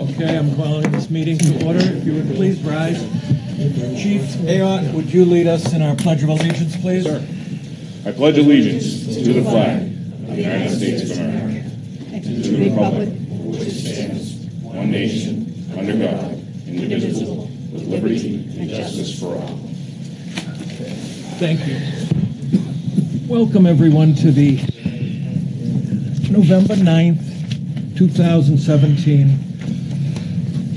Okay, I'm calling this meeting to order. If you would please rise. Chief Ayotte, would you lead us in our Pledge of Allegiance, please? Sir. I pledge allegiance to the flag of the United States of America and to the republic for which it stands, one nation, under God, indivisible, with liberty and justice for all. Thank you. Welcome, everyone, to the November 9th, 2017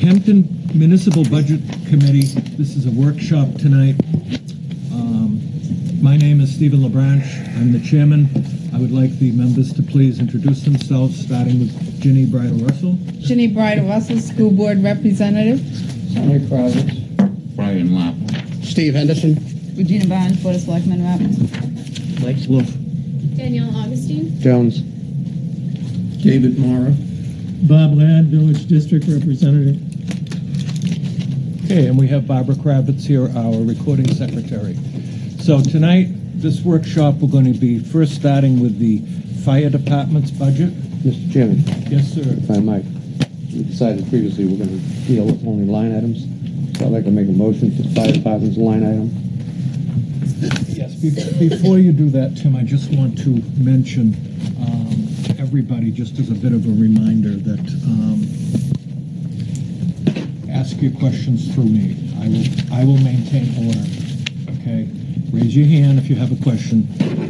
Hampton Municipal Budget Committee. This is a workshop tonight. Um, My name is Stephen LeBranch. I'm the chairman. I would like the members to please introduce themselves, starting with Ginny Bridle Russell. Jenny Bridle Russell, School Board Representative. Sonny Kravitz. Brian Lapp. Steve Henderson. Regina Barnes, Board of Selectmen Rep. Mike Wolf. Danielle Augustine. Jones. David Mara. Bob Ladd, Village District Representative. Okay, and we have Barbara Kravitz here, our recording secretary. So tonight, this workshop, we're going to be first starting with the fire department's budget. Mr. Chairman, Yes, sir. if I might, we decided previously we're going to deal with only line items. So I'd like to make a motion for the fire department's line item. Yes, be- before you do that, Tim, I just want to mention, everybody, just as a bit of a reminder, that, um, ask your questions through me. I will, I will maintain order, okay? Raise your hand if you have a question,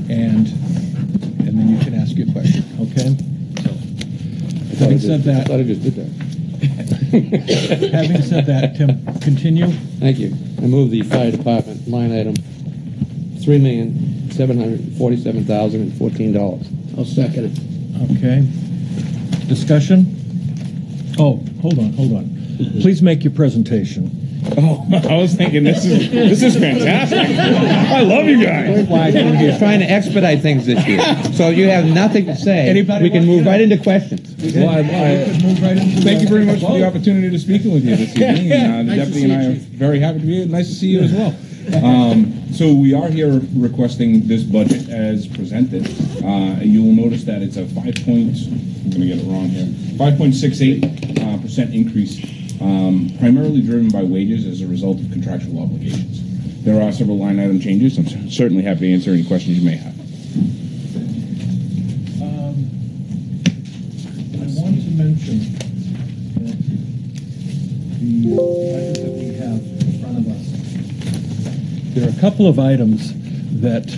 and, and then you can ask your question, okay? So, I thought I Having just- said I that, thought I just did that. having said that, Tim, continue. Thank you. I move the fire department line item, three million, seven hundred and forty-seven thousand and fourteen dollars. I'll second it. Okay. Discussion? Oh, hold on, hold on. Please make your presentation. Oh, I was thinking this is this is fantastic. I love you guys. He's trying to expedite things this year, so you have nothing to say. Anybody We can move right into questions. Well, I- I- right into Thank you very much for the opportunity to speak with you this evening. Yeah, Uh, the nice deputy and I are Chief. very happy to be here. Nice to see you as well. Um, so we are here requesting this budget as presented. Uh, you will notice that it's a five point. I'm going to get it wrong here. Five point six eight uh, percent increase, um, primarily driven by wages as a result of contractual obligations. There are several line item changes. I'm certainly happy to answer any questions you may have. Um, I want to mention that the there are a couple of items that,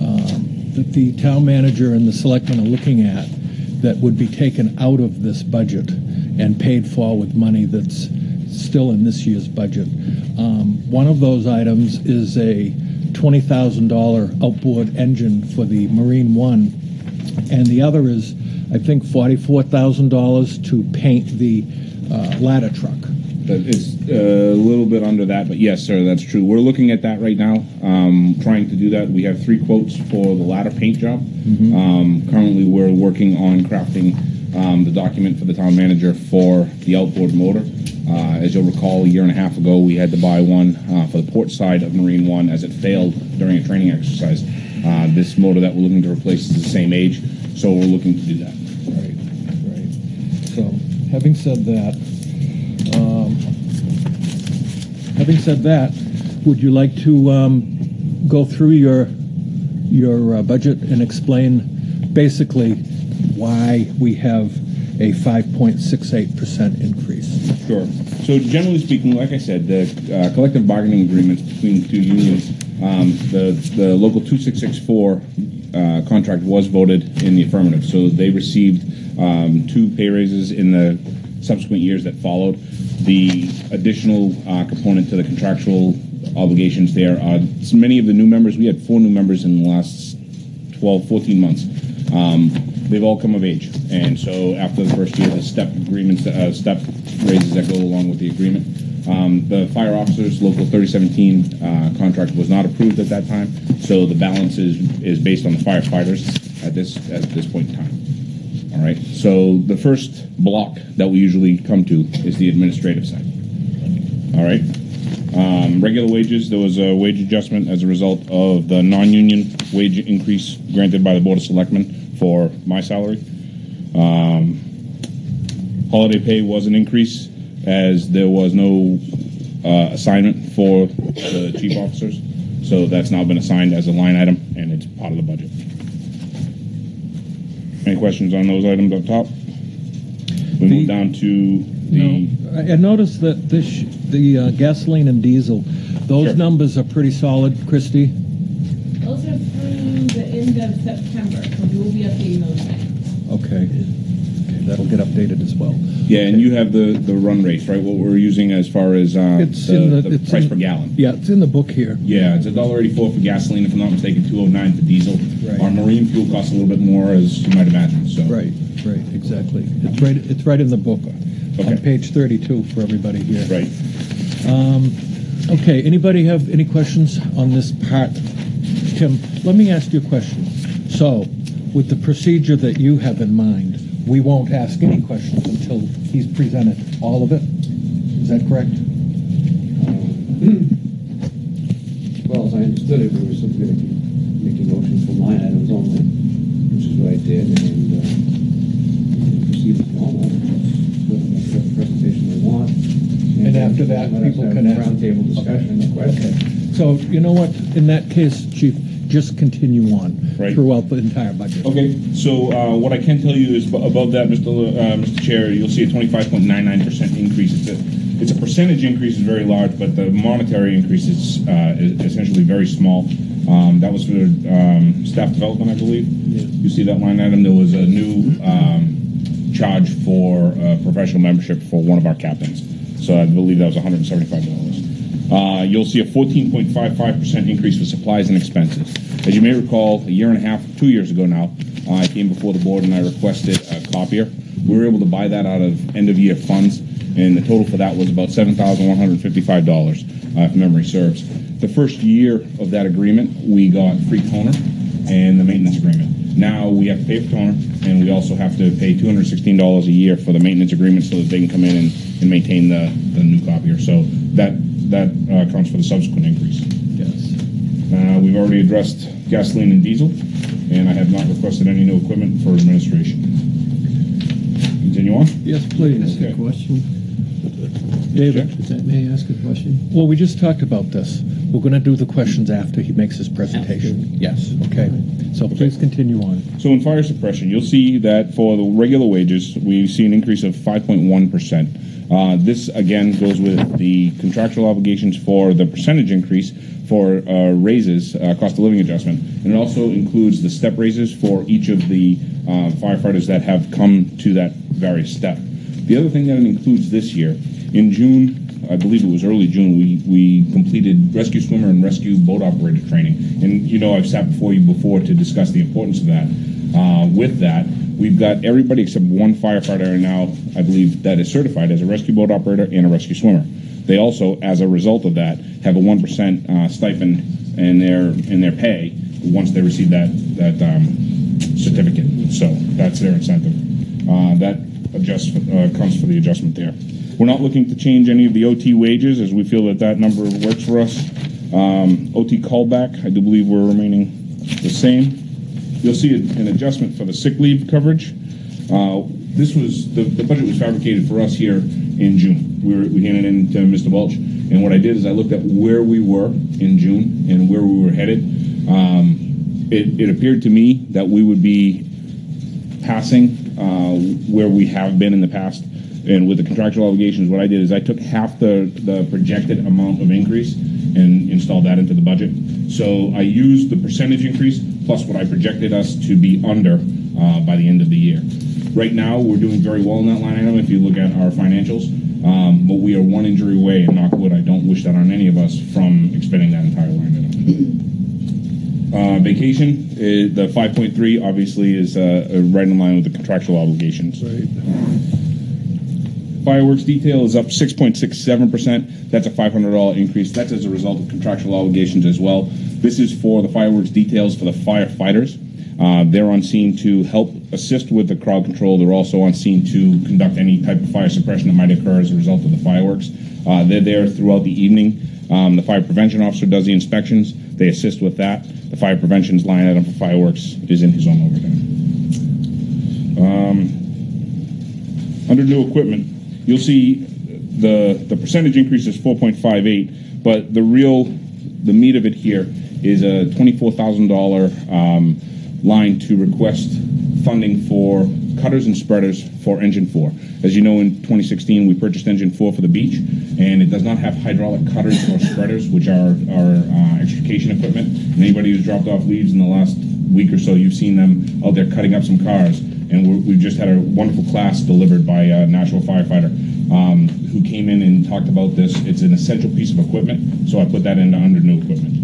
um, that the town manager and the selectmen are looking at that would be taken out of this budget and paid for with money that's still in this year's budget. Um, One of those items is a $20,000 outboard engine for the Marine One and the other is, I think, forty-four thousand dollars to paint the uh, ladder truck. That is uh, a little bit under that, but yes, sir, that's true. We're looking at that right now, um, trying to do that. We have three quotes for the ladder paint job. Um, currently, we're working on crafting um, the document for the town manager for the outboard motor. Uh, as you'll recall, a year and a half ago, we had to buy one uh, for the port side of Marine One as it failed during a training exercise. Uh, this motor that we're looking to replace is the same age, so we're looking to do that. Right, right. So, having said that, um, having said that, would you like to um, go through your your uh, budget and explain basically why we have a 5.68 percent increase? Sure. So generally speaking, like I said, the uh, collective bargaining agreements between the two unions, um, the, the local 2664 uh, contract was voted in the affirmative. So they received um, two pay raises in the subsequent years that followed. The additional uh, component to the contractual obligations there are so many of the new members. We had four new members in the last 12, 14 months. Um, they've all come of age, and so after the first year, the step agreements, uh, step raises that go along with the agreement. Um, the fire officers local 3017 uh, contract was not approved at that time, so the balance is is based on the firefighters at this at this point in time. All right. So the first block that we usually come to is the administrative side. All right. Um, regular wages, there was a wage adjustment as a result of the non-union wage increase granted by the Board of Selectmen for my salary. Um, holiday pay was an increase as there was no uh, assignment for the chief officers. So that's now been assigned as a line item and it's part of the budget. Any questions on those items up top? We The- move down to the. No, I I noticed that this, the uh, gasoline and diesel, those Sure. numbers are pretty solid, Christie. Those are through the end of September, so we will be updating those next. Okay. Okay, that'll get updated as well. Yeah, and you have the, the run rates, right? What we're using as far as uh, It's the, in the- the it's price in- per gallon. Yeah, it's in the book here. Yeah, it's a dollar eighty-four for gasoline, if I'm not mistaken, two oh nine for diesel. Right. Our marine fuel costs a little bit more, as you might imagine, so. Right, right, exactly. It's right, it's right in the book, on page 32 for everybody here. Right. Um, okay, anybody have any questions on this part? Tim, let me ask you a question. So, with the procedure that you have in mind, we won't ask any questions until he's presented all of it? Is that correct? Well, as I understood it, we were simply going to be making motions for line items only, which is what I did, and, uh, proceed as normal, with the presentation they want. And after that, people have can a ask. Roundtable discussion, no question. So, you know what, in that case, Chief, just continue on Right. throughout the entire budget. Okay, so uh, what I can tell you is above that, Mr. Uh, Mr. Chair, you'll see a twenty-five point nine nine percent increase. It's a, it's a percentage increase is very large, but the monetary increase is uh, is essentially very small. Um, That was for um, staff development, I believe. You see that line item? There was a new um, charge for uh, professional membership for one of our captains. So I believe that was hundred and seventy-five dollars. Uh, you'll see a 14.55% increase for supplies and expenses. As you may recall, a year and a half, two years ago now, I came before the board and I requested a copier. We were able to buy that out of end-of-year funds, and the total for that was about $7,155, uh, if memory serves. The first year of that agreement, we got free toner and the maintenance agreement. Now we have to pay for toner, and we also have to pay $216 a year for the maintenance agreement so that they can come in and, and maintain the, the new copier. So that that uh, accounts for the subsequent increase. Yes. Uh, we've already addressed gasoline and diesel, and I have not requested any new equipment for administration. Continue on. Yes, Ask please. a question. David? Is that, may I ask a question? Well, we just talked about this. We're going to do the questions after he makes his presentation. Yes, okay. So please continue on. So in fire suppression, you'll see that for the regular wages, we see an increase of 5.1%. Uh, this again goes with the contractual obligations for the percentage increase for uh, raises, uh, cost of living adjustment, and it also includes the step raises for each of the uh, firefighters that have come to that various step. The other thing that it includes this year, in June, I believe it was early June, we, we completed rescue swimmer and rescue boat operator training. And you know, I've sat before you before to discuss the importance of that. Uh, with that, we've got everybody except one firefighter now, I believe, that is certified as a rescue boat operator and a rescue swimmer. They also, as a result of that, have a one percent uh, stipend in their in their pay once they receive that that um, certificate. So that's their incentive. Uh, that adjusts uh, comes for the adjustment there. We're not looking to change any of the OT wages as we feel that that number works for us. Um, OT callback, I do believe we're remaining the same. You'll see an adjustment for the sick leave coverage. Uh, This was, the, the budget was fabricated for us here in June. We were, we handed in to Mr. Welch, and what I did is I looked at where we were in June and where we were headed. Um, It, it appeared to me that we would be passing uh, where we have been in the past. And with the contractual obligations, what I did is I took half the, the projected amount of increase and installed that into the budget. So I used the percentage increase plus what I projected us to be under uh, by the end of the year. Right now, we're doing very well in that line item if you look at our financials. Um, but we are one injury away, and knock wood, I don't wish that on any of us from expending that entire line item. Uh, vacation, uh, the 5.3 obviously is uh, right in line with the contractual obligations. Right. Fireworks detail is up 6.67%. That's a $500 increase. That's as a result of contractual obligations as well. This is for the fireworks details for the firefighters. Uh, they're on scene to help assist with the crowd control. They're also on scene to conduct any type of fire suppression that might occur as a result of the fireworks. Uh, they're there throughout the evening. Um, the fire prevention officer does the inspections. They assist with that. The fire prevention's line item for fireworks is in his own overtime. Um, under new equipment, you'll see the, the percentage increase is four point five eight, but the real, the meat of it here is a twenty-four thousand dollar, um, line to request funding for cutters and spreaders for engine four. As you know, in twenty sixteen, we purchased engine four for the beach, and it does not have hydraulic cutters or spreaders, which are, are, uh, extrication equipment. And Anybody who's dropped off leaves in the last week or so, you've seen them out there cutting up some cars. And we're, we've just had a wonderful class delivered by a national firefighter, um, who came in and talked about this. It's an essential piece of equipment, so I put that into under new equipment.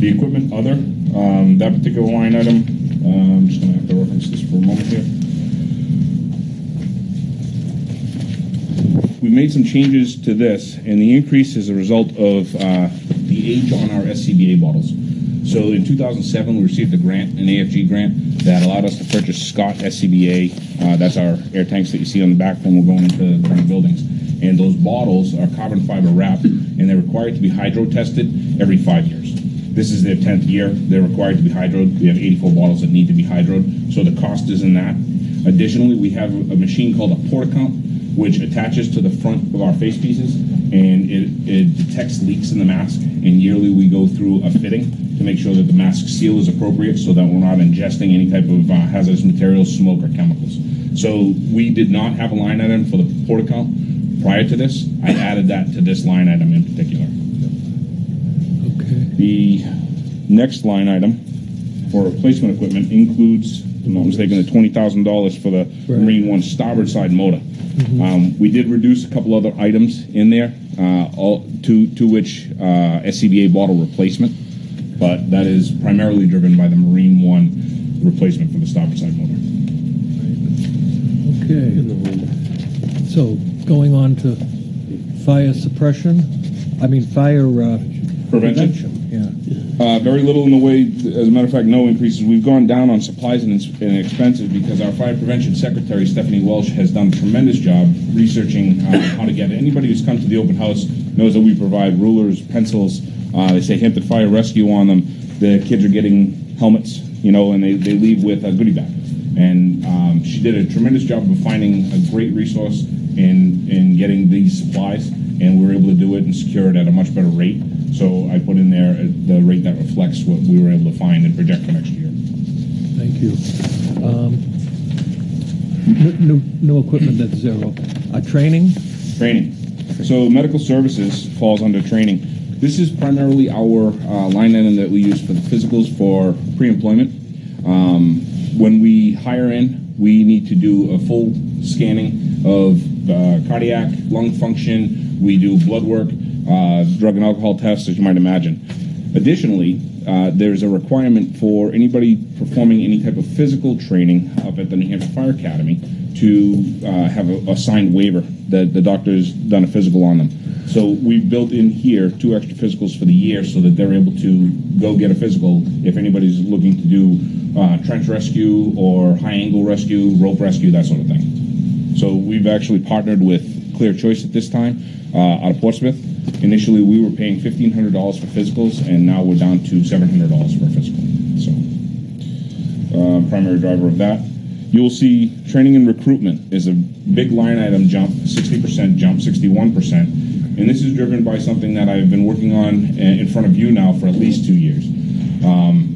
The equipment other, um, that particular line item, uh, I'm just gonna have to reference this for a moment here. We made some changes to this, and the increase is a result of uh, the age on our SCBA bottles. So in 2007, we received a grant, an AFG grant, that allowed us to purchase Scott SCBA. Uh, that's our air tanks that you see on the back when we're going into current buildings. And those bottles are carbon fiber wrapped, and they're required to be hydro tested every five years. This is their 10th year. They're required to be hydroed. We have 84 bottles that need to be hydroed, so the cost is in that. Additionally, we have a machine called a PortaCount, which attaches to the front of our face pieces, and it, it detects leaks in the mask. And yearly, we go through a fitting to make sure that the mask seal is appropriate, so that we're not ingesting any type of uh, hazardous materials, smoke, or chemicals. So we did not have a line item for the PortaCount prior to this. I added that to this line item in particular. Okay. The next line item for replacement equipment includes, if I'm not mistaken, the twenty thousand dollars for the Marine One starboard side motor. Um, we did reduce a couple other items in there, uh, all, to, to which, uh, SCBA bottle replacement, but that is primarily driven by the Marine One replacement for the starboard side motor. Okay. So going on to fire suppression, I mean, fire, uh, Prevention? Yeah. Uh, very little in the way, as a matter of fact, no increases. We've gone down on supplies and, and expenses because our fire prevention secretary, Stephanie Welsh, has done a tremendous job researching uh, how to get, it. anybody who's come to the open house knows that we provide rulers, pencils, uh, they say Hampton Fire Rescue on them. The kids are getting helmets, you know, and they, they leave with a goodie bag. And um, she did a tremendous job of finding a great resource in, in getting these supplies, and we were able to do it and secure it at a much better rate. So I put in there uh, the rate that reflects what we were able to find and project for next year. Thank you. Um, n- New, new equipment at zero. Uh, Training, Training. So medical services falls under training. This is primarily our uh, line item that we use for the physicals for pre-employment. Um, when we hire in, we need to do a full scanning of uh, cardiac, lung function. We do blood work, drug and alcohol tests, as you might imagine. Additionally, uh, there's a requirement for anybody performing any type of physical training up at the New Hampshire Fire Academy to uh, have a, a signed waiver that the doctor's done a physical on them. So we've built in here two extra physicals for the year so that they're able to go get a physical if anybody's looking to do uh, trench rescue or high angle rescue, rope rescue, that sort of thing. So we've actually partnered with Clear Choice at this time uh, out of Portsmouth. Initially, we were paying fifteen hundred dollars for physicals, and now we're down to seven hundred dollars for a physical. So, uh, primary driver of that. You'll see training and recruitment is a big line item jump, sixty percent jump, sixty-one percent, and this is driven by something that I've been working on uh, in front of you now for at least two years. Um,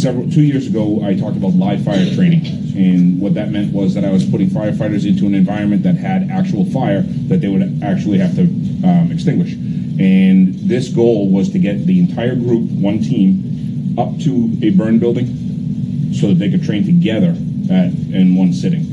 several two years ago, I talked about live fire training, and what that meant was that I was putting firefighters into an environment that had actual fire that they would actually have to um, extinguish. And this goal was to get the entire group, one team, up to a burn building so that they could train together at, in one sitting.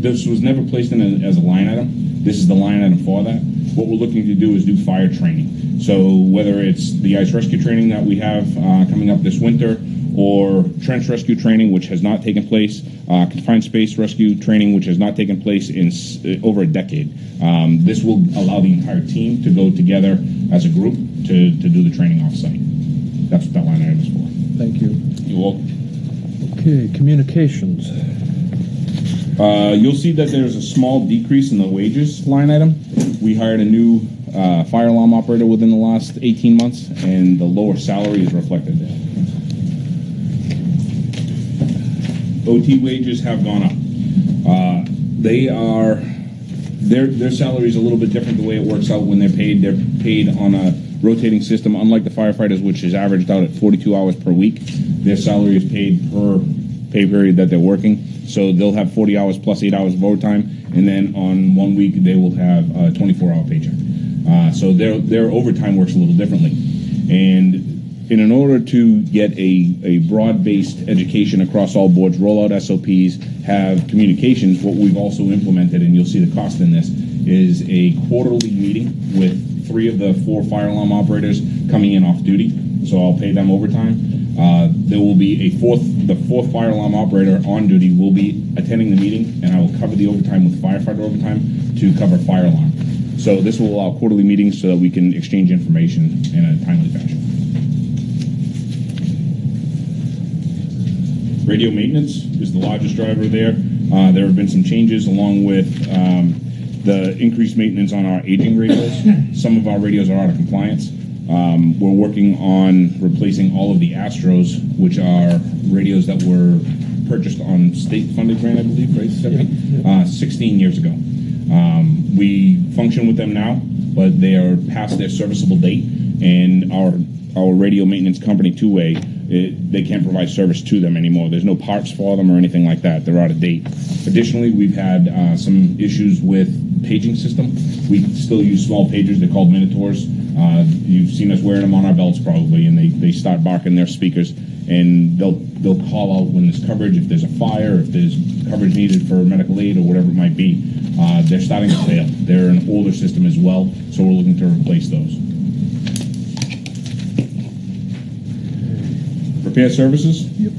This was never placed in a, as a line item. This is the line item for that. What we're looking to do is do fire training. So whether it's the ice rescue training that we have uh, coming up this winter, or trench rescue training, which has not taken place, uh, confined space rescue training, which has not taken place in s- uh, over a decade. Um, this will allow the entire team to go together as a group to, to do the training off-site. That's what that line item is for. thank you. You're welcome. Okay, communications. Uh, you'll see that there's a small decrease in the wages line item. We hired a new uh, fire alarm operator within the last 18 months, and the lower salary is reflected there. OT wages have gone up. They are their their salary is a little bit different the way it works out when they're paid. They're paid on a rotating system, unlike the firefighters, which is averaged out at 42 hours per week. Their salary is paid per pay period that they're working. So they'll have 40 hours plus eight hours of overtime, and then on one week they will have a 24-hour paycheck. Uh, so their their overtime works a little differently, and and in order to get a, a broad-based education across all boards, roll out SOPs, have communications, what we've also implemented, and you'll see the cost in this, is a quarterly meeting with three of the four fire alarm operators coming in off duty. So I'll pay them overtime. Uh, there will be a fourth, the fourth fire alarm operator on duty will be attending the meeting, and I will cover the overtime with firefighter overtime to cover fire alarm. So this will allow quarterly meetings so that we can exchange information in a timely fashion. Radio maintenance is the largest driver there. Uh, there have been some changes along with um, the increased maintenance on our aging radios. Some of our radios are out of compliance. Um, we're working on replacing all of the Astros, which are radios that were purchased on state funded grant, I believe, right, Stephanie? Uh, 16 years ago. Um, we function with them now, but they are past their serviceable date, and our our radio maintenance company, Two Way, it, they can't provide service to them anymore. There's no parts for them or anything like that. They're out of date. Additionally, we've had uh, some issues with paging system. We still use small pagers. They're called Minitors. Uh, you've seen us wearing them on our belts probably, and they, they start barking their speakers. And they'll they'll call out when there's coverage, if there's a fire, if there's coverage needed for medical aid or whatever it might be. Uh, they're starting to fail. They're an older system as well, so we're looking to replace those. Repair services? Yep.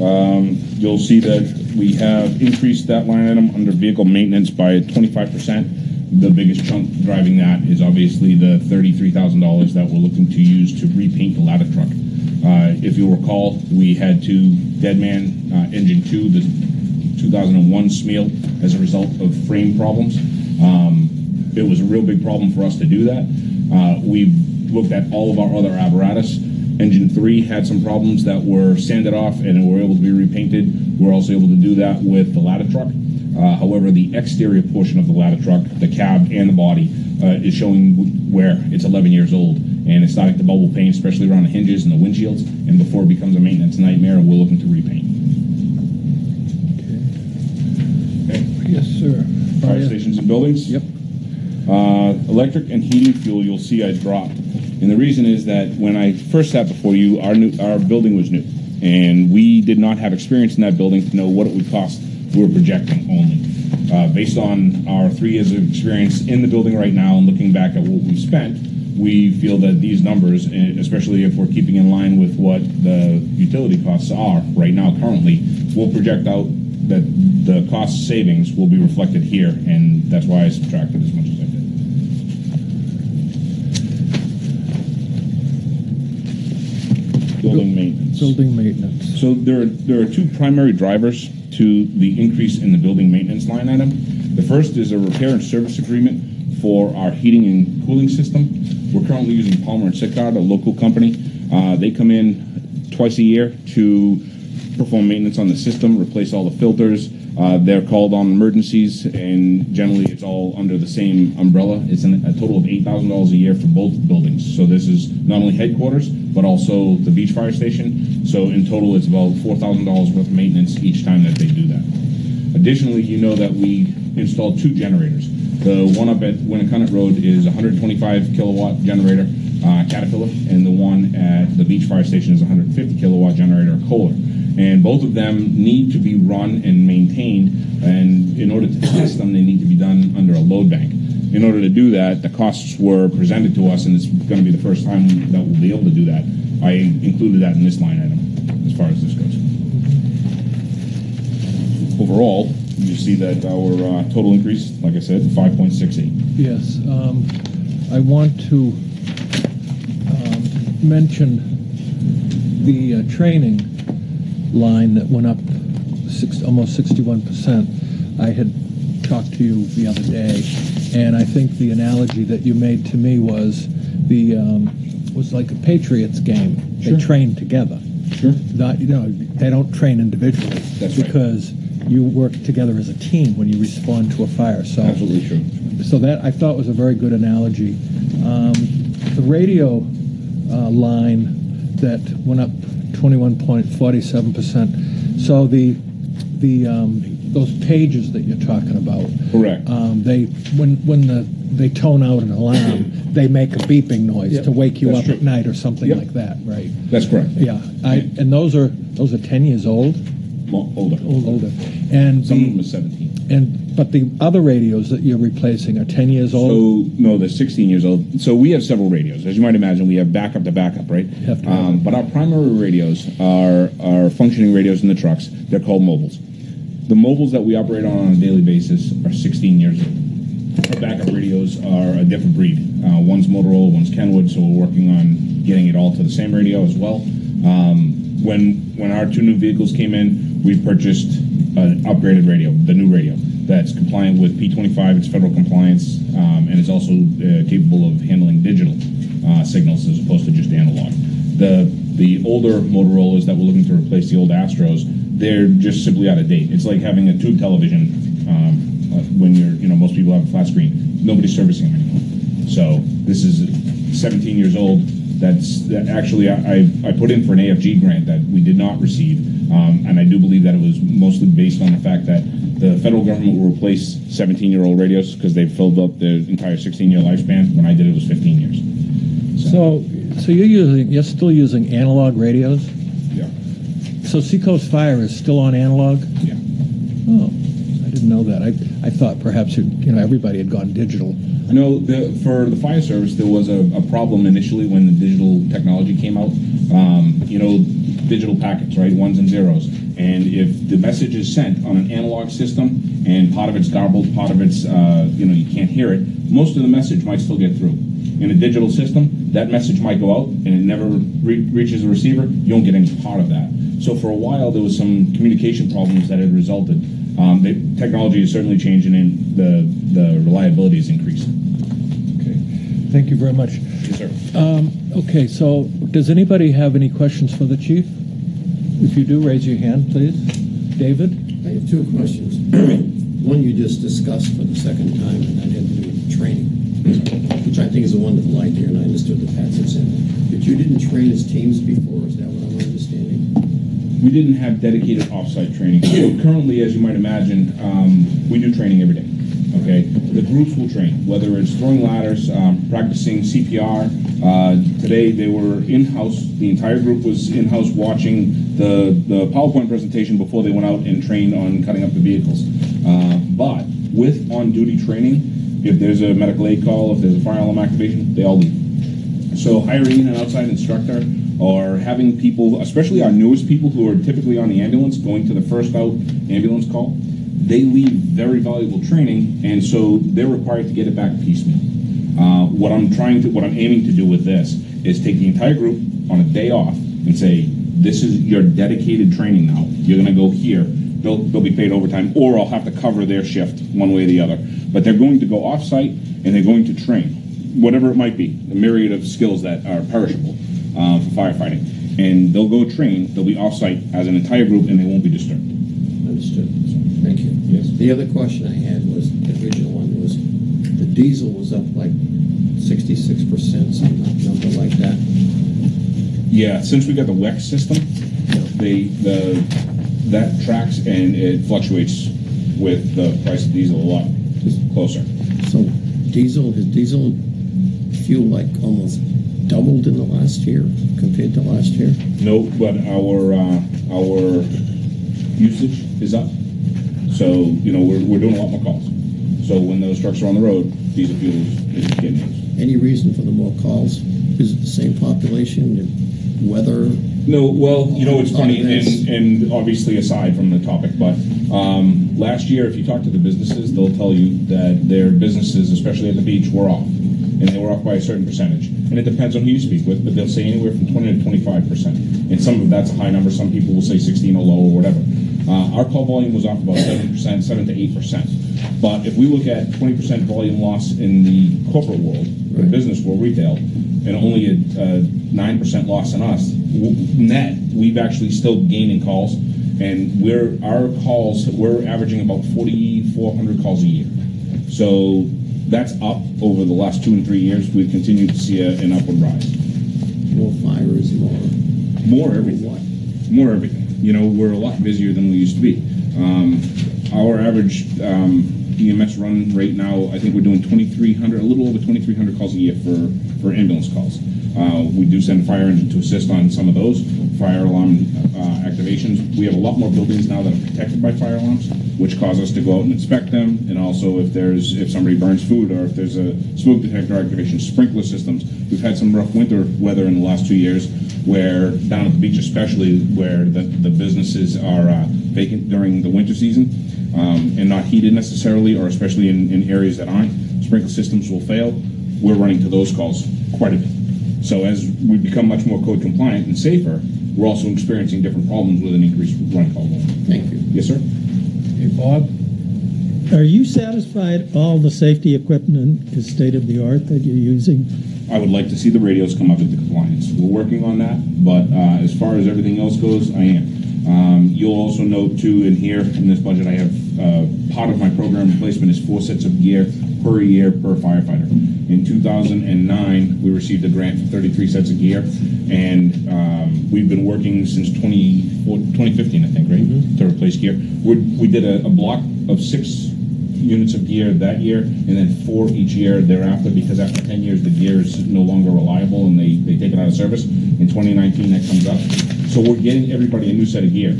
Um, you'll see that we have increased that line item under vehicle maintenance by twenty-five percent. The biggest chunk driving that is obviously the thirty-three thousand dollars that we're looking to use to repaint the ladder truck. Uh, if you'll recall, we had to deadman, uh, engine two, the two thousand and one Smeal, as a result of frame problems. Um, it was a real big problem for us to do that. Uh, we've looked at all of our other apparatus. Engine three had some problems that were sanded off and were able to be repainted. We're also able to do that with the ladder truck. Uh, however, the exterior portion of the ladder truck, the cab and the body, uh, is showing w- where it's 11 years old and it's starting to bubble paint, especially around the hinges and the windshields. And before it becomes a maintenance nightmare, we're looking to repaint. Okay. Yes, sir. Fire stations and buildings? Yep. Uh, electric and heating fuel, you'll see I dropped. And the reason is that when I first sat before you, our new, our building was new. And we did not have experience in that building to know what it would cost. We were projecting only. Uh, based on our three years of experience in the building right now and looking back at what we've spent, we feel that these numbers, eh, especially if we're keeping in line with what the utility costs are right now currently, will project out that the cost savings will be reflected here, and that's why I subtracted as much as I did. Building maintenance. Building maintenance. So there are, there are two primary drivers to the increase in the building maintenance line item. The first is a repair and service agreement for our heating and cooling system. We're currently using Palmer and Sicard, a local company. Uh, they come in twice a year to perform maintenance on the system, replace all the filters. Uh, they're called on emergencies, and generally it's all under the same umbrella. It's an, a total of eight thousand dollars a year for both buildings. So this is not only headquarters, but also the beach fire station. So in total, it's about four thousand dollars worth of maintenance each time that they do that. Additionally, you know that we installed two generators. The one up at Winnacunnet Road is a 125 kilowatt generator, uh, Caterpillar, and the one at the beach fire station is a 150 kilowatt generator, Kohler. And both of them need to be run and maintained, and in order to test them, they need to be done under a load bank. In order to do that, the costs were presented to us, and it's going to be the first time that we'll be able to do that. I included that in this line item, as far as this goes. Overall, you see that our uh, total increase, like I said, 5.68. Yes, um, I want to, um, mention the, uh, training line that went up six, almost sixty-one percent. I had talked to you the other day, and I think the analogy that you made to me was the, um, was like a Patriots game. They train together. Sure. Not, you know, they don't train individually. That's right. Because you work together as a team when you respond to a fire. So Absolutely true. so that I thought was a very good analogy. Um, the radio uh, line that went up 21.47 percent. So the the um, those pages that you're talking about, Correct. um, they when when the they tone out an alarm, they make a beeping noise Yep, to wake you that's up true. at night or something Yep. like that, right? That's correct. Yeah, I, and those are those are 10 years old, Older. older, and Some of them are 17. and but the other radios that you're replacing are 10 years old. So no, they're 16 years old. So we have several radios, as you might imagine. We have backup to backup, right? Have to Um, but our primary radios are are functioning radios in the trucks. They're called mobiles. The mobiles that we operate on on a daily basis are 16 years old. Our backup radios are a different breed. Uh, one's Motorola, one's Kenwood. So we're working on getting it all to the same radio as well. Um, when when our two new vehicles came in, we purchased an upgraded radio, the new radio that's compliant with P25. It's federal compliance um, and is also uh, capable of handling digital uh, signals as opposed to just analog. The the older Motorola's that we're looking to replace the old Astros, they're just simply out of date. It's like having a tube television um, uh, when you're you know most people have a flat screen. Nobody's servicing them anymore. So this is 17 years old. That's that actually I, I, I put in for an AFG grant that we did not receive, um, and I do believe that it was mostly based on the fact that the federal government will replace 17-year-old radios because they've filled up their entire 16-year lifespan. When I did it, was 15 years. So, so you're using, you're still using analog radios? Yeah, So Seacoast Fire is still on analog? yeah. Oh, I didn't know that. I, I thought perhaps, it, you know, everybody had gone digital. I know the, for the fire service, there was a, a problem initially when the digital technology came out. Um, you know, digital packets, right? Ones and zeros. And if the message is sent on an analog system and part of it's garbled, part of it's, uh, you know, you can't hear it, most of the message might still get through. In a digital system, that message might go out and it never re- reaches the receiver. You don't get any part of that. So for a while, there was some communication problems that had resulted. Um, the technology is certainly changing and the, the reliability is increasing. Okay. Thank you very much. Yes. Um, okay, so does anybody have any questions for the chief? If you do, raise your hand, please. David? I have two questions. One you just discussed for the second time, and that had to do with training, which I think is a wonderful idea, and I understood the Pat had said. But you didn't train as teams before, is that what I'm understanding? We didn't have dedicated offsite training. So currently, as you might imagine, um, we do training every day. Okay, the groups will train, whether it's throwing ladders, um, practicing CPR. Uh, today they were in-house. The entire group was in-house watching the the PowerPoint presentation before they went out and trained on cutting up the vehicles. Uh, but with on-duty training, if there's a medical aid call, if there's a fire alarm activation, they all leave. So hiring an outside instructor or having people, especially our newest people who are typically on the ambulance, going to the first out ambulance call, they leave very valuable training, and so they're required to get it back piecemeal. Uh, what I'm trying to, what I'm aiming to do with this is take the entire group on a day off and say, this is your dedicated training now. You're going to go here. They'll, they'll be paid overtime, or I'll have to cover their shift one way or the other. But they're going to go off-site and they're going to train, whatever it might be, a myriad of skills that are perishable uh, for firefighting. And they'll go train. They'll be off-site as an entire group, and they won't be disturbed. Understood. Thank you. Yes. The other question I had was, the original one was, the diesel was up like sixty-six percent, some number like that. Yeah, since we got the WEX system, they the that tracks and it fluctuates with the price of diesel a lot closer. So diesel, has diesel fuel like almost doubled in the last year compared to last year? No, but our uh, our usage is up. So you know we're, we're doing a lot more calls. So when those trucks are on the road, diesel fuel is, getting used. Any reason for the more calls? Is it the same population, weather? No, well, you know, it's funny, and, and obviously aside from the topic, but um, last year, if you talk to the businesses, they'll tell you that their businesses, especially at the beach, were off. And they were off by a certain percentage. And it depends on who you speak with, but they'll say anywhere from 20 to 25 percent. And some of that's a high number, some people will say 16 or low or whatever. Uh, our call volume was off about 7 percent, 7 to 8 percent. But if we look at 20 percent volume loss in the corporate world, the Right. business world, retail, and only a nine percent loss in us. Net, we've actually still gaining calls, And we're, our calls, we're averaging about forty-four hundred calls a year. So that's up over the last two and three years. We've continued to see a- an upward rise. More fires, more, More everything. more everything. You know, we're a lot busier than we used to be. Um, our average um, EMS run right now, I think we're doing 2,300, a little over 2,300 calls a year for, for ambulance calls. Uh, we do send fire engine to assist on some of those fire alarm uh, activations. We have a lot more buildings now that are protected by fire alarms, which cause us to go out and inspect them. And also, if there's if somebody burns food or if there's a smoke detector activation, sprinkler systems. We've had some rough winter weather in the last two years where down at the beach especially where the, the businesses are uh, vacant during the winter season um, and not heated necessarily or especially in, in areas that aren't sprinkler systems will fail we're running to those calls quite a bit so as we become much more code compliant and safer we're also experiencing different problems with an increased run call volume. Thank you. yes sir Hey, Bob, Are you satisfied all the safety equipment is state of the art that you're using? I would like to see the radios come up to compliance. We're working on that, but uh, as far as everything else goes, I am. Um, You'll also note too, in here, in this budget, I have, uh, part of my program replacement is four sets of gear per year per firefighter. In 2009, we received a grant for 33 sets of gear, and um, we've been working since 20 2015, I think, right? To replace gear. We we did a a block of six units of gear that year, and then four each year thereafter, because after ten years, the gear is no longer reliable and they, they take it out of service. In twenty nineteen, that comes up. So we're getting everybody a new set of gear.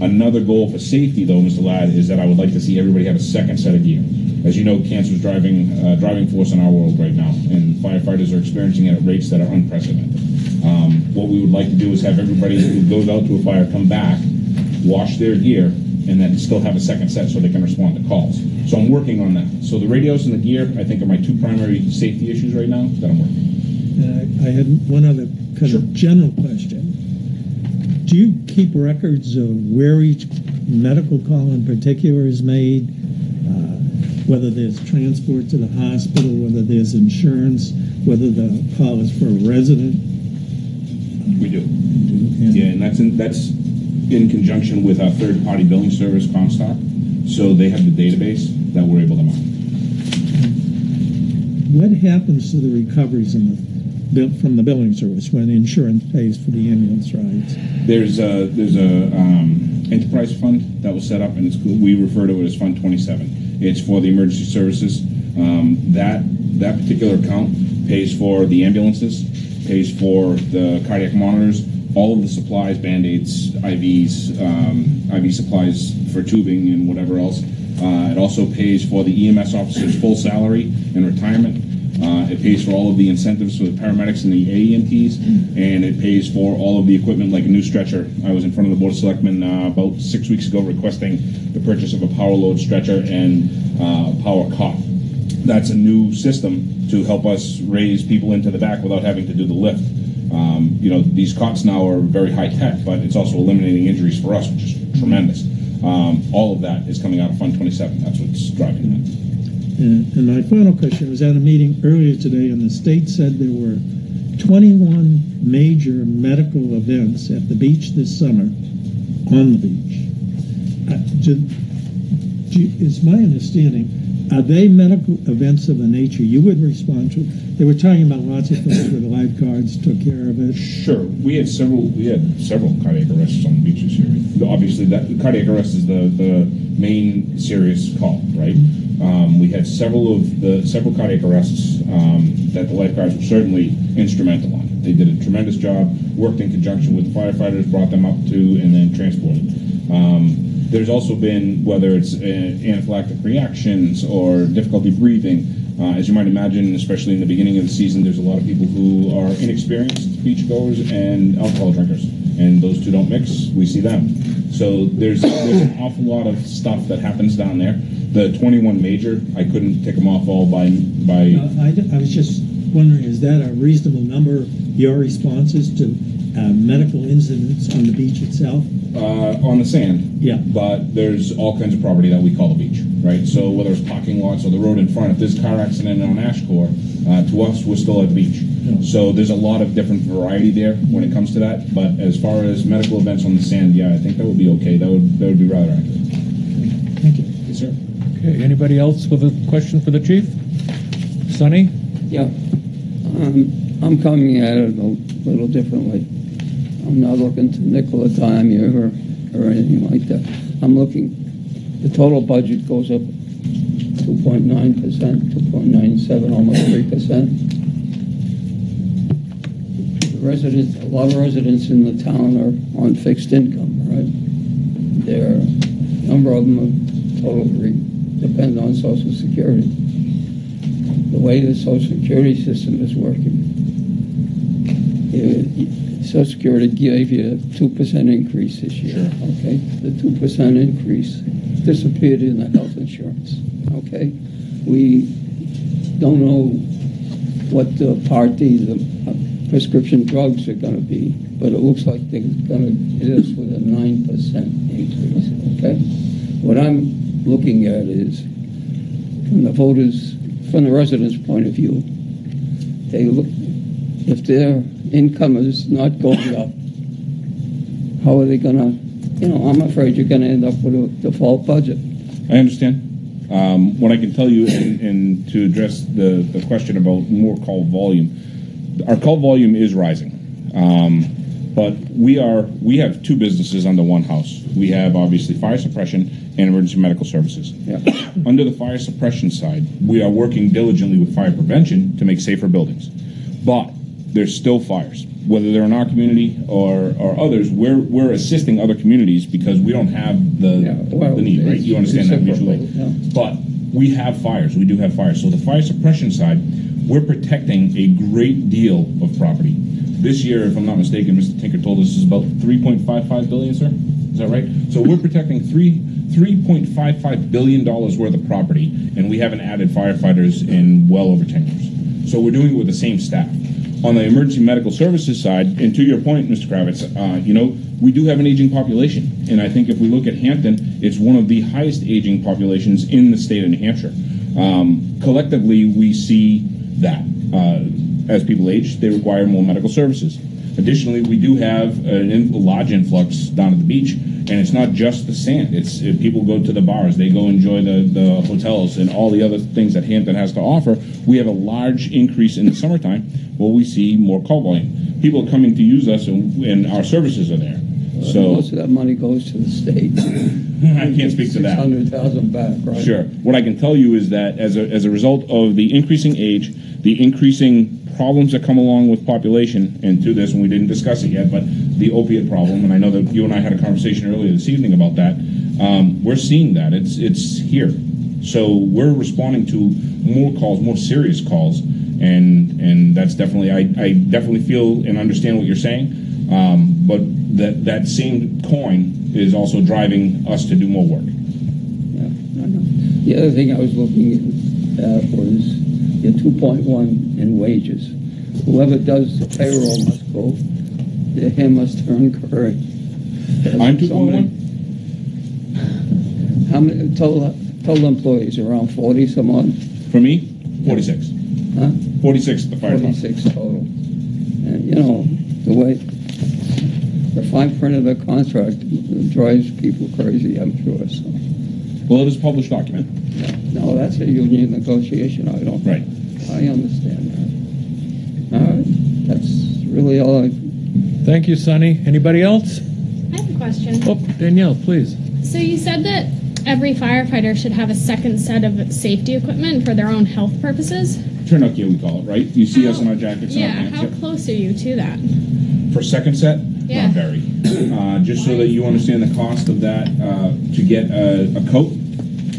Another goal for safety, though, Mr. Ladd, is that I would like to see everybody have a second set of gear. As you know, cancer is driving, uh, driving force in our world right now, and firefighters are experiencing it at rates that are unprecedented. Um, what we would like to do is have everybody who goes out to a fire come back, wash their gear, and then still have a second set so they can respond to calls. So I'm working on that. So the radios and the gear, I think, are my two primary safety issues right now that I'm working on. And I, had one other kind of general question. Do you keep records of where each medical call in particular is made? Uh, whether there's transport to the hospital, whether there's insurance, whether the call is for a resident? We do. And- Yeah, and that's in, that's in conjunction with our third-party billing service, Comstock. So they have the database that we're able to mine. What happens to the recoveries in the, from the billing service when insurance pays for the ambulance rides? There's a, there's a, um, enterprise fund that was set up, and it's, we refer to it as Fund twenty-seven. It's for the emergency services. Um, that, that particular account pays for the ambulances, pays for the cardiac monitors, all of the supplies, Band-Aids, IVs, um, IV supplies for tubing and whatever else. Uh, it also pays for the EMS officers' full salary and retirement. Uh, it pays for all of the incentives for the paramedics and the AEMTs, and it pays for all of the equipment like a new stretcher. I was in front of the Board of Selectmen uh, about six weeks ago requesting the purchase of a power load stretcher and uh, power cot. That's a new system to help us raise people into the back without having to do the lift. Um, you know, these cots now are very high tech, but it's also eliminating injuries for us, which is tremendous. Um, all of that is coming out of Fund 27. That's what's driving that. And, and my final question, I was at a meeting earlier today and the state said there were 21 major medical events at the beach this summer, on the beach. Uh, do- do- Is my understanding, are they medical events of a nature you would respond to? They were talking about lots of things where the lifeguards took care of it. Sure, we had several, we had several cardiac arrests on the beaches here. Obviously, that, cardiac arrest is the, the main serious call, right? Um, we had several of the, several cardiac arrests, um, that the lifeguards were certainly instrumental on. They did a tremendous job, worked in conjunction with the firefighters, brought them up to, and then transported. Um, there's also been, whether it's uh, anaphylactic reactions or difficulty breathing, uh, as you might imagine, especially in the beginning of the season, there's a lot of people who are inexperienced beachgoers and alcohol drinkers, and those two don't mix. We see them. So there's there's an awful lot of stuff that happens down there. The 21 major, I couldn't tick them off all by by. Uh, I, I was just wondering, is that a reasonable number, your responses to uh, medical incidents on the beach itself? uh, on the sand. Yeah. But there's all kinds of property that we call the beach, right? So whether it's parking lots or the road in front, if there's a car accident on Ashworth, uh, to us, we're still at the beach. No. So there's a lot of different variety there when it comes to that. But as far as medical events on the sand, yeah, I think that would be okay. That would that would be rather accurate. Thank you. Yes, sir. Okay, anybody else with a question for the chief? Sonny? Yeah, um, I'm coming at it a little differently. I'm not looking to nickel a dime here or, or anything like that. I'm looking, the total budget goes up 2.9%, 2.97, almost 3%. Residents, a lot of residents in the town are on fixed income, right? There, a number of them are totally depend on social security the way the social security system is working. uh, Social Security gave you a two percent increase this year, okay? The two percent increase disappeared in the health insurance, okay? We don't know what the Part D, the uh, prescription drugs are gonna be, but it looks like they're gonna hit us with a nine percent increase, okay? What I'm looking at is, from the voters, from the residents' point of view, they look, if their income is not going up, how are they gonna, you know, I'm afraid you're gonna end up with a default budget. I understand. Um, what I can tell you, and, and to address the, the question about more call volume, our call volume is rising. Um, but we are we have two businesses under one house. We have obviously fire suppression and emergency medical services. Yeah. Under the fire suppression side, we are working diligently with fire prevention to make safer buildings. But there's still fires, whether they're in our community or, or others. We're we're assisting other communities because we don't have the Yeah, well, the need, right? You understand that visually. yeah. But we have fires. We do have fires. So the fire suppression side, we're protecting a great deal of property. This year, if I'm not mistaken, Mr. Tinker told us is about 3.55 billion, sir. Is that right? So we're protecting three 3.55 billion dollars worth of property, and we haven't added firefighters in well over 10 years. So we're doing it with the same staff. On the emergency medical services side, and to your point, Mr. Kravitz, uh, you know, we do have an aging population, and I think if we look at Hampton, it's one of the highest aging populations in the state of New Hampshire. Um, collectively, we see that uh, as people age, they require more medical services. Additionally, we do have in, a large influx down at the beach, and it's not just the sand. It's if people go to the bars, they go enjoy the, the hotels and all the other things that Hampton has to offer. We have a large increase in the summertime where we see more call volume. People are coming to use us, and, and our services are there. So Most of that money goes to the state. I can't speak to that. hundred thousand back, right? Sure. What I can tell you is that as a, as a result of the increasing age, the increasing problems that come along with population, and to this, and we didn't discuss it yet, but the opiate problem, and I know that you and I had a conversation earlier this evening about that, um, we're seeing that. It's, it's here. So we're responding to more calls, more serious calls, and, and that's definitely, I, I definitely feel and understand what you're saying, um, but that, that same coin is also driving us to do more work. Yeah, I know. The other thing I was looking at was your two point one in wages. Whoever does the payroll must go, the him must earn current. I'm So 2.1? many- How many, total, total employees, around forty some odd, For me, 46. huh? 46 the fire department. Forty-six total. And, you know, the way, the fine print of the contract drives people crazy, I'm sure, so. Well, it is a published document. No, that's a union negotiation, I don't. Right. I understand that. All right, that's really all I, Thank you, Sonny. Anybody else? I have a question. Oh, Danielle, please. So you said that every firefighter should have a second set of safety equipment for their own health purposes? Turnout gear, we call it, right? You see us in our jackets Yeah, our pants. how Yep. close are you to that? For second set? Yeah. Not very. Uh, just so that you understand the cost of that, uh, to get a, a coat,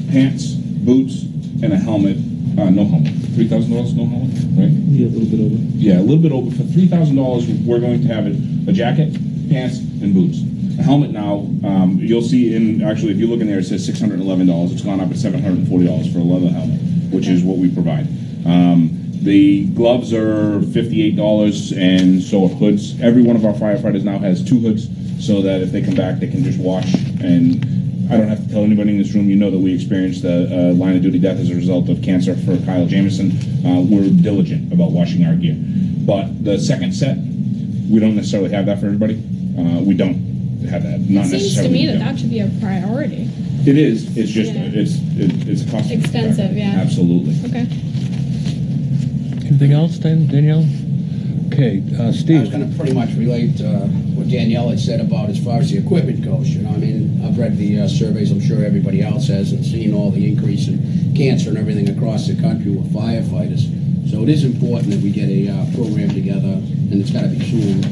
pants, boots, and a helmet, uh, no helmet. Three thousand dollars, no helmet, right? Yeah, a little bit over. Yeah, a little bit over. For three thousand dollars, we're going to have it, a jacket, pants, and boots. A helmet now, um, you'll see in, actually, if you look in there, it says six hundred and eleven dollars. It's gone up to seven hundred and forty dollars for a leather helmet, which is what we provide. Um, the gloves are fifty-eight dollars, and so are hoods. Every one of our firefighters now has two hoods, so that if they come back, they can just wash. And I don't have to tell anybody in this room, you know that we experienced a, a line of duty death as a result of cancer for Kyle Jameson. Uh, we're diligent about washing our gear. But the second set, we don't necessarily have that for everybody. Uh, we don't have that. Not It seems to me that that should be a priority. It is. It's just Yeah. it's it, it's a cost. Extensive, yeah. Absolutely. Okay. Anything else, Dan- Danielle? Okay, uh, I was Steve? gonna pretty much relate uh, what Danielle had said about as far as the equipment goes, you know, I mean, I've read the uh, surveys, I'm sure everybody else has, and seen all the increase in cancer and everything across the country with firefighters. So it is important that we get a uh, program together, and it's gotta be soon,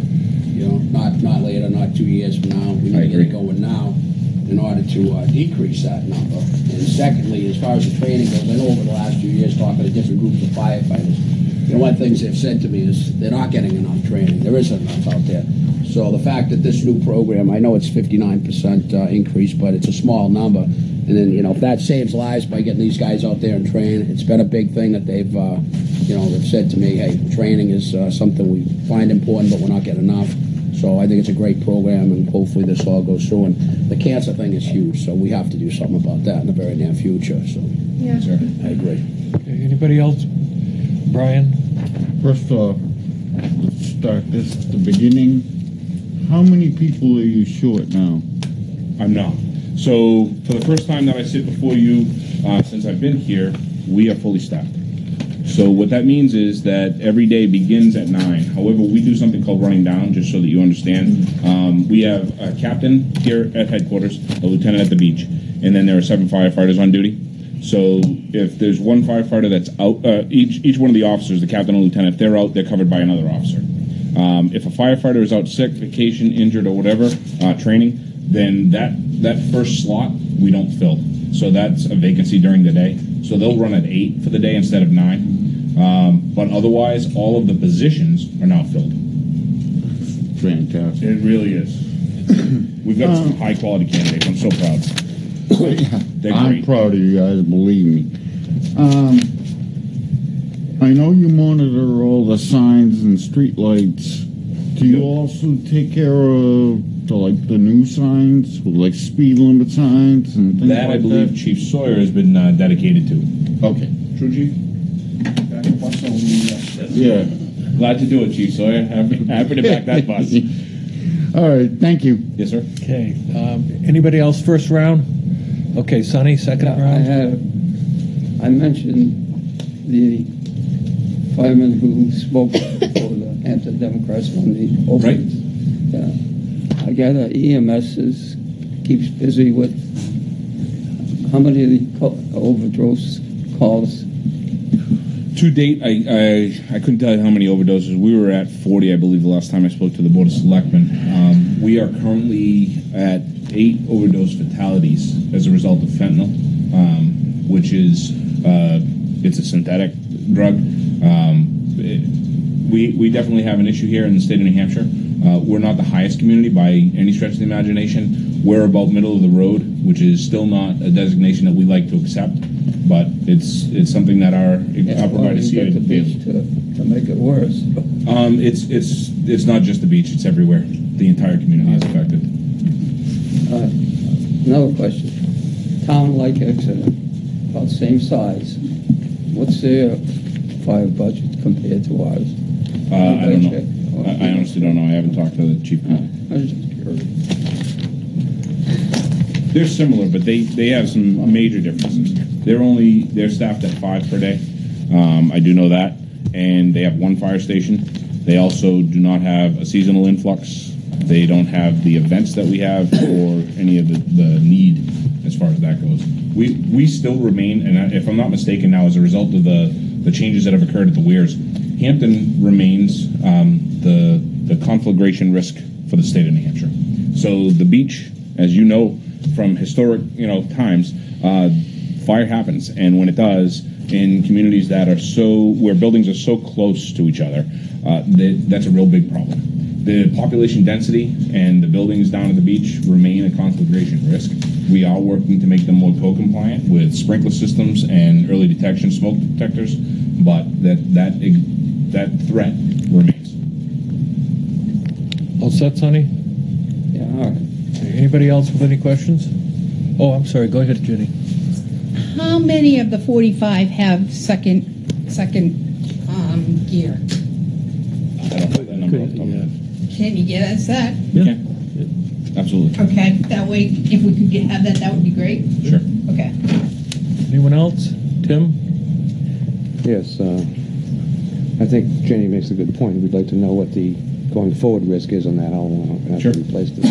you know, not, not later, not two years from now. We I need to get it going now in order to uh, decrease that number. And secondly, as far as the training goes, I know over the last few years, talking to different groups of firefighters, you know, one of the things they've said to me is they're not getting enough training. There isn't enough out there. So the fact that this new program, I know it's 59% uh, increase, but it's a small number. And then, you know, if that saves lives by getting these guys out there and train, it's been a big thing that they've, uh, you know, they've said to me, hey, training is uh, something we find important, but we're not getting enough. So I think it's a great program, and hopefully this all goes through. And the cancer thing is huge, so we have to do something about that in the very near future. So Yeah. Sure. I agree. Okay, Anybody else? Brian? First off, let's start this at the beginning. How many people are you short now? I'm not. So for the first time that I sit before you uh, since I've been here, we are fully staffed. So what that means is that every day begins at nine. However, we do something called running down, just so that you understand. Um, we have a captain here at headquarters, a lieutenant at the beach, and then there are seven firefighters on duty. So if there's one firefighter that's out, uh, each each one of the officers, the captain and lieutenant, if they're out, they're covered by another officer. Um, if a firefighter is out sick, vacation, injured, or whatever, uh, training, then that that first slot we don't fill. So that's a vacancy during the day. So they'll run at eight for the day instead of nine. Um, but otherwise, all of the positions are now filled. Fantastic. It really is. We've got some high quality candidates. I'm so proud. They're I'm great. proud of you guys, believe me. Um, I know you monitor all the signs and street lights. Do you also take care of the, like the new signs, like speed limit signs and things That I believe that? Chief Sawyer has been uh, dedicated to. Okay. True, Chief. Yeah. Glad to do it, Chief Sawyer. Happy, happy to back that bus. All right. Thank you. Yes, sir. Okay, um, anybody else first round? Okay, Sonny, second I round? have, I mentioned the fireman who spoke for the anti-democrats on the opiates. Yeah. I gather EMS is, keeps busy with, how many of the co- overdose calls? To date, I, I I couldn't tell you how many overdoses. We were at 40, I believe, the last time I spoke to the Board of Selectmen. Um, we are currently at eight overdose fatalities as a result of fentanyl, um, which is uh, it's a synthetic drug. Um, it- we we definitely have an issue here in the state of New Hampshire. Uh, we're not the highest community by any stretch of the imagination. We're about middle of the road, which is still not a designation that we like to accept, but it's it's something that our our providers see got the beach to, to make it worse. Um, it's it's it's not just the beach; it's everywhere. The entire community is affected. Uh, Another question. Town like Exeter, about the same size. What's their fire budget compared to ours? Uh, I don't know. I, I honestly don't know. I haven't talked to the chief. I was just curious. They're similar, but they they have some major differences. They're only they're staffed at five per day. Um, I do know that, and they have one fire station. They also do not have a seasonal influx. They don't have the events that we have or any of the, the need as far as that goes. We we still remain, and if I'm not mistaken, now as a result of the the changes that have occurred at the weirs, Hampton remains um, the the conflagration risk for the state of New Hampshire. So the beach, as you know from historic you know times, uh, fire happens, and when it does, in communities that are so where buildings are so close to each other, uh, that, that's a real big problem. The population density and the buildings down at the beach remain a conflagration risk. We are working to make them more code compliant with sprinkler systems and early detection smoke detectors, but that that that threat remains. All set, Sonny? Yeah, all right. Anybody else with any questions? Oh, I'm sorry, go ahead, Jenny. How many of the 45 have second, second um, gear? on Could- both. yeah. Can you get us that? Yeah. Absolutely. Okay, that way, if we could get, have that, that would be great. Sure. Okay. Anyone else? Tim? Yes, uh, I think Jenny makes a good point. We'd like to know what the going forward risk is on that, I'll have Sure. to replace this.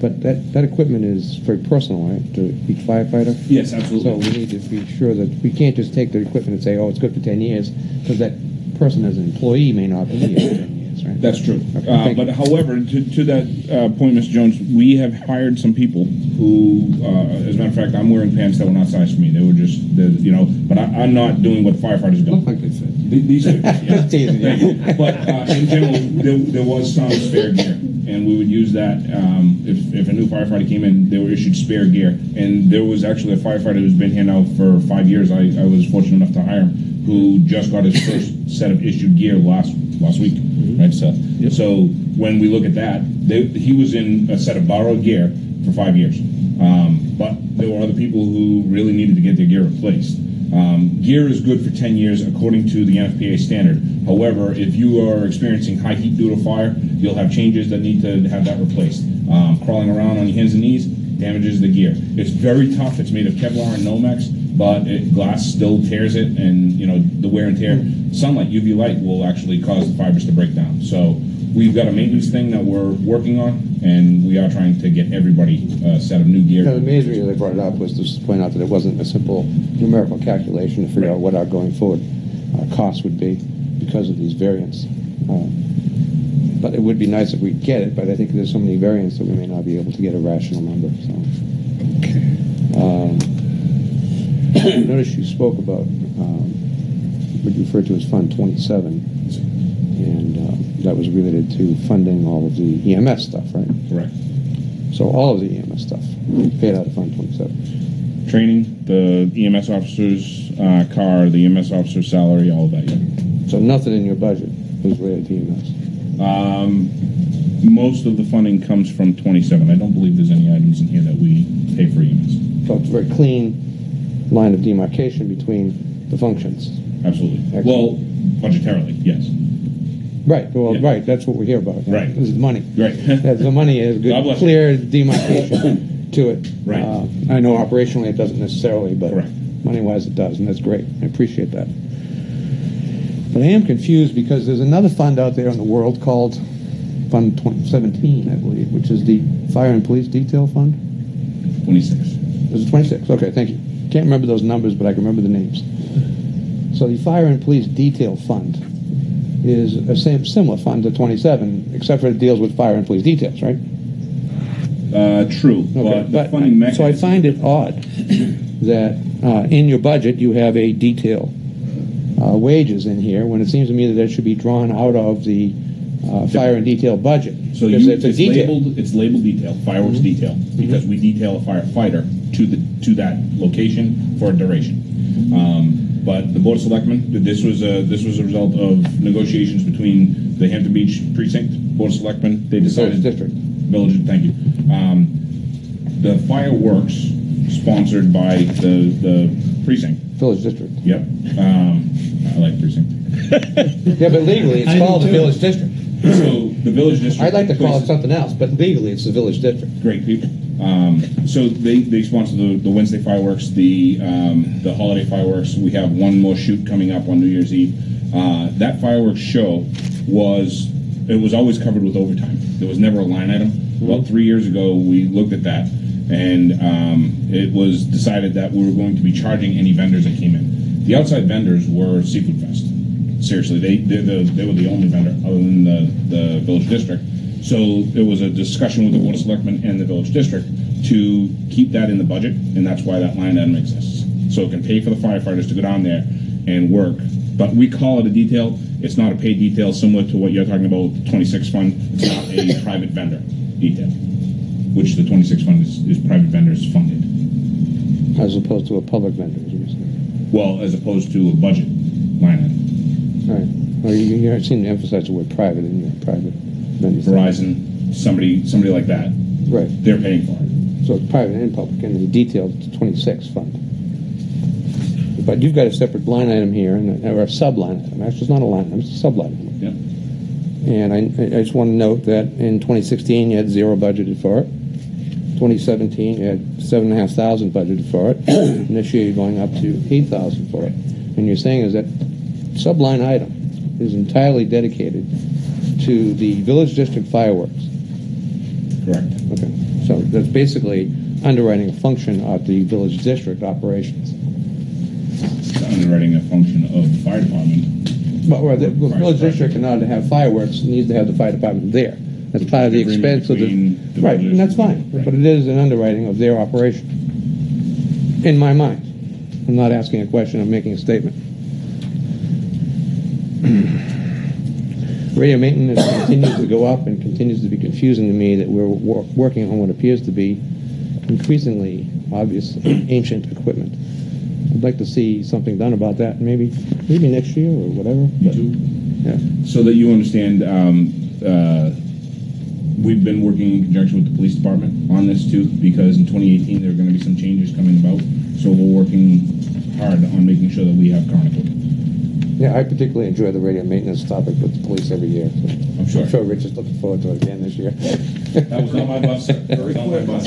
But that, that equipment is very personal, right, to each firefighter? Yes, absolutely. So we need to be sure that, we can't just take the equipment and say, oh, it's good for 10 years, because that person as an employee may not be here Right? That's true. Okay, uh, but however, to, to that uh, point, Mr. Jones, we have hired some people who, uh, as a matter of fact, I'm wearing pants that were not sized for me. They were just, you know, but I, am not doing what the firefighters do. Like they said. These are, yeah. yeah. But uh, in general, there, there, was some spare gear, and we would use that um, if, if a new firefighter came in, they were issued spare gear. And there was actually a firefighter who's been here now for five years. I, I was fortunate enough to hire him who just got his first set of issued gear last last week. Right, so so when we look at that, they, he was in a set of borrowed gear for five years. Um, but there were other people who really needed to get their gear replaced. Um, gear is good for 10 years according to the NFPA standard. However, if you are experiencing high heat due to fire, you'll have changes that need to have that replaced. Um, crawling around on your hands and knees damages the gear. It's very tough. It's made of Kevlar and Nomex, but it, glass still tears it, and you know the wear and tear. Sunlight, UV light, will actually cause the fibers to break down. So we've got a maintenance thing that we're working on, and we are trying to get everybody a set of new gear. Yeah, the main reason they brought it up was to point out that it wasn't a simple numerical calculation to figure out what our going forward uh, costs would be because of these variants. Uh, But it would be nice if we get it, but I think there's so many variants that we may not be able to get a rational number, so. Um, Notice you spoke about, um, what you referred to as Fund 27, and um, that was related to funding all of the EMS stuff, right? Correct. So all of the EMS stuff paid out of Fund 27. Training, the EMS officer's uh, car, the EMS officer's salary, all of that. Yeah. So nothing in your budget was related to EMS. Um, most of the funding comes from 27. I don't believe there's any items in here that we pay for EMS. So it's a very clean line of demarcation between the functions. Absolutely. Excellent. Well, budgetarily, yes. Right, well, Yeah. right, that's what we hear about. Right. This is money. Right. The money is good, clear demarcation to it. Right. Uh, I know operationally it doesn't necessarily, but Correct. money-wise it does, and that's great. I appreciate that. But I am confused because there's another fund out there in the world called Fund 2017, I believe, which is the Fire and Police Detail Fund. 26. Is it 26? Okay, thank you. Can't remember those numbers, but I can remember the names. So the Fire and Police Detail Fund is a same, similar fund to 27, except for it deals with fire and police details, right? Uh, true, Okay, but but, so I find it odd that uh, in your budget you have a detail uh, wages in here when it seems to me that that should be drawn out of the uh, fire and detail budget. So because you, it's it's. Mm-hmm. labeled, it's labeled detail, fireworks detail, because we detail a firefighter to the, to that location for a duration. Um, but the Board of Selectmen, this was a, this was a result of negotiations between the Hampton Beach Precinct, Board of Selectmen, they decided. Village district. Village, thank you. Um, the fireworks sponsored by the, the precinct, Village district. yep, um, I like. Yeah, but legally I it's do called the too. village district. So the village district. I'd like to call it places- something else, but legally it's the village district. great people. Um, so they, they sponsor the, the Wednesday fireworks, the um, the holiday fireworks. We have one more shoot coming up on New Year's Eve. Uh, that fireworks show was it was always covered with overtime. There was never a line item. About three years ago, we looked at that, and um, it was decided that we were going to be charging any vendors that came in. The outside vendors were Seafood Fest. Seriously, they they're the, they were the only vendor other than the, the village district. So there was a discussion with the board of selectmen and the village district to keep that in the budget, and that's why that line item exists. So it can pay for the firefighters to go down there and work. But we call it a detail. It's not a paid detail, similar to what you're talking about with the 26 fund. It's not a private vendor detail, which the 26 fund is, is private vendors funded. As opposed to a public vendor, as you were saying. Well, as opposed to a budget line item. Right. Well, you, you seem to emphasize the word private in your private. Verizon, somebody, somebody like that, Right. they're paying for it. So it's private and public, and the detailed 26 fund. But you've got a separate line item here, and or a sub-line item. Actually, it's not a line item, it's a sub-line item. Yeah. And I, I just want to note that in 2016, you had zero budgeted for it. 2017, you had seven and a half thousand budgeted for it. And this year, you're going up to 8,000 for it. And you're saying is that subline item is entirely dedicated to the village district fireworks. Correct. Okay. So that's basically underwriting a function of the village district operations. It's underwriting a function of the fire department. But where the the village district, in order to have fireworks, needs to have the fire department there. That's part of the expense of the, right, and that's fine. But it is an underwriting of their operation. In my mind. I'm not asking a question, I'm making a statement. Radio maintenance continues to go up and continues to be confusing to me that we're wor- working on what appears to be increasingly, obviously, ancient equipment. I'd like to see something done about that, maybe, maybe next year or whatever. but- Yeah. So that you understand, um, uh, we've been working in conjunction with the police department on this too, because in 2018, there are gonna be some changes coming about. So we're working hard on making sure that we have current equipment. Yeah, I particularly enjoy the radio maintenance topic with the police every year. so I'm sure. I'm sure Rich is looking forward to it again this year. That was on my bus, sir. Was on my bus.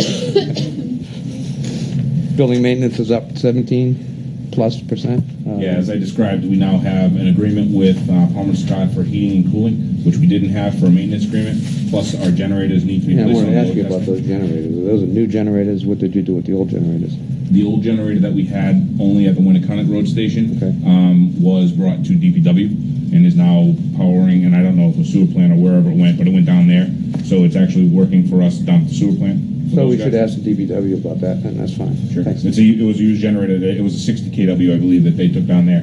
Building maintenance is up seventeen plus percent. Yeah, as I described, we now have an agreement with uh, Palmer Sicard for heating and cooling, which we didn't have for a maintenance agreement, plus our generators need to be Yeah, I placed wanted on to load ask you about testing. those generators. Are those are new generators? What did you do with the old generators? The old generator that we had only at the Winnacunnet Road Station Okay. um, was brought to DPW and is now powering, and I don't know if was sewer plant or wherever it went, but it went down there. So it's actually working for us down at the sewer plant. So we should ask the DPW about that, and that's fine. Sure. Thanks. It's a, it was a used generator. that- It was a 60 kW, I believe, that they took down there.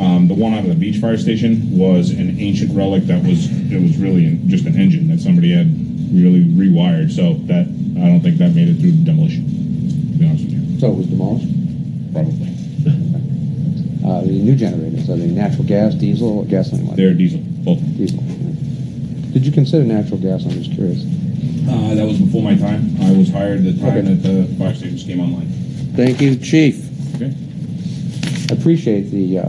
Um, the one out of the beach fire station was an ancient relic that was it was really an- just an engine that somebody had really rewired. So that I don't think that made it through demolition. To be honest with you, So it was demolished? probably Uh, the new generators, are they natural gas, diesel, or gasoline? They're diesel both. Diesel. Did you consider natural gas? I'm just curious. Uh, that was before my time. I was hired the time Okay. that the fire stations came online. Thank you, Chief. Okay. I appreciate the, uh,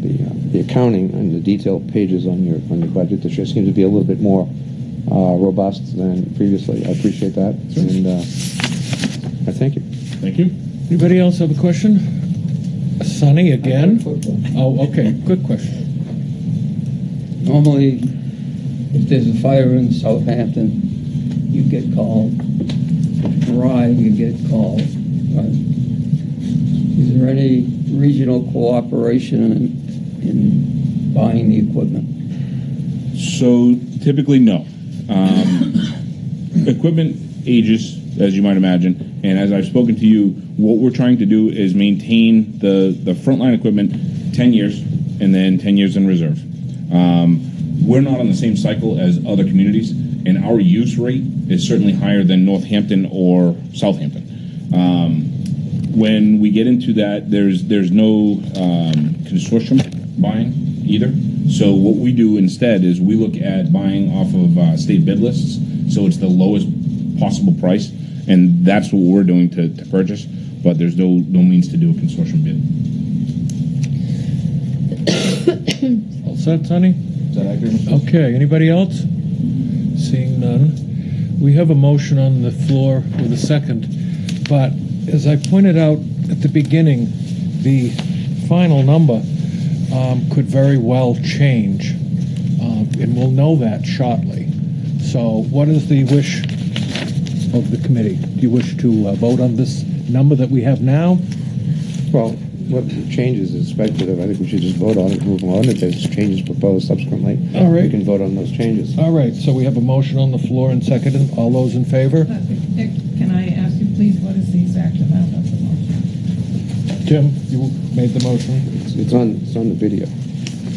the, uh, the accounting and the detailed pages on your, on your budget. This year seems to be a little bit more, uh, robust than previously. I appreciate that, and, uh, I thank you. Thank you. Anybody else have a question? Sonny again? Oh, okay, good question. Normally, if there's a fire in South Hampton, you get called. Rye, you get called. Right? Is there any regional cooperation in, in buying the equipment? So typically, no. Um, equipment ages, as you might imagine, and as I've spoken to you, what we're trying to do is maintain the the frontline equipment ten years, and then ten years in reserve. Um, we're not on the same cycle as other communities, and our use rate is certainly higher than North Hampton or South Hampton. Um, when we get into that, there's there's no um, consortium buying either. So what we do instead is we look at buying off of uh, state bid lists. So it's the lowest possible price, and that's what we're doing to, to purchase. But there's no no means to do a consortium bid. All set, Sonny? Is that accurate? Okay, anybody else? Seeing none. We have a motion on the floor with a second, but as I pointed out at the beginning, the final number um, could very well change, um, and we'll know that shortly. So what is the wish of the committee? Do you wish to uh, vote on this number that we have now? Well, what changes is speculative. I think we should just vote on it, move on. If there's changes proposed subsequently, All right. we can vote on those changes. All right, so we have a motion on the floor and seconded. All those in favor? Uh, Nick, Can I ask you, please, what is the exact amount of the motion? Jim, you made the motion. It's, it's on, it's on the video.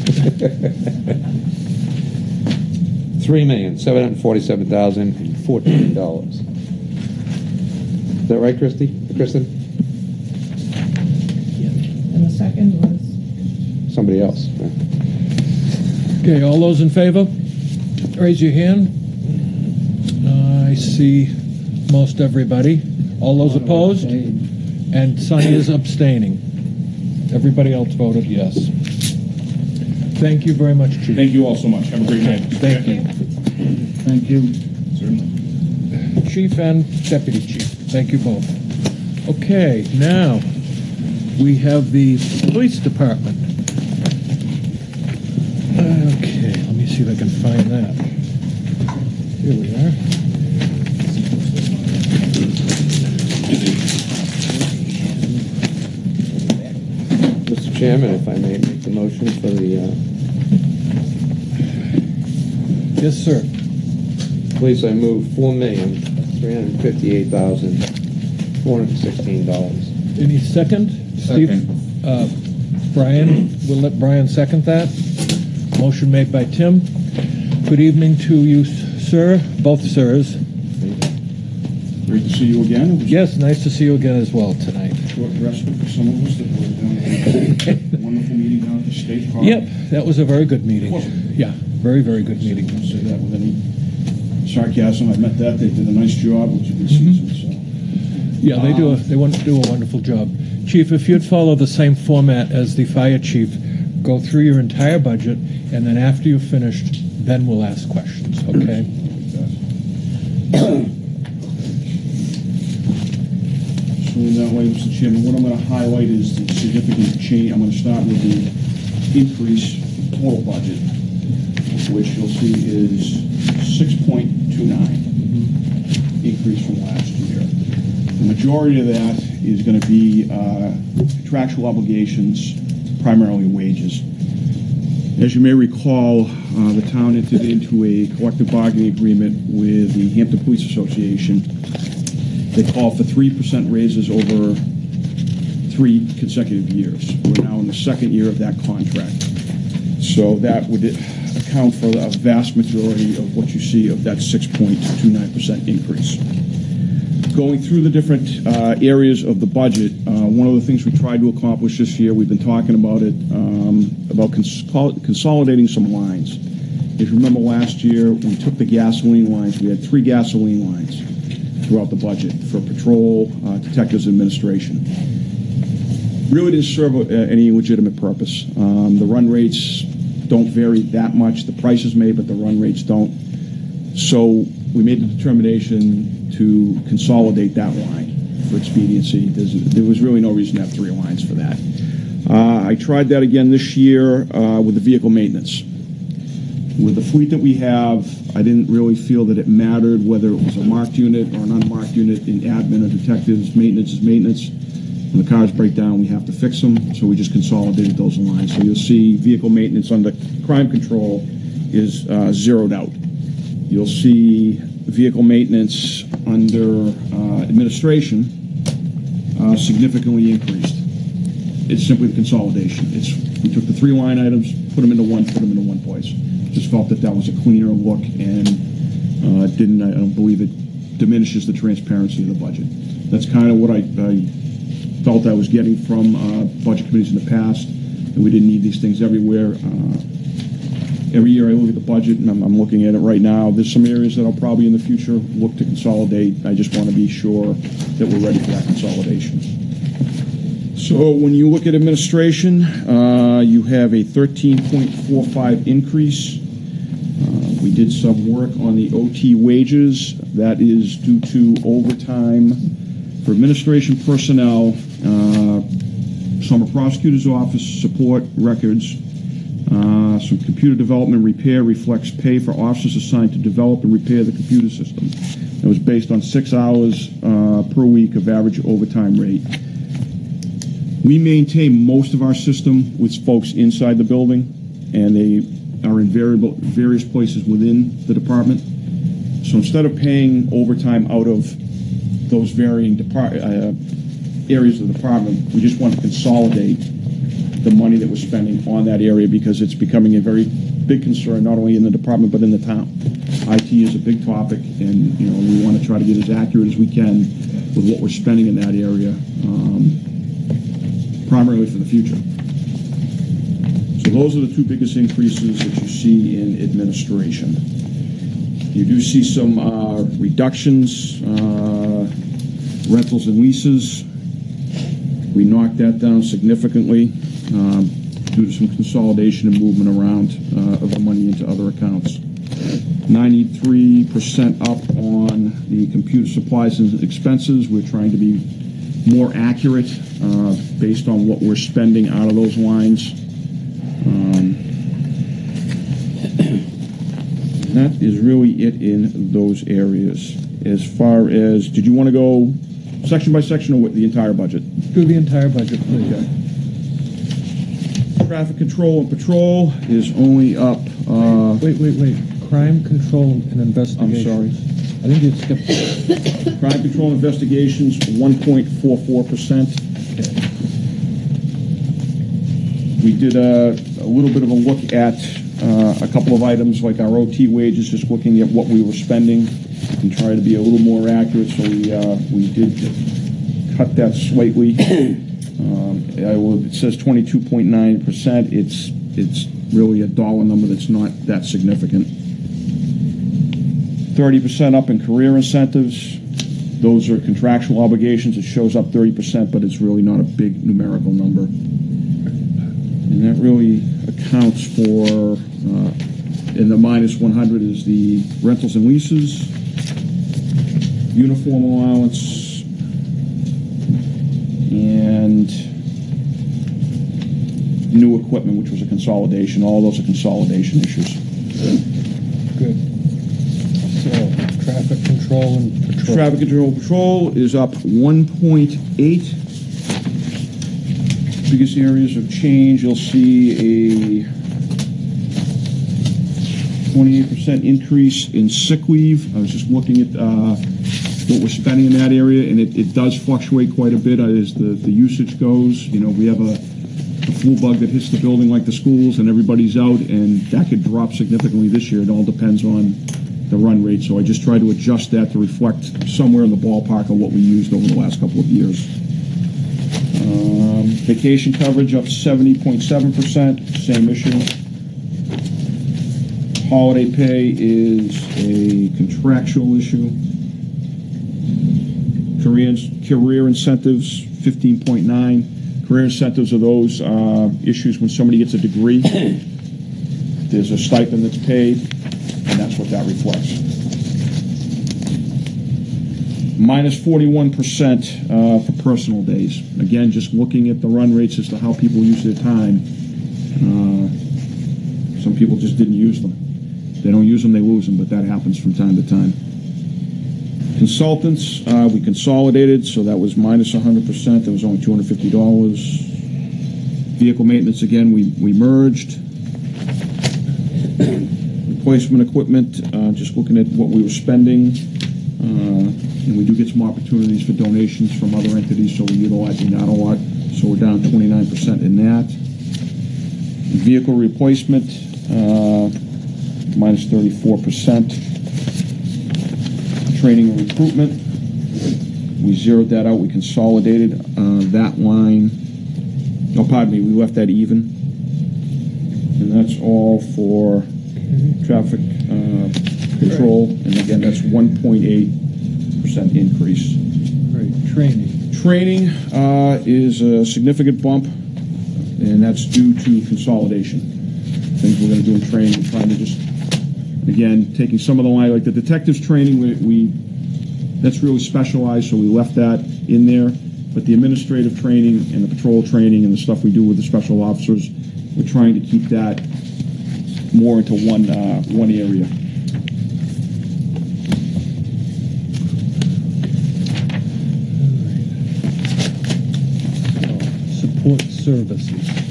Three million, seven hundred forty-seven thousand and fourteen dollars. Is that right, Christie? Kristen? And the second was? Somebody else? yeah. Okay, all those in favor? Raise your hand. I see most everybody. All those opposed? And Sonny is abstaining. Everybody else voted yes. Thank you very much, Chief. Thank you all so much. Have a great night. Thank you. Thank you. Certainly. Chief and Deputy Chief, thank you both. Okay, now, we have the Police Department. Okay, let me see if I can find that. Here we are. Mr. Chairman, if I may make the motion for the, uh, Yes, sir. Please, I move four million, three hundred fifty-eight thousand, four hundred sixteen dollars. Any second? Steve? Uh, Brian, we'll let Brian second that. Motion made by Tim. Good evening to you, sir, both sirs. Great to see you again. It was Yes, nice to see you again as well tonight. a short respite for some of us that were down at the wonderful meeting down at the State Park. Yep, that was a very good meeting. Was it? Yeah, very, very good meeting. Don't say that with any sarcasm. I met that. They did a nice job. It was a good season, so. Yeah, they do, a they want to do a wonderful job. Chief, if you'd follow the same format as the fire chief, go through your entire budget, and then after you've finished, then we'll ask questions, okay? So in that way, Mr. Chairman, what I'm going to highlight is the significant change. I'm going to start with the increase total budget, which you'll see is 6.29 mm-hmm. increase from last year. The majority of that is going to be uh, contractual obligations, primarily wages. As you may recall, uh, the town entered into a collective bargaining agreement with the Hampton Police Association they call for three percent raises over three consecutive years. We're now in the second year of that contract. So that would account for a vast majority of what you see of that six point two nine percent increase. Going through the different uh, areas of the budget, uh, one of the things we tried to accomplish this year, we've been talking about it, um, about cons- consolidating some lines. If you remember last year, we took the gasoline lines, we had three gasoline lines throughout the budget for patrol, uh, detectives, administration. Really didn't serve uh, any legitimate purpose. Um, the run rates don't vary that much. The prices may, but the run rates don't. So we made the determination to consolidate that line for expediency. There's, there was really no reason to have three lines for that. Uh, I tried that again this year uh, with the vehicle maintenance. With the fleet that we have, I didn't really feel that it mattered whether it was a marked unit or an unmarked unit in admin or detectives. Maintenance is maintenance. When the cars break down, we have to fix them, so we just consolidated those lines. So you'll see vehicle maintenance under crime control is uh, zeroed out. You'll see vehicle maintenance under uh, administration uh, significantly increased. It's simply the consolidation. It's, we took the three line items, put them into one, put them into one place. Just felt that that was a cleaner look and uh, didn't, I don't believe it diminishes the transparency of the budget. That's kind of what I, I felt I was getting from uh, budget committees in the past, and we didn't need these things everywhere. Every year I look at the budget, and I'm, I'm looking at it right now. There's some areas that I'll probably in the future look to consolidate. I just want to be sure that we're ready for that consolidation. So when you look at administration, uh, you have a 13.45 increase. Uh, We did some work on the OT wages. That is due to overtime for administration personnel, uh, summer prosecutor's office, support, records. Uh, Some computer development repair reflects pay for officers assigned to develop and repair the computer system. It was based on six hours uh, per week of average overtime rate. We maintain most of our system with folks inside the building, and they are in variable, various places within the department. So instead of paying overtime out of those varying depart, uh, areas of the department, we just want to consolidate the money that we're spending on that area because it's becoming a very big concern, not only in the department, but in the town. IT is a big topic, and, you know, we want to try to get as accurate as we can with what we're spending in that area, um, primarily for the future. So those are the two biggest increases that you see in administration. You do see some uh, reductions, uh, rentals and leases. We knocked that down significantly. Um, due to some consolidation and movement around uh, of the money into other accounts. 93% up on the computer supplies and expenses. We're trying to be more accurate uh, based on what we're spending out of those lines. Um, That is really it in those areas. As far as, did you want to go section by section or the entire budget? Do the entire budget, please. Traffic control and patrol is only up, uh, Wait, wait, wait. Crime control and investigation. I'm sorry. I think you skipped. Crime control investigations, 1.44%. We did a, a little bit of a look at uh, a couple of items like our OT wages, just looking at what we were spending and try to be a little more accurate. So we, uh, we did cut that slightly. Um, I will, it says 22.9%. It's, it's really a dollar number that's not that significant. 30% up in career incentives. Those are contractual obligations. It shows up 30%, but it's really not a big numerical number. And that really accounts for, uh, in the minus 100 is the rentals and leases, uniform allowance, and new equipment, which was a consolidation. All those are consolidation issues. Good. So, traffic control and patrol. Traffic control patrol is up 1.8. Biggest areas of change, you'll see a 28% increase in sick leave. I was just looking at uh, what we're spending in that area, and it, it does fluctuate quite a bit as the, the usage goes. You know, we have a, a flu bug that hits the building like the schools, and everybody's out, and that could drop significantly this year. It all depends on the run rate, so I just try to adjust that to reflect somewhere in the ballpark of what we used over the last couple of years. Um, Vacation coverage up 70.7%, same issue. Holiday pay is a contractual issue. Career, career incentives, 15.9. Career incentives are those uh, issues when somebody gets a degree. There's a stipend that's paid, and that's what that reflects. Minus 41% uh, for personal days. Again, just looking at the run rates as to how people use their time. Uh, Some people just didn't use them. They don't use them, they lose them, but that happens from time to time. Consultants, uh, we consolidated, so that was minus 100%. That was only $250. Vehicle maintenance, again, we, we merged. Replacement equipment, uh, just looking at what we were spending. Uh, and we do get some opportunities for donations from other entities, so we're utilizing that a lot. So we're down 29% in that. Vehicle replacement, uh, minus 34%. Training and recruitment, we zeroed that out, we consolidated uh, that line. Oh, pardon me, we left that even. And that's all for traffic uh, control, and again, that's 1.8% increase. Right, training. Training uh, is a significant bump, and that's due to consolidation. Things we're going to do in training, trying to just, again, taking some of the line, like the detectives training, we, we that's really specialized, so we left that in there. But the administrative training and the patrol training and the stuff we do with the special officers, we're trying to keep that more into one uh, one area. Support services.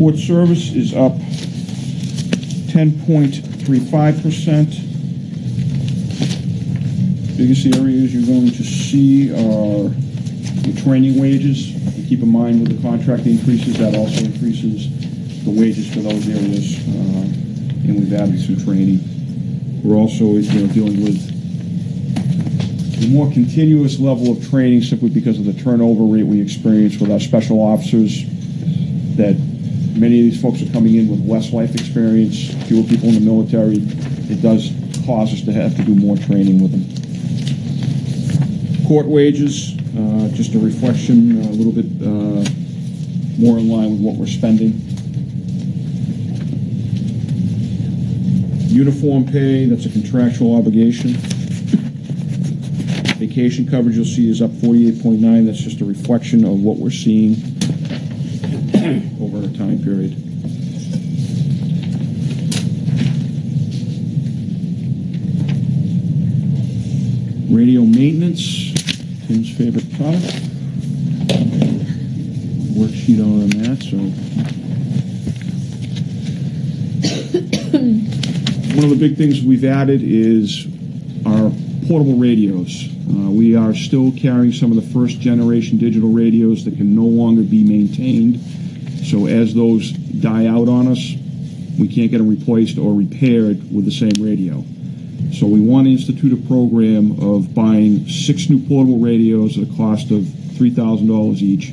Support service is up 10.35%. Biggest areas you're going to see are the training wages. And Keep in mind with the contract increases, that also increases the wages for those areas. uh, And we've added some training. We're also, you know, dealing with a more continuous level of training simply because of the turnover rate we experience with our special officers, that many of these folks are coming in with less life experience, fewer people in the military. It does cause us to have to do more training with them. Court wages, uh, just a reflection, a little bit uh, more in line with what we're spending. Uniform pay, that's a contractual obligation. Vacation coverage you'll see is up 48.9, that's just a reflection of what we're seeing over a time period. Radio maintenance, Tim's favorite product. Worksheet on that, so. One of the big things we've added is our portable radios. Uh, we are still carrying some of the first generation digital radios that can no longer be maintained. So as those die out on us, we can't get them replaced or repaired with the same radio. So we want to institute a program of buying six new portable radios at a cost of $3,000 each,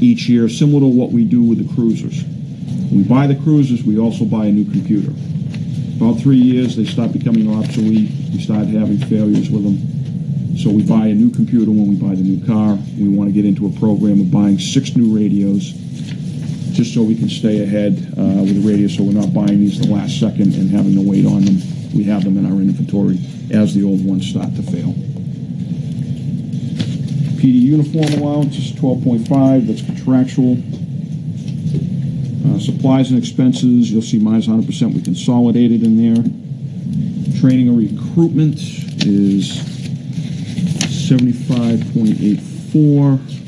each year, similar to what we do with the cruisers. When we buy the cruisers, we also buy a new computer. About three years, they start becoming obsolete. We start having failures with them. So we buy a new computer when we buy the new car. We want to get into a program of buying six new radios just so we can stay ahead uh, with the radio so we're not buying these the last second and having to wait on them. We have them in our inventory as the old ones start to fail. PD uniform allowance is 12.5, that's contractual. Uh, Supplies and expenses, you'll see mine's 100%, we consolidated in there. Training and recruitment is 75.84.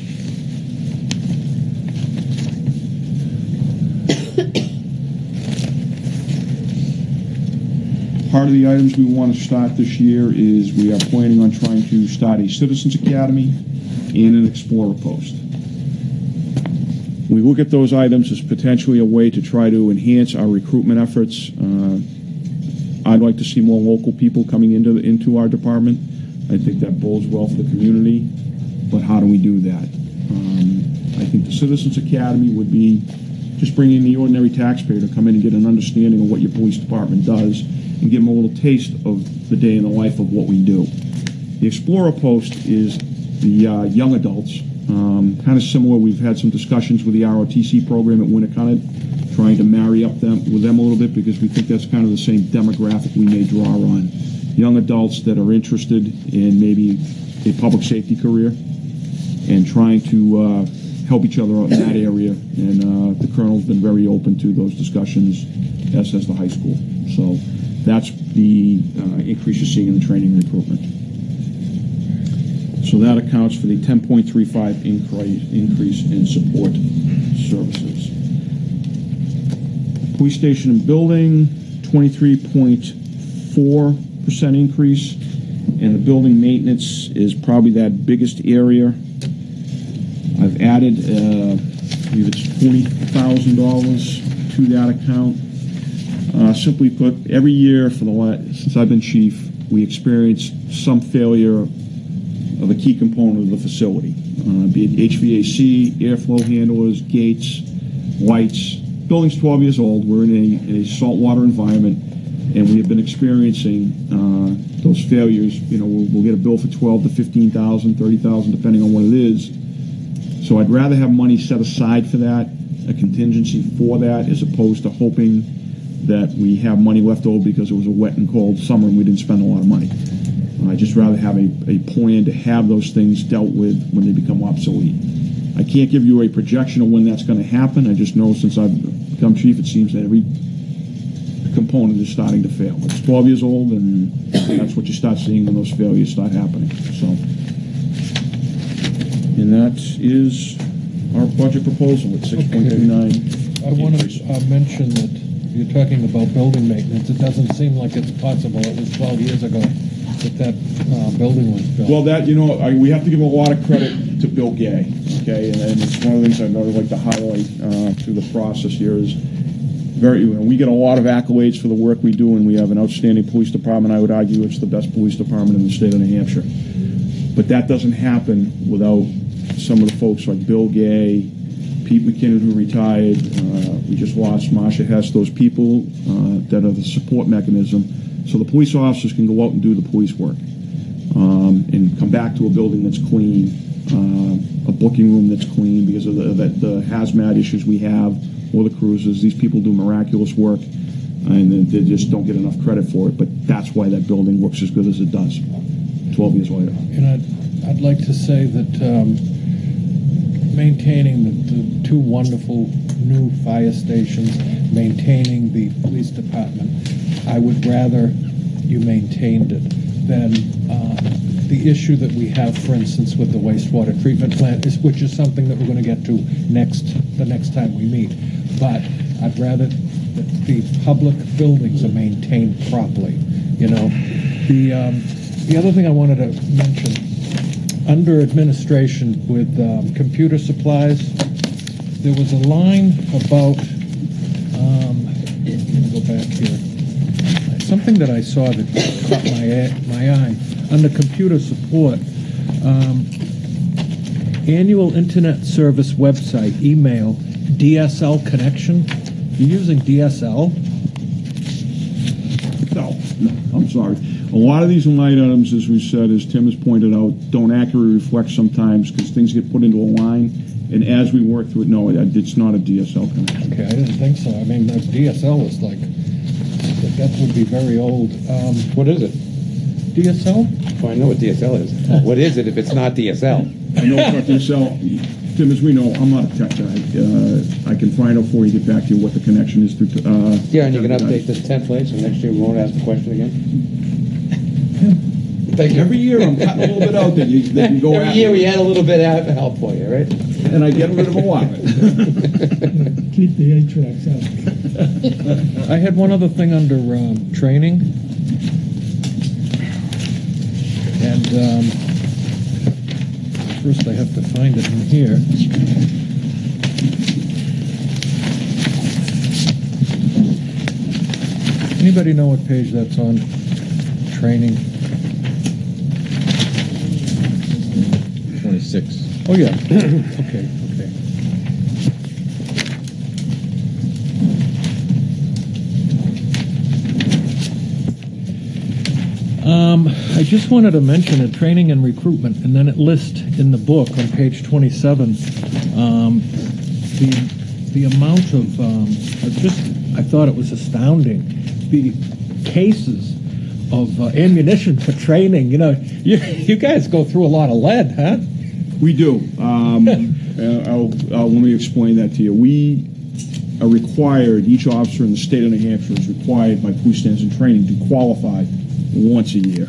Part of the items we want to start this year is we are planning on trying to start a Citizens Academy and an Explorer Post. We look at those items as potentially a way to try to enhance our recruitment efforts. Uh, I'd like to see more local people coming into, into our department. I think that bodes well for the community, but how do we do that? Um, I think the Citizens Academy would be just bringing the ordinary taxpayer to come in and get an understanding of what your police department does and give them a little taste of the day in the life of what we do. The Explorer Post is the uh, young adults, um, kind of similar. We've had some discussions with the ROTC program at Winnacunnet, trying to marry up them with them a little bit because we think that's kind of the same demographic we may draw on. Young adults that are interested in maybe a public safety career and trying to uh, help each other out in that area. And uh, the colonel's been very open to those discussions, as has the high school. So that's the uh, increase you're seeing in the training recruitment. So that accounts for the 10.35 increase, increase in support services. Police station and building, 23.4% increase. And the building maintenance is probably that biggest area. I've added, uh, I believe it's $40,000 to that account. Uh, simply put, every year for the last, since I've been chief, we experience some failure of a key component of the facility, uh, be it HVAC, airflow handlers, gates, lights. Building's 12 years old. We're in a, in a saltwater environment, and we have been experiencing uh, those failures. You know, we'll, we'll get a bill for 12 to 15,000, 30,000, depending on what it is. So I'd rather have money set aside for that, a contingency for that, as opposed to hoping that we have money left over because it was a wet and cold summer and we didn't spend a lot of money. I'd just rather have a, a plan to have those things dealt with when they become obsolete. I can't give you a projection of when that's going to happen. I just know since I've become chief, it seems that every component is starting to fail. It's 12 years old, and that's what you start seeing when those failures start happening. So, and that is our budget proposal at 6.29. I want to uh, mention that you're talking about building maintenance. It doesn't seem like it's possible. It was 12 years ago that that uh, building was built. Well, that, you know, I, we have to give a lot of credit to Bill Gay, okay? And, and it's one of the things I'd really like to highlight uh, through the process here is very, you know, we get a lot of accolades for the work we do, and we have an outstanding police department. I would argue it's the best police department in the state of New Hampshire. But that doesn't happen without some of the folks like Bill Gay, Pete McKinnon, who retired. Uh, we just lost Marcia Hess. Those people uh, that are the support mechanism so the police officers can go out and do the police work. um, and come back to a building that's clean, uh, a booking room that's clean because of the, the, the hazmat issues we have or the cruises. These people do miraculous work and they- they just don't get enough credit for it, but that's why that building works as good as it does 12 years later. And I'd, I'd like to say that um, maintaining the, the two wonderful new fire stations, maintaining the police department, I would rather you maintained it than uh, the issue that we have, for instance, with the wastewater treatment plant, is, which is something that we're going to get to next, the next time we meet. But I'd rather that the public buildings are maintained properly, you know? The, um, the other thing I wanted to mention, under administration with um, computer supplies, there was a line about, um, let me go back here. Something that I saw that caught my, eye- my eye. Under computer support, um, annual internet service website, email, DSL connection. You're using DSL? No, no, I'm sorry. A lot of these line items, as we said, as Tim has pointed out, don't accurately reflect sometimes because things get put into a line. And as we work through it, no, it's not a DSL connection. Okay, I didn't think so. I mean, the DSL is like, that- that would be very old. Um, What is it? DSL? Well, I know what DSL is. What is it if it's not DSL? I know about DSL, Tim, as we know, I'm not a tech guy. Uh, I can find out for you, get back to you what the connection is through, uh. Yeah, and you can update this template, so next year we won't ask the question again. Thank you. Every year I'm cutting a little bit out that you, that you go Every year we had a little bit of help for you, right? And I get rid of a lot. Keep the eight tracks out. I had one other thing under um, training. And um, first I have to find it in here. Anybody know what page that's on? Training? 26. Oh, yeah. Okay, okay. Um, I just wanted to mention it, training and recruitment, and then it lists in the book on page 27, um, the, the amount of, um, just, I thought it was astounding, the cases of uh, ammunition for training, you know, you, you guys go through a lot of lead, huh? We do. Um, uh, I'll, uh, let me explain that to you. We are required, each officer in the state of New Hampshire is required by police standards and training to qualify once a year.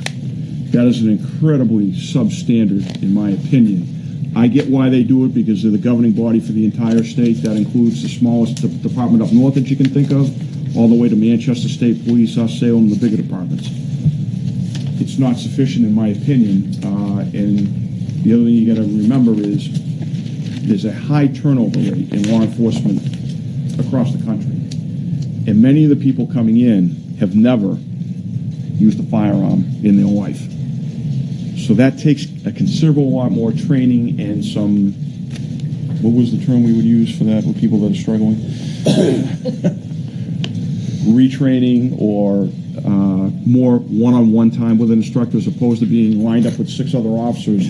That is an incredibly substandard, in my opinion. I get why they do it because they're the governing body for the entire state. That includes the smallest de- department up north that you can think of, all the way to Manchester State Police, us Salem, the bigger departments. It's not sufficient, in my opinion, uh, and the other thing you got to remember is there's a high turnover rate in law enforcement across the country. And many of the people coming in have never used a firearm in their life. So that takes a considerable lot more training and some, what was the term we would use for that with people that are struggling? Retraining or uh, more one-on-one time with an instructor as opposed to being lined up with six other officers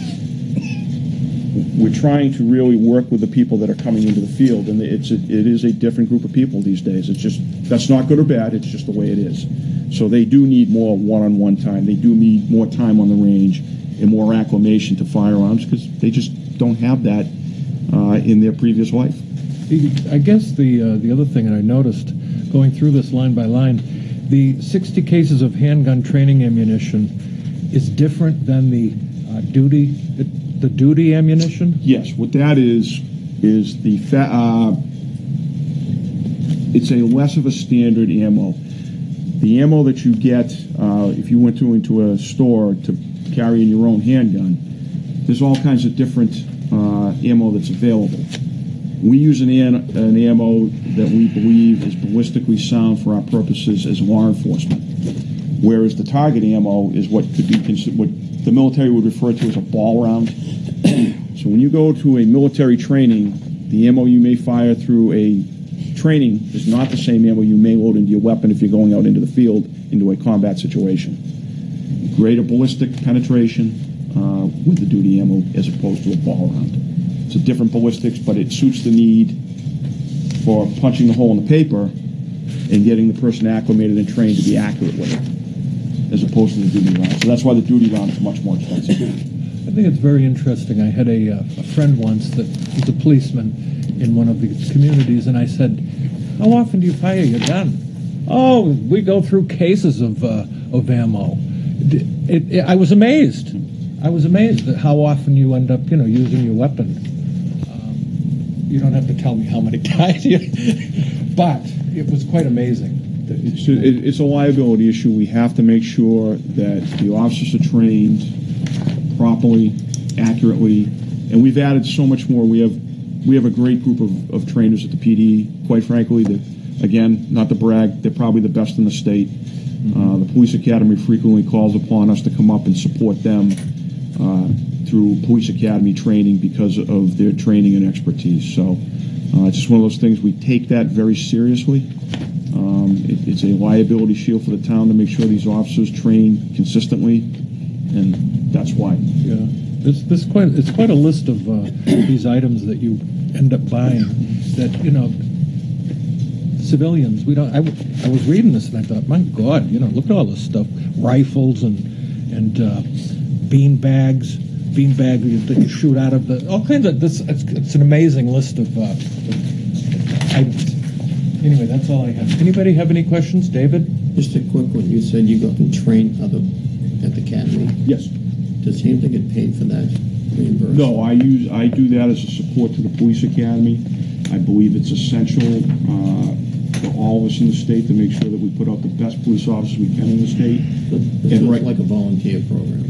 we're trying to really work with the people that are coming into the field, and it's a, it is a different group of people these days. It's just that's not good or bad. It's just the way it is. So they do need more one-on-one time. They do need more time on the range and more acclimation to firearms because they just don't have that uh, in their previous life. I guess the, uh, the other thing that I noticed, going through this line by line, the 60 cases of handgun training ammunition is different than the uh, duty, the duty ammunition? Yes, what that is is the fa- uh, it's a less of a standard ammo. The ammo that you get uh, if you went to into a store to carry in your own handgun, there's all kinds of different uh, ammo that's available. We use an, an, an ammo that we believe is ballistically sound for our purposes as law enforcement, whereas the target ammo is what could be considered the military would refer to as a ball round. so when you go to a military training, the ammo you may fire through a training is not the same ammo you may load into your weapon if you're going out into the field into a combat situation. greater ballistic penetration uh, with the duty ammo as opposed to a ball round. It's a different ballistics, but it suits the need for punching the hole in the paper and getting the person acclimated and trained to be accurate with it, as opposed to the duty round. So that's why the duty round is much more expensive. I think it's very interesting. I had a, uh, a friend once that was a policeman in one of the communities, and I said, "How often do you fire your gun?" Oh, we go through cases of uh, of ammo. It, it, I was amazed. I was amazed at how often you end up, you know, using your weapon. Um, you don't have to tell me how many times, you, but it was quite amazing. It's, it- it's a liability issue. We have to make sure that the officers are trained properly, accurately, and we've added so much more. We have we have a great group of, of trainers at the PD. Quite frankly, that again, not to brag, they're probably the best in the state. Uh, the police academy frequently calls upon us to come up and support them uh, through police academy training because of their training and expertise. So uh, it's just one of those things. We take that very seriously. Um, it, it's a liability shield for the town to make sure these officers train consistently, and that's why. Yeah, this this quite it's quite a list of uh, these items that you end up buying that you know civilians we don't. I, I was reading this and I thought, my God, you know, look at all this stuff: rifles and and uh, bean bags, bean bag that you shoot out of the all kinds of this. It's, it's an amazing list of, uh, items. Anyway, that's all I have. Anybody have any questions, David? Just a quick one, you said you go up and train other, at the academy. Yes. Does Hampton get paid for that, reimbursed? No, I use I do that as a support to the police academy. I believe it's essential uh, for all of us in the state to make sure that we put out the best police officers we can in the state. This And right- like a volunteer program.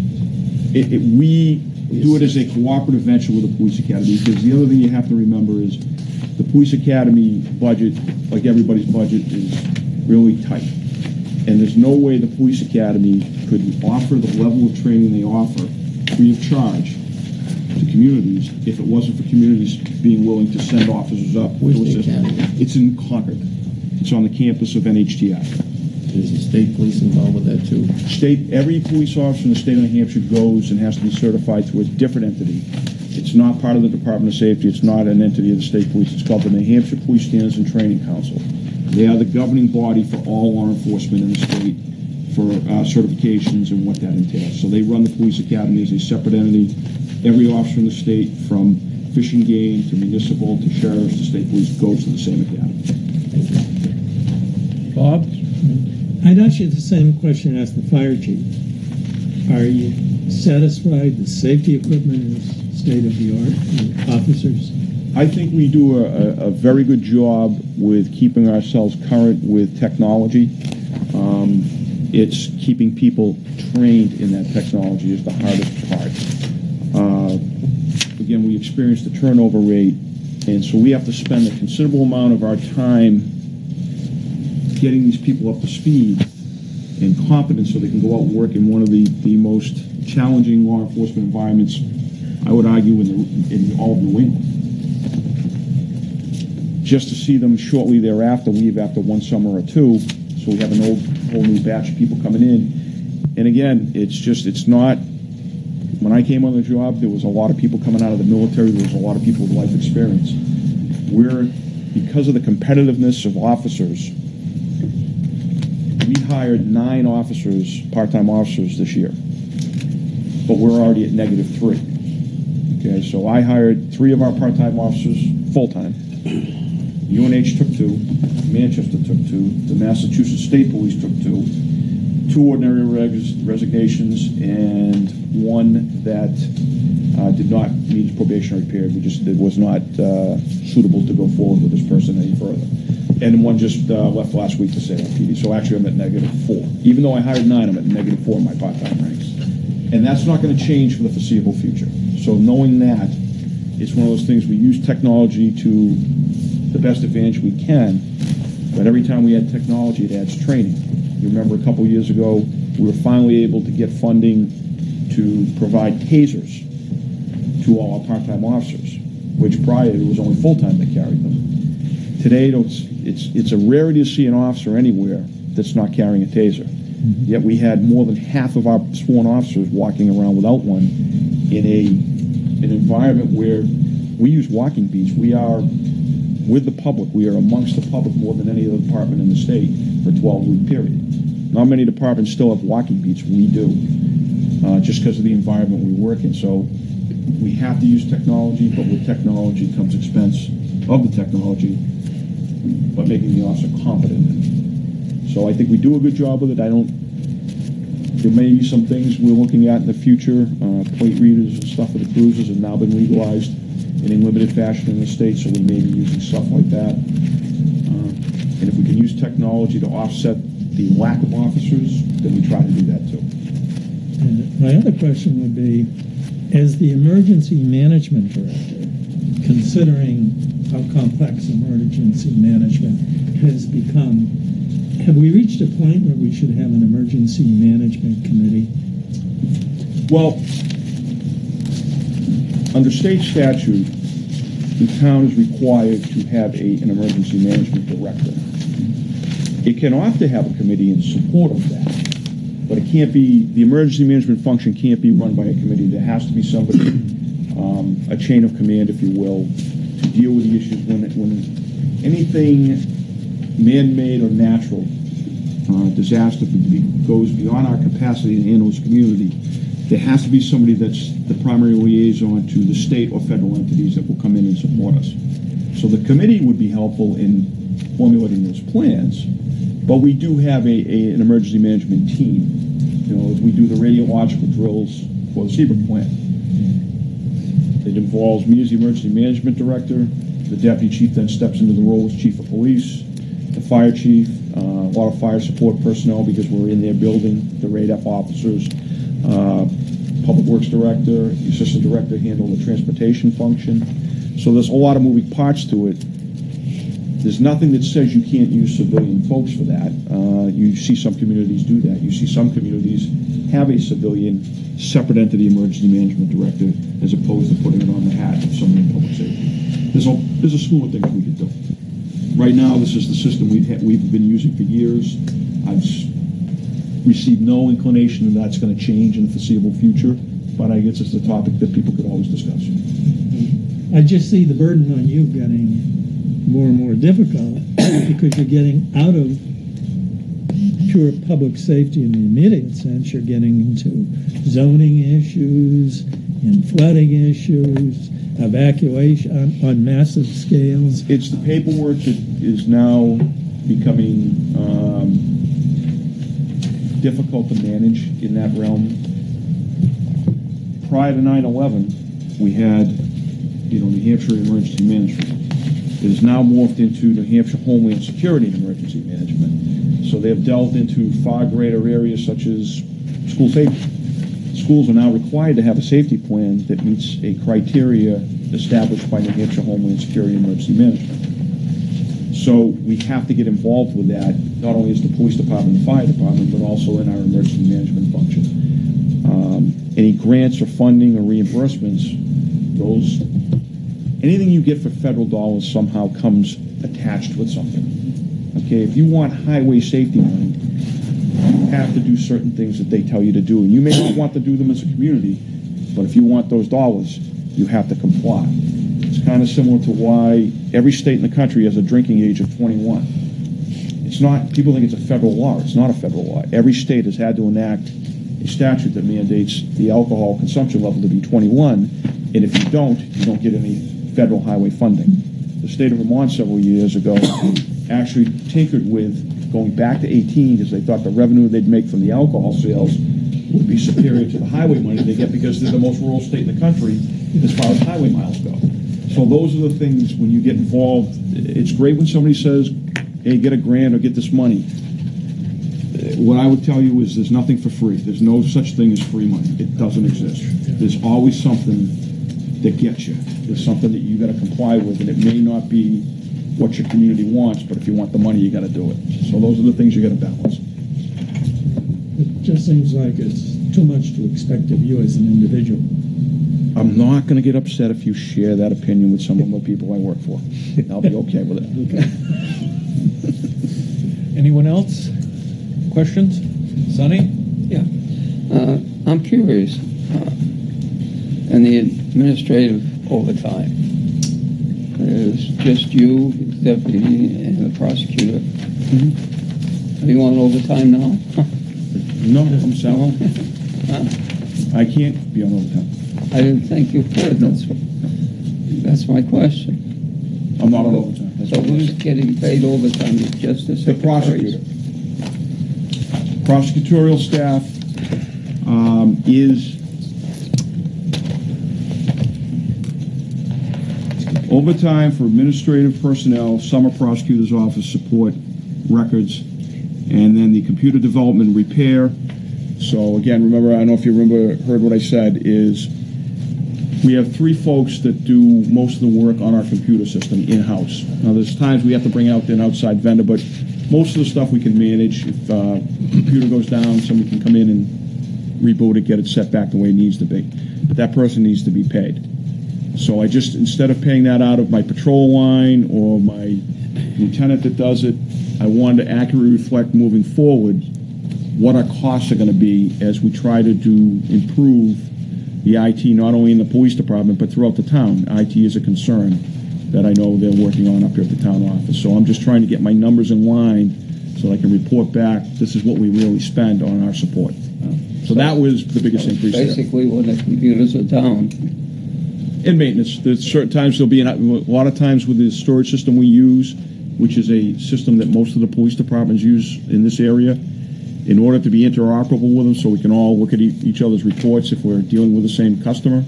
It, it, we do it as a cooperative venture with the police academy because the other thing you have to remember is the police academy budget, like everybody's budget, is really tight. And there's no way the police academy could offer the level of training they offer free of charge to communities if it wasn't for communities being willing to send officers up. Where's to the assist. academy? It's in Concord. It's on the campus of NHTI. Is the state police involved with that too? State, every police officer in the state of New Hampshire goes and has to be certified to a different entity. It's not part of the Department of Safety, it's not an entity of the state police, it's called the New Hampshire Police Standards and Training Council. They are the governing body for all law enforcement in the state for uh, certifications and what that entails. So they run the police academy as a separate entity. Every officer in the state, from fishing game to municipal to sheriffs to state police, goes to the same academy. Bob? I'd ask you the same question I asked the fire chief. Are you satisfied the safety equipment is state of the art, officers? I think we do a, a, very good job with keeping ourselves current with technology. Um, it's keeping people trained in that technology is the hardest part. Uh, again, we experience the turnover rate, and so we have to spend a considerable amount of our time getting these people up to speed and competent so they can go out and work in one of the, the most challenging law enforcement environments, I would argue, in, the, in all of New England just to see them shortly thereafter leave after one summer or two. So we have an old, whole new batch of people coming in. And again, it's just, it's not, when I came on the job, there was a lot of people coming out of the military, there was a lot of people with life experience. We're, because of the competitiveness of officers, we hired nine officers, part-time officers this year. But we're already at negative three. Okay, so I hired three of our part-time officers full-time. UNH took two, Manchester took two, the Massachusetts State Police took two, two ordinary res- resignations, and one that uh, did not meet probationary period. We just, it was not uh, suitable to go forward with this person any further. And one just uh, left last week to say PD. So actually, I'm at negative four. Even though I hired nine, I'm at negative four in my part-time ranks. And that's not going to change for the foreseeable future. So knowing that, it's one of those things we use technology to the best advantage we can, but every time we add technology, it adds training. You remember a couple years ago, we were finally able to get funding to provide tasers to all our part-time officers, which prior it was only full-time that carried them. Today, it's, it's, it's a rarity to see an officer anywhere that's not carrying a taser. Mm-hmm. Yet we had more than half of our sworn officers walking around without one in a an environment where we use walking beats. We are with the public. We are amongst the public more than any other department in the state for a 12 week period. Not many departments still have walking beats. We do, uh, just because of the environment we work in. So we have to use technology, but with technology comes expense of the technology, but making the officer competent. So I think we do a good job with it. I don't, there may be some things we're looking at in the future. Uh, plate readers and stuff for the cruisers have now been legalized in a limited fashion in the state, so we may be using stuff like that. Uh, And if we can use technology to offset the lack of officers, then we try to do that too. And my other question would be, as the emergency management director, considering how complex emergency management has become, have we reached a point where we should have an emergency management committee? Well, under state statute, the town is required to have a, an emergency management director. It can to have a committee in support of that, but it can't be, the emergency management function can't be run by a committee. There has to be somebody, um, a chain of command, if you will, to deal with the issues when, when anything man-made or natural uh, disaster goes beyond our capacity to handle as a community, there has to be somebody that's the primary liaison to the state or federal entities that will come in and support us. So the committee would be helpful in formulating those plans, but we do have a, a, an emergency management team. You know, we do the radiological drills for the Seabrook plant. It involves me as the emergency management director. The deputy chief then steps into the role as chief of police. Fire chief, uh, a lot of fire support personnel because we're in their building, the RADEF officers. Uh, Public Works Director, Assistant Director handle the transportation function. So there's a lot of moving parts to it. There's nothing that says you can't use civilian folks for that. Uh, You see some communities do that. You see some communities have a civilian separate entity emergency management director as opposed to putting it on the hat of someone in public safety. There's a, there's a slew of things we could do. Right now, this is the system we've, had- we've been using for years. I've s- received no inclination that that's going to change in the foreseeable future, but I guess it's a topic that people could always discuss. I just see the burden on you getting more and more difficult because you're getting out of pure public safety in the immediate sense. You're getting into zoning issues and flooding issues, evacuation on, on massive scales. It's the paperwork that is now becoming um, difficult to manage in that realm. Prior to 9/11, we had, you know, New Hampshire Emergency Management. It is now morphed into New Hampshire Homeland Security and Emergency Management. So they have delved into far greater areas such as school safety. Schools are now required to have a safety plan that meets a criteria established by New Hampshire Homeland Security Emergency Management. So we have to get involved with that, not only as the police department and fire department, but also in our emergency management function. Um, any grants or funding or reimbursements, those, anything you get for federal dollars somehow comes attached with something. Okay, if you want highway safety money, have to do certain things that they tell you to do. And you may not want to do them as a community, but if you want those dollars, you have to comply. It's kind of similar to why every state in the country has a drinking age of 21. It's not, people think it's a federal law. It's not a federal law. Every state has had to enact a statute that mandates the alcohol consumption level to be 21. And if you don't, you don't get any federal highway funding. The state of Vermont several years ago actually tinkered with going back to 18 because they thought the revenue they'd make from the alcohol sales would be superior to the highway money they get because they're the most rural state in the country as far as highway miles go. So those are the things when you get involved. It's great when somebody says, "Hey, get a grant or get this money." What I would tell you is there's nothing for free. There's no such thing as free money. It doesn't exist. There's always something that gets you. There's something that you've got to comply with, and it may not be what your community wants, but if you want the money, you got to do it. So those are the things you got to balance. It just seems like it's too much to expect of you as an individual. I'm not going to get upset if you share that opinion with some of the people I work for. I'll be okay with it. Okay. Anyone else? Questions? Sonny? Yeah. Uh, I'm curious, uh, in the administrative overtime, there's just you, deputy, and the prosecutor. Are you on overtime now? No, I'm sorry. Huh? I can't be on overtime. I didn't think you could, that's, what- that's my question. I'm not on overtime. That's So it who's getting paid overtime, Is just the The prosecutor. Prosecutorial staff um, is overtime for administrative personnel, summer prosecutor's office support, records, and then the computer development repair. So again, remember, I don't know if you remember, heard what I said, is we have three folks that do most of the work on our computer system in-house. Now, there's times we have to bring out an outside vendor, but most of the stuff we can manage. If uh, computer goes down, somebody can come in and reboot it, get it set back the way it needs to be. But that person needs to be paid. So I just, instead of paying that out of my patrol line or my lieutenant that does it, I wanted to accurately reflect moving forward what our costs are going to be as we try to do, improve the IT, not only in the police department, but throughout the town. IT is a concern that I know they're working on up here at the town office. So I'm just trying to get my numbers in line so I can report back, this is what we really spend on our support. So that was the biggest increase there. Basically, when the computers are down, In maintenance, there's certain times there'll be, an- a lot of times with the storage system we use, which is a system that most of the police departments use in this area, in order to be interoperable with them, so we can all look at e- each other's reports if we're dealing with the same customer,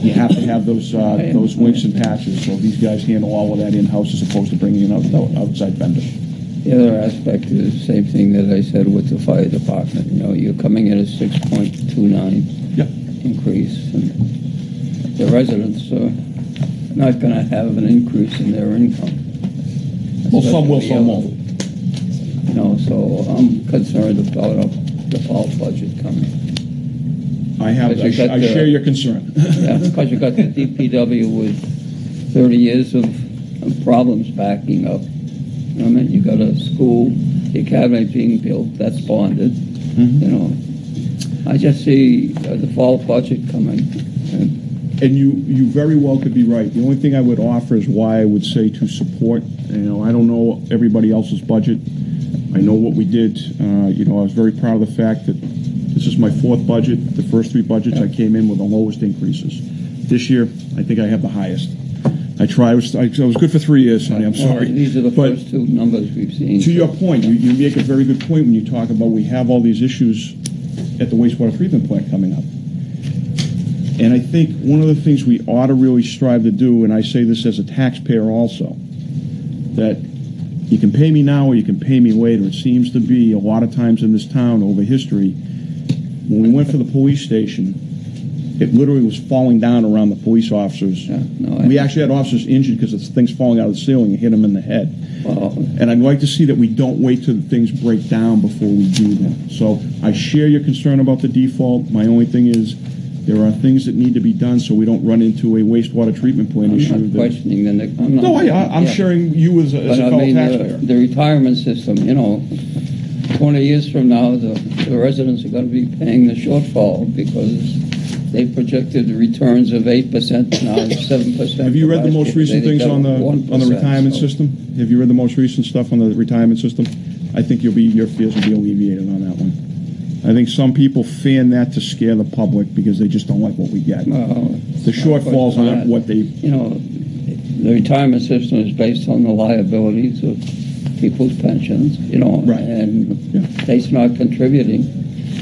you have to have those, uh, those links and patches, so these guys handle all of that in-house as opposed to bringing in out- out- outside vendor. the other aspect is the same thing that I said with the fire department. You know, you're coming in at six point two nine Yep. increase, and the residents are not gonna have an increase in their income. Well, some will, some won't. You know, so I'm concerned about a default budget coming. I have, I sh- I the- share your concern. Yeah, because you got the DPW with thirty years of, of problems backing up. You know I mean, you got a school, the academy being built, that's bonded, Mm-hmm. you know. I just see a default budget coming, and And you, you very well could be right. The only thing I would offer is why I would say to support, you know, I don't know everybody else's budget. I know what we did, uh, you know, I was very proud of the fact that this is my fourth budget. The first three budgets, I came in with the lowest increases. This year, I think I have the highest. I tried, I was, I was good for three years, Sonny, I'm Well, sorry. These are the But- first two numbers we've seen. To your point, you, you make a very good point when you talk about we have all these issues at the wastewater treatment plant coming up. And I think one of the things we ought to really strive to do, and I say this as a taxpayer also, that you can pay me now or you can pay me later. It seems to be a lot of times in this town over history, when we went for the police station, it literally was falling down around the police officers. no, We actually had officers injured because of things falling out of the ceiling and hit them in the head. And I'd like to see that we don't wait till things break down before we do them. So I share your concern about the default. My only thing is, there are things that need to be done so we don't run into a wastewater treatment plant I'm issue. not that- questioning the, I'm not. No, I, I- I'm yeah. sharing you as a, as But a I fellow mean, uh, taxpayer. the, the retirement system, you know, twenty years from now, the, the residents are gonna be paying the shortfall because they projected the returns of eight percent, now it's seven percent. Have you read the most recent things on the, on the retirement system? Have you read the most recent stuff on the retirement system? I think you'll be, your fears will be alleviated on that one. I think some people fan that to scare the public because they just don't like what we get. The shortfalls aren't what they, You know, the retirement system is based on the liabilities of people's pensions, you know, and state's not contributing,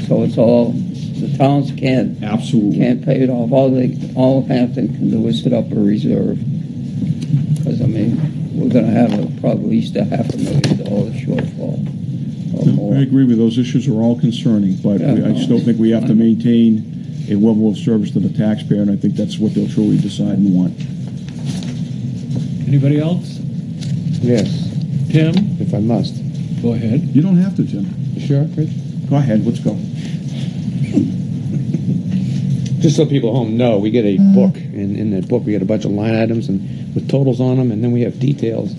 so it's all, the towns can't. Absolutely. Can't pay it off, all they, all Hampton can do is set up a reserve. Because, I mean, we're gonna have a, probably at least a half a million dollar shortfall. I agree with those issues are all concerning, but Yeah, we- I no. still think we have to maintain a level of service to the taxpayer, and I think that's what they'll truly decide and want. Anybody else? Yes, Tim? if I must. Go ahead. You don't have to, Tim. You sure, Rich? Go ahead, let's go. Just so people at home know, we get a book, and in that book, we get a bunch of line items and with totals on them, and then we have details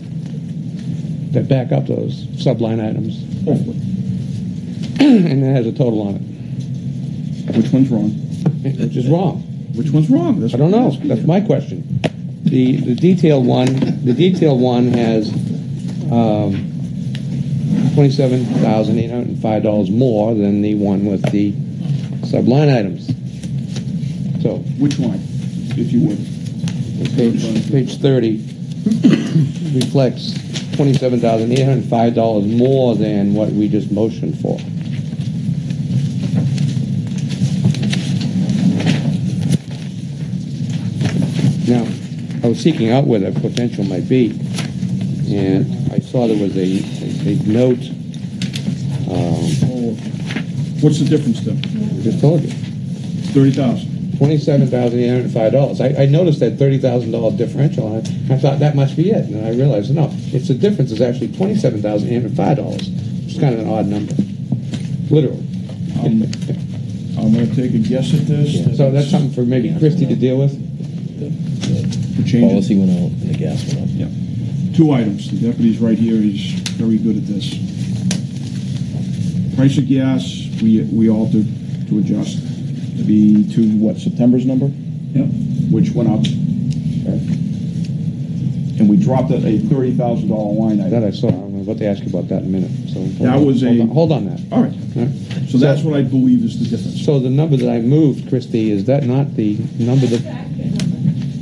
that back up those sub-line items. Hopefully. and it has a total on it, Which one's wrong? which is wrong. Which one's wrong? That's I don't know. That's my question. The, the detailed one, the detailed one has, um, twenty-seven thousand eight hundred and five dollars more than the one with the subline items. So, Which one, if you would? page, page thirty reflects twenty-seven thousand eight hundred and five dollars more than what we just motioned for. Now, I was seeking out where the potential might be, and I saw there was a, a a note, um, What's the difference then? just told you, Thirty thousand. Twenty-seven thousand eight hundred and five dollars. I, I noticed that thirty thousand dollar differential, and I, I thought that must be it, and I realized, no, it's the difference is actually twenty-seven thousand eight hundred and five dollars. It's kind of an odd number, literally. Um, I'm gonna take a guess at this. So that's something for maybe Christie to deal with? The, change it. Policy went out and the gas went up. Yeah. Two items. The deputy's right here. He's very good at this. Price of gas, we, we altered to adjust to be to what, September's number? Yep. Which went up. And we dropped at a thirty thousand dollar line item. That I saw, I'm about to ask you about that in a minute, so. hold That on, was a- hold on- Hold on that. All right. So that's what I believe is the difference. So the number that I moved, Christie, is that not the number that,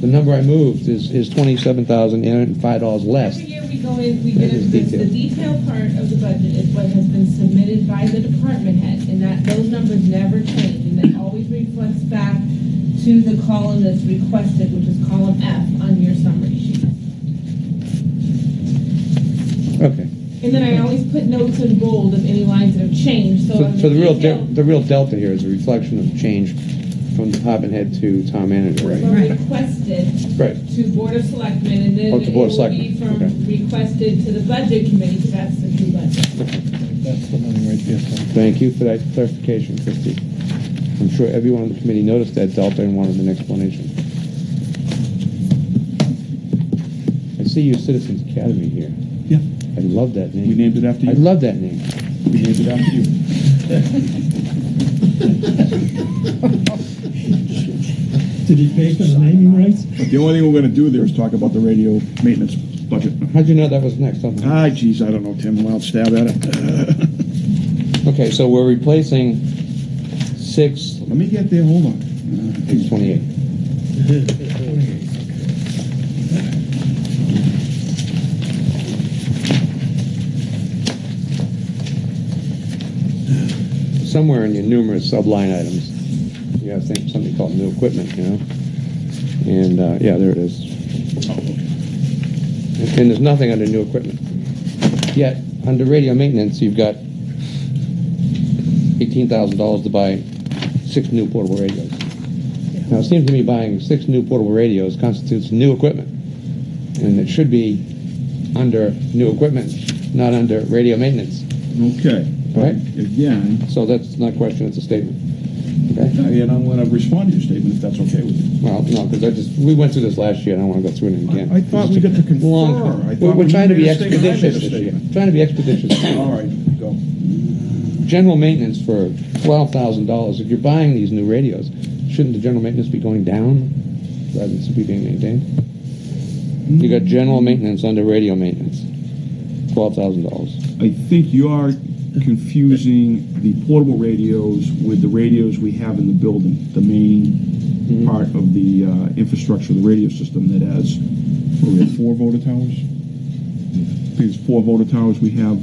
the number I moved is, is twenty-seven thousand eight hundred and five dollars less? Every year we go in, we That get a, is this- the detailed. detailed part of the budget is what has been submitted by the department head, and that, those numbers never change, and that always reflects back to the column that's requested, which is column F on your summary sheet. Okay. And then I always put notes in bold of any lines that have changed, so. So, on so the real, detail- de- the real delta here is a reflection of change from the top department head to town manager, right? From requested Right. to Board of Selectmen, and then Oh, to it Board of will be Selectmen, from okay. requested to the Budget Committee, because that's the true budget. That's the money right there. so. Thank you for that clarification, Christie. I'm sure everyone on the committee noticed that delta and wanted an explanation. I see you Citizens Academy here. Yeah. I love that name. We named it after you. I love that name. We named it after you. Did he pay for the naming rights? But the only thing we're gonna do there is talk about the radio maintenance budget. How'd you know that was next? Tell me. Ah, geez, I don't know, Tim. I'll stab at it. Okay, so we're replacing six, Let me get there, hold on. page twenty-eight. Somewhere in your numerous subline items, you have thing- something called new equipment, you know? And, uh, yeah, there it is. And- And there's nothing under new equipment. Yet, under radio maintenance, you've got eighteen thousand dollars to buy six new portable radios. Now, it seems to me buying six new portable radios constitutes new equipment. And it should be under new equipment, not under radio maintenance, Okay, right? again, So that's not a question, it's a statement. Okay? Uh, and I'm gonna respond to your statement if that's okay with you. Well, no, because I just, we went through this last year, and I don't want to go through it again. I thought we got to confer. Long- I We're, we're when trying to be made a statement, I made a expeditious this year. Trying to be expeditious. All right, go. General maintenance for twelve thousand dollars, if you're buying these new radios, shouldn't the general maintenance be going down rather than be being maintained? You got general maintenance under radio maintenance, twelve thousand dollars. I think you're confusing the portable radios with the radios we have in the building, the main part of the uh, infrastructure of the radio system that has, what we have, four voter towers? I think it's four voter towers we have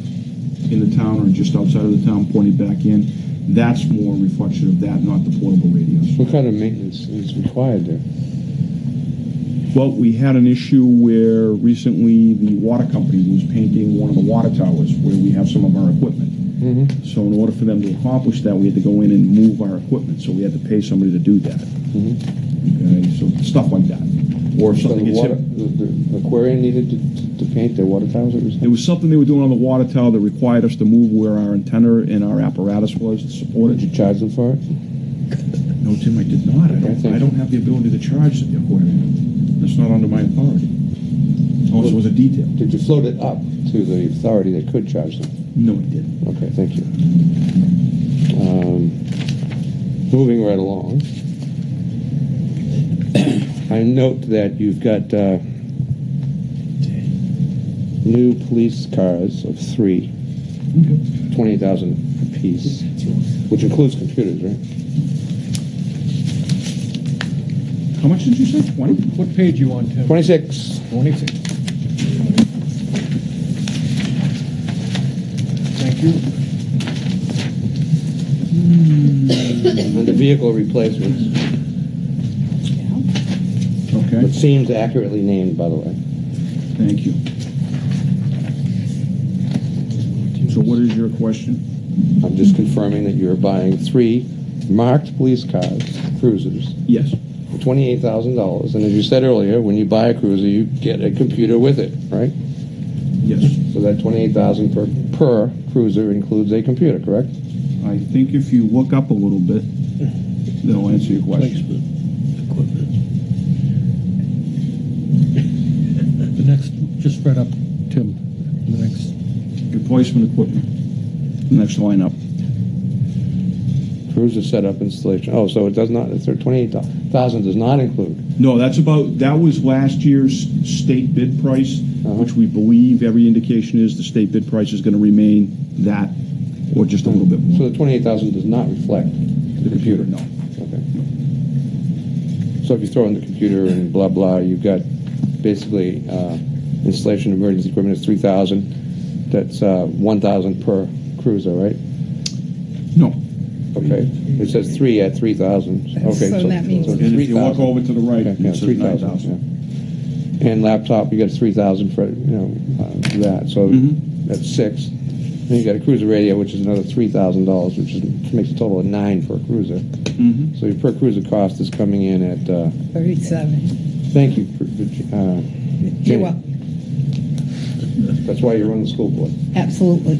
in the town or just outside of the town pointed back in. That's more a reflection of that, not the portable radios. What kind of maintenance is required there? Well, we had an issue where recently the water company was painting one of the water towers where we have some of our equipment. Mm-hmm. So in order for them to accomplish that, we had to go in and move our equipment, so we had to pay somebody to do that. Okay, so stuff like that. Or if So something the water, the, the Aquarion needed to, to paint their water towers, it was? There was something they were doing on the water tower that required us to move where our antenna and our apparatus was to support Did it. you charge them for it? No, Tim, I did not. I don't, I don't have the ability to charge the Aquarion. That's not under my authority. Oh, so it was a detail. Did you float it up to the authority that could charge them? No, I didn't. Okay, thank you. moving right along. I note that you've got uh, new police cars of three, 28,000 apiece, which includes computers, right? How much did you say? Twenty? What page you on, Tim? 26. Twenty-six. Thank you. Hmm. And the vehicle replacements, Okay, which seems accurately named, by the way. thank you. So what is your question? I'm just confirming that you're buying three marked police cars, cruisers, Yes, for twenty-eight thousand dollars. And as you said earlier, when you buy a cruiser, you get a computer with it, right? yes. So that twenty-eight thousand per, per cruiser includes a computer, correct? I think if you look up a little bit, that'll answer your question. The next, just right up, Tim, the next. Replacement equipment, The next line up. Cruiser setup installation. Oh, so it does not, twenty-eight thousand does not include. No, that's about, that was last year's state bid price, Uh-huh. which we believe, every indication is the state bid price is gonna remain that, or just a little bit more. So the twenty-eight thousand does not reflect the computer? No. Okay. So if you throw in the computer and blah, blah, you've got basically, uh, installation of emergency equipment is three thousand. That's, uh, one thousand per cruiser, right? No. Okay. It says three at three thousand. Okay. So that means- so it's And if you look 3,000. over to the right, Okay, yeah, it says three nine thousand, thousand. yeah. And laptop, you got three thousand for, you know, uh, for that, so Mhm. that's six. Then you got a cruiser radio, which is another three thousand dollars, which is, makes a total of nine for a cruiser. Mm-hmm. So your per cruiser cost is coming in at, uh, Thirty-seven. thank you, for- uh, You're welcome. That's why you're on the school board. Absolutely.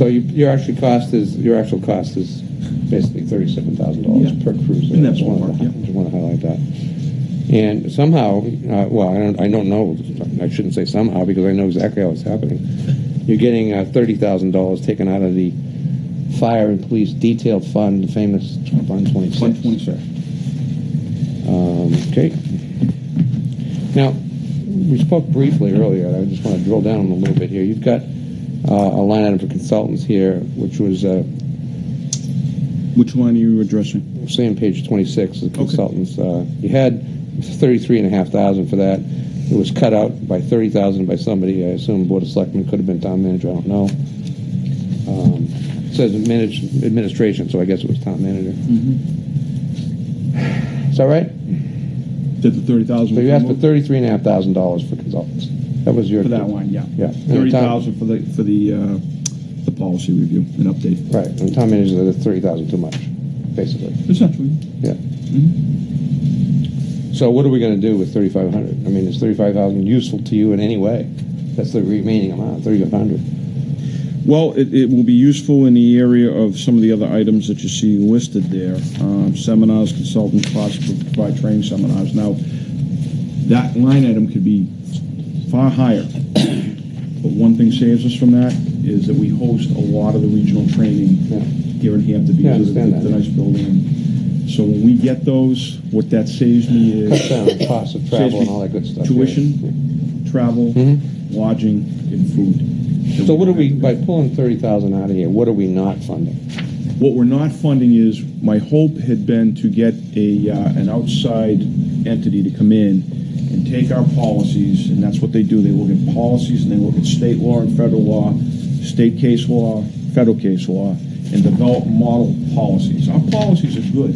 So you, your actual cost is, your actual cost is basically thirty-seven thousand dollars Yeah. per cruiser. In that Just wanted to- ballpark, yeah. Just want to highlight that. And somehow, uh, well, I don't, I don't know, I shouldn't say somehow, because I know exactly how it's happening. You're getting uh, thirty thousand dollars taken out of the fire and police detailed fund, the famous Fund twenty-six. Fund twenty-six. Um, okay. Now, we spoke briefly earlier, and I just want to drill down a little bit here. You've got uh, a line item for consultants here, which was, uh, Which line are you addressing? same page 26, the consultants. Uh, you had 33 and a half thousand for that. It was cut out by 30,000 by somebody. I assume Board of Selectmen could have been town manager. I don't know. Um, it says manage, administration, so I guess it was town manager. Mm-hmm. Is that right? Did the thirty thousand? So you asked for thirty-three and a half thousand dollars for consultants. That was your. For that one, yeah. Yeah. Thirty thousand for the, for the, uh, the policy review and update. Right, and town manager it's thirty thousand too much, basically. Essentially. Yeah. Mm-hmm. So what are we gonna do with thirty-five hundred? I mean, is thirty-five thousand useful to you in any way? That's the remaining amount, thirty-five hundred. Well, it, it will be useful in the area of some of the other items that you see listed there. Um, seminars, consultant costs to provide training seminars. Now, that line item could be far higher. But one thing saves us from that is that we host a lot of the regional training here in Hampton Yeah, of the, the nice building. So when we get those, what that saves me is. Cuts down on costs of travel and all that good stuff, yeah. Tuition, travel, lodging, and food. So what are we, by pulling thirty thousand out of here, what are we not funding? What we're not funding is, my hope had been to get a, uh, an outside entity to come in and take our policies, and that's what they do, they look at policies and they look at state law and federal law, state case law, federal case law, and develop model policies. Our policies are good,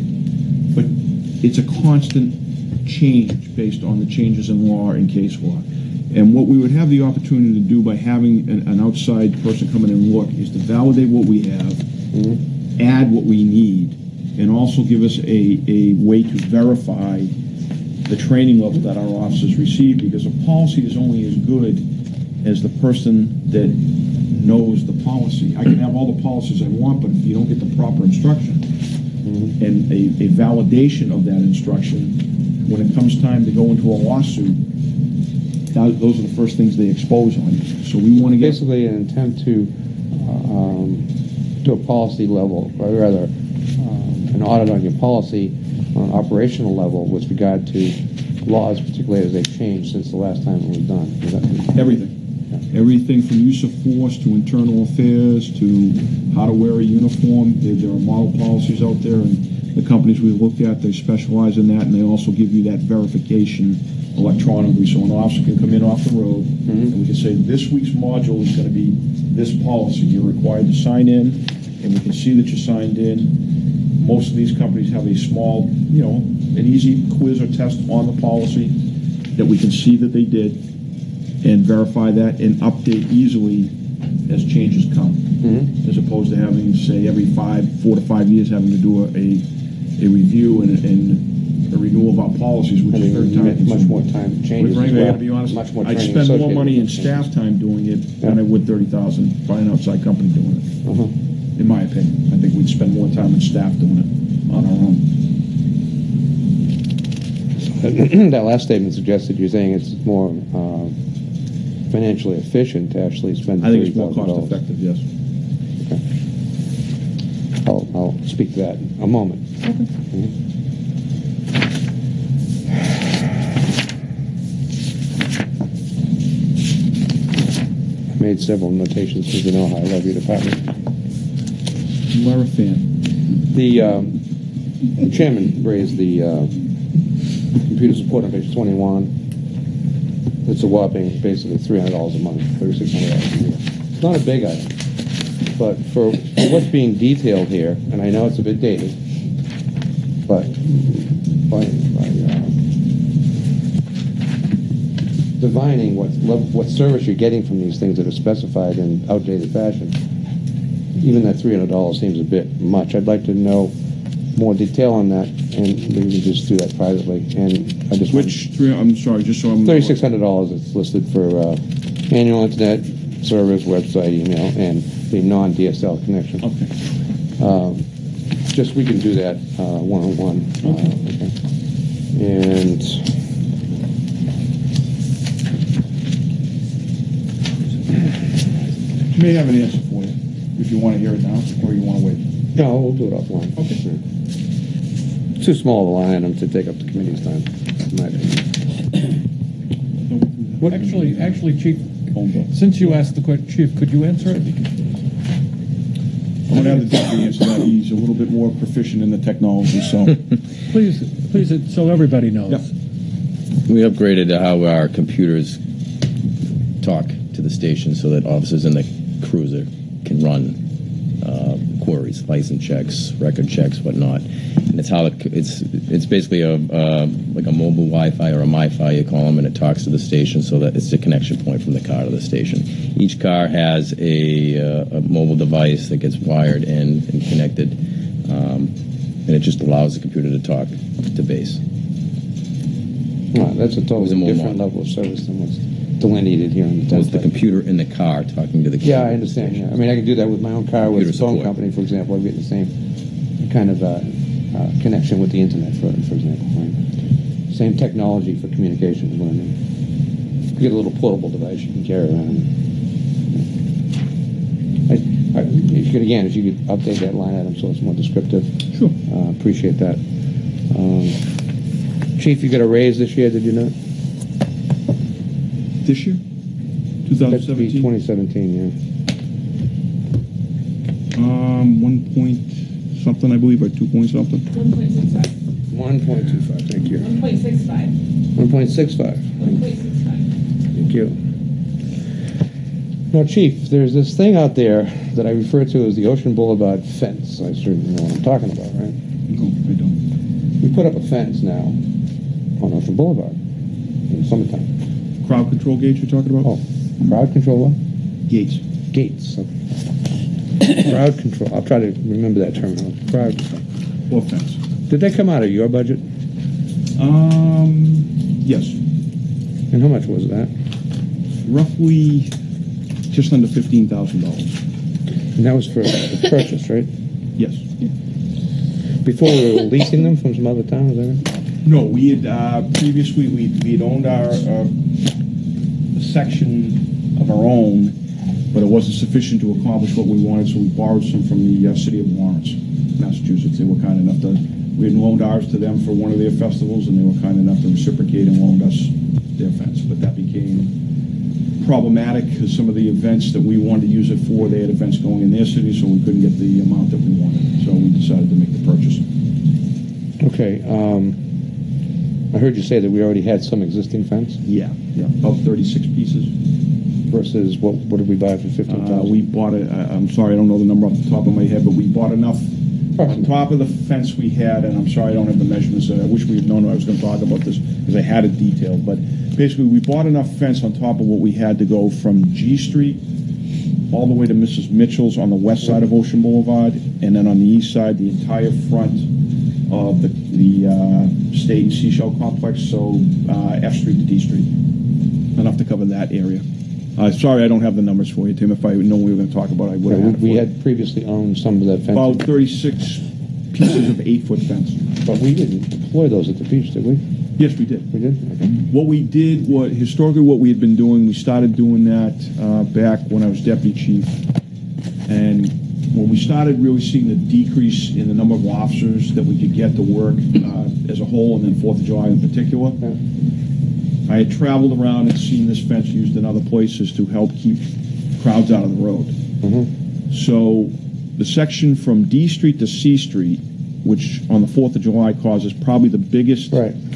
but it's a constant change based on the changes in law and case law. And what we would have the opportunity to do by having an, an outside person come in and look is to validate what we have, mm-hmm. add what we need, and also give us a, a way to verify the training level that our officers receive, because a policy is only as good as the person that knows the policy. I can have all the policies I want, but if you don't get the proper instruction and a, a validation of that instruction, when it comes time to go into a lawsuit, that, those are the first things they expose on you. So we want to get Basically, an attempt to, um, do a policy level, or rather, um, an audit on your policy operational level with regard to laws, particularly as they've changed since the last time it was done. Is that- Everything. Everything from use of force to internal affairs to how to wear a uniform. There, there are model policies out there, and the companies we look at, they specialize in that, and they also give you that verification electronically, so an officer can come in off the road, mm-hmm. and we can say, this week's module is gonna be this policy. You're required to sign in, and we can see that you signed in. Most of these companies have a small, you know, an easy quiz or test on the policy that we can see that they did and verify that and update easily as changes come. As opposed to having, say, every five, four to five years, having to do a, a, a review and, and a renewal of our policies, which is very time much more time changes frankly, I gotta be honest, much more I'd spend more money in staff time doing it than I would thirty thousand by an outside company doing it. Uh-huh. In my opinion, I think we'd spend more time in staff doing it on our own. that last statement suggested you're saying it's more uh, financially efficient to actually spend I think it's more $30,000. cost effective, yes. I'll, I'll speak to that in a moment. Mhm. I Made several notations because you know how I love your department. You fan. The um, chairman raised the uh, computer support on page 21. It's a whopping, basically $300 a month, $3,600 a year. It's not a big item, but for, for what's being detailed here, and I know it's a bit dated, but by, by uh, divining what what service you're getting from these things that are specified in outdated fashion, even that $300 seems a bit much. I'd like to know more detail on that, and maybe we can just do that privately. And I just Which three, I'm sorry, just so I'm. Thirty-six hundred dollars is listed for uh, annual internet service, website, email, and the non-DSL connection. Okay. Um, Just, we can do that uh, one-on-one. uh, okay. And May have an answer if you want to hear it now, or you want to wait. Yeah, we'll do it offline. Okay. Too small of a line item to take up the committee's time, in my opinion. Actually, actually, Chief, since you asked the question, Chief, could you answer it? I'm gonna have the deputy answer that, he's a little bit more proficient in the technology, so. Please, please, so everybody knows. We upgraded how our computers talk to the station so that officers in the cruiser can run uh, queries, license checks, record checks, whatnot. And it's how the, it's it's basically a uh, like a mobile Wi-Fi or a MiFi you call them, and it talks to the station so that it's the connection point from the car to the station. Each car has a, uh, a mobile device that gets wired in and connected, um, and it just allows the computer to talk to base. Wow, that's a totally a different mod- level of service than what's delineated here in the It was the computer in the car talking to the Yeah, I understand. Yeah. I mean, I can do that with my own car with a phone support. company, for example. I'd get the same kind of uh, uh, connection with the internet, for, for example. Right? Same technology for communication is what I mean. You get a little portable device you can carry around. I, I, if you could, again, if you could update that line item so it's more descriptive. Sure. Uh, appreciate that. Um, Chief, you got a raise this year, did you not? This year? That's to be 2017? 2017, Um, one point something, I believe, or two point something. One point six five. yeah. 1.25, thank you. One point six five. 1.65. One point six five. Thank you. Now, Chief, there's this thing out there that I refer to as the Ocean Boulevard fence. I certainly know what I'm talking about, right? No, I don't. We put up a fence now on Ocean Boulevard in the summertime. Crowd control gates you're talking about? Oh, crowd control what? Gates. Gates. okay. crowd control. I'll try to remember that terminology. Crowd. Or fence. Did they come out of your budget? Um, yes. And how much was that? Roughly just under fifteen thousand dollars. And that was for the purchase, right? Yes. Before we were leasing them from some other town, is that it? No, we had, uh, previously, we, we had owned our, uh, section of our own, but it wasn't sufficient to accomplish what we wanted, so we borrowed some from the uh, city of Lawrence, Massachusetts. They were kind enough to, we had loaned ours to them for one of their festivals, and they were kind enough to reciprocate and loaned us their fence. But that became problematic, because some of the events that we wanted to use it for, they had events going in their city, so we couldn't get the amount that we wanted. So we decided to make the purchase. Okay, um, I heard you say that we already had some existing fence Yeah, yeah, about 36 pieces. versus what, what did we buy for fifteen Uh, thousand? we bought it, I- I'm sorry, I don't know the number off the top of my head, but we bought enough on top of the fence we had, and I'm sorry I don't have the measurements, and I wish we had known I was gonna talk about this, because I had it detailed, but basically, we bought enough fence on top of what we had to go from G Street all the way to Mrs. Mitchell's on the west side of Ocean Boulevard, and then on the east side, the entire front of the, the, uh, State Seashell Complex, so, uh, F Street to D Street. Enough to cover that area. Uh, sorry, I don't have the numbers for you, Tim. If I know we were gonna talk about it, I would have we, had it we had previously owned some of that fence. About thirty-six pieces of eight-foot fence. But we didn't deploy those at the beach, did we? Yes, we did. We did? Okay. What we did, what, historically, what we had been doing, we started doing that, uh, back when I was deputy chief. And when we started really seeing the decrease in the number of officers that we could get to work, uh, as a whole, and then Fourth of July in particular, I had traveled around and seen this fence used in other places to help keep crowds out of the road. So the section from D Street to C Street, which on the Fourth of July causes probably the biggest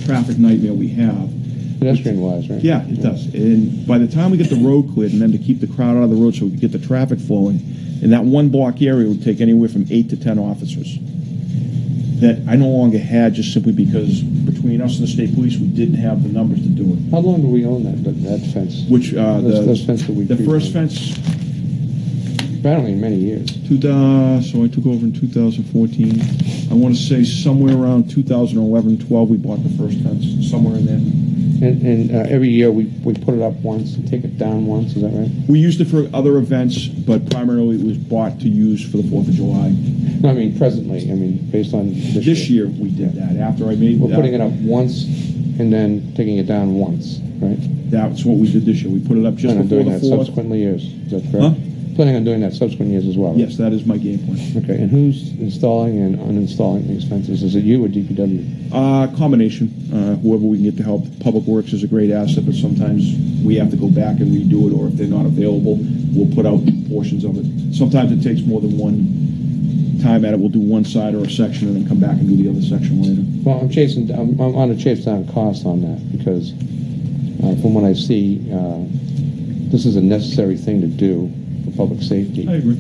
traffic nightmare we have. Pedestrian wise, right? Yeah, it does. And by the time we get the road cleared, and then to keep the crowd out of the road so we can get the traffic flowing, in that one block area would take anywhere from eight to ten officers. That I no longer had just simply because between us and the state police, we didn't have the numbers to do it. How long do we own that, that, that fence? Which, uh, Those- the, fence that we the first fence, Apparently many years. two thou- so I took over in two thousand fourteen. I want to say somewhere around 2011, 12, we bought the first fence, somewhere in there. And, and, uh, every year we, we put it up once and take it down once, is that right? We used it for other events, but primarily it was bought to use for the Fourth of July. No, I mean, presently, I mean, based on this year. This year, we did that, after I made. We're putting it up once and then taking it down once, right? That's what we did this year, we put it up just on before doing the that Fourth. subsequent years, is that Huh? Planning on doing that subsequent years as well? right? Yes, that is my game plan. Okay, and who's installing and uninstalling these fences? Is it you or DPW? Uh, combination, uh, whoever we can get to help. Public Works is a great asset, but sometimes we have to go back and redo it, or if they're not available, we'll put out portions of it. Sometimes it takes more than one time at it, we'll do one side or a section and then come back and do the other section later. Well, I'm chasing, I'm, I'm on a chase down cost on that because, uh, from what I see, uh, this is a necessary thing to do public safety. I agree.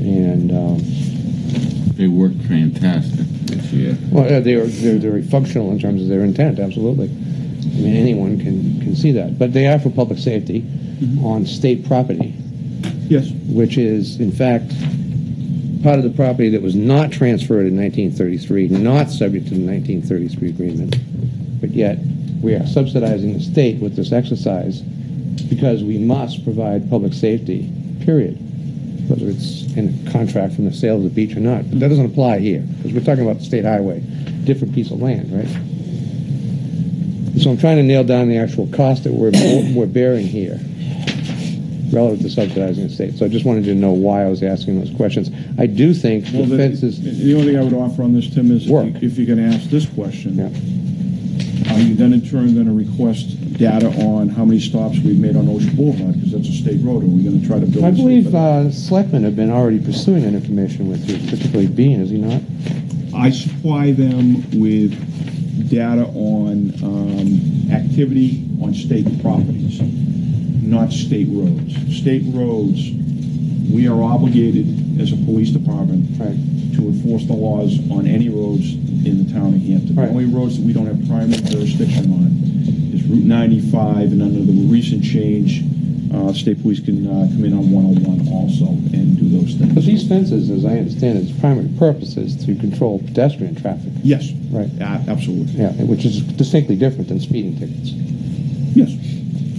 And, um, They worked fantastic this year. well, uh, they are, they're very functional in terms of their intent, absolutely. I mean, anyone can, can see that. But they are for public safety on state property. Yes. Which is, in fact, part of the property that was not transferred in 1933, not subject to the 1933 agreement, but yet we are subsidizing the state with this exercise because we must provide public safety, period. Whether it's in a contract from the sale of the beach or not. But that doesn't apply here, because we're talking about the state highway, different piece of land, right? So I'm trying to nail down the actual cost that we're, we're bearing here relative to subsidizing the state. So I just wanted you to know why I was asking those questions. I do think Well, the the, fences, the only thing I would offer on this, Tim, is if you- if you're gonna ask this question, are you then in turn gonna request data on how many stops we've made on Ocean Boulevard, because that's a state road, are we gonna try to build? I a state believe for uh, selectmen have been already pursuing that information with you, particularly Bean, is he not? I supply them with data on um, activity on state properties, not state roads. State roads, we are obligated as a police department to enforce the laws on any roads in the town of Hampton. The only roads that we don't have primary jurisdiction on Route 95, and under the recent change, uh, state police can uh, come in on 101 also and do those things. But these fences, as I understand it, its primary purpose is to control pedestrian traffic. Yes. Right. absolutely. Yeah, which is distinctly different than speeding tickets. Yes.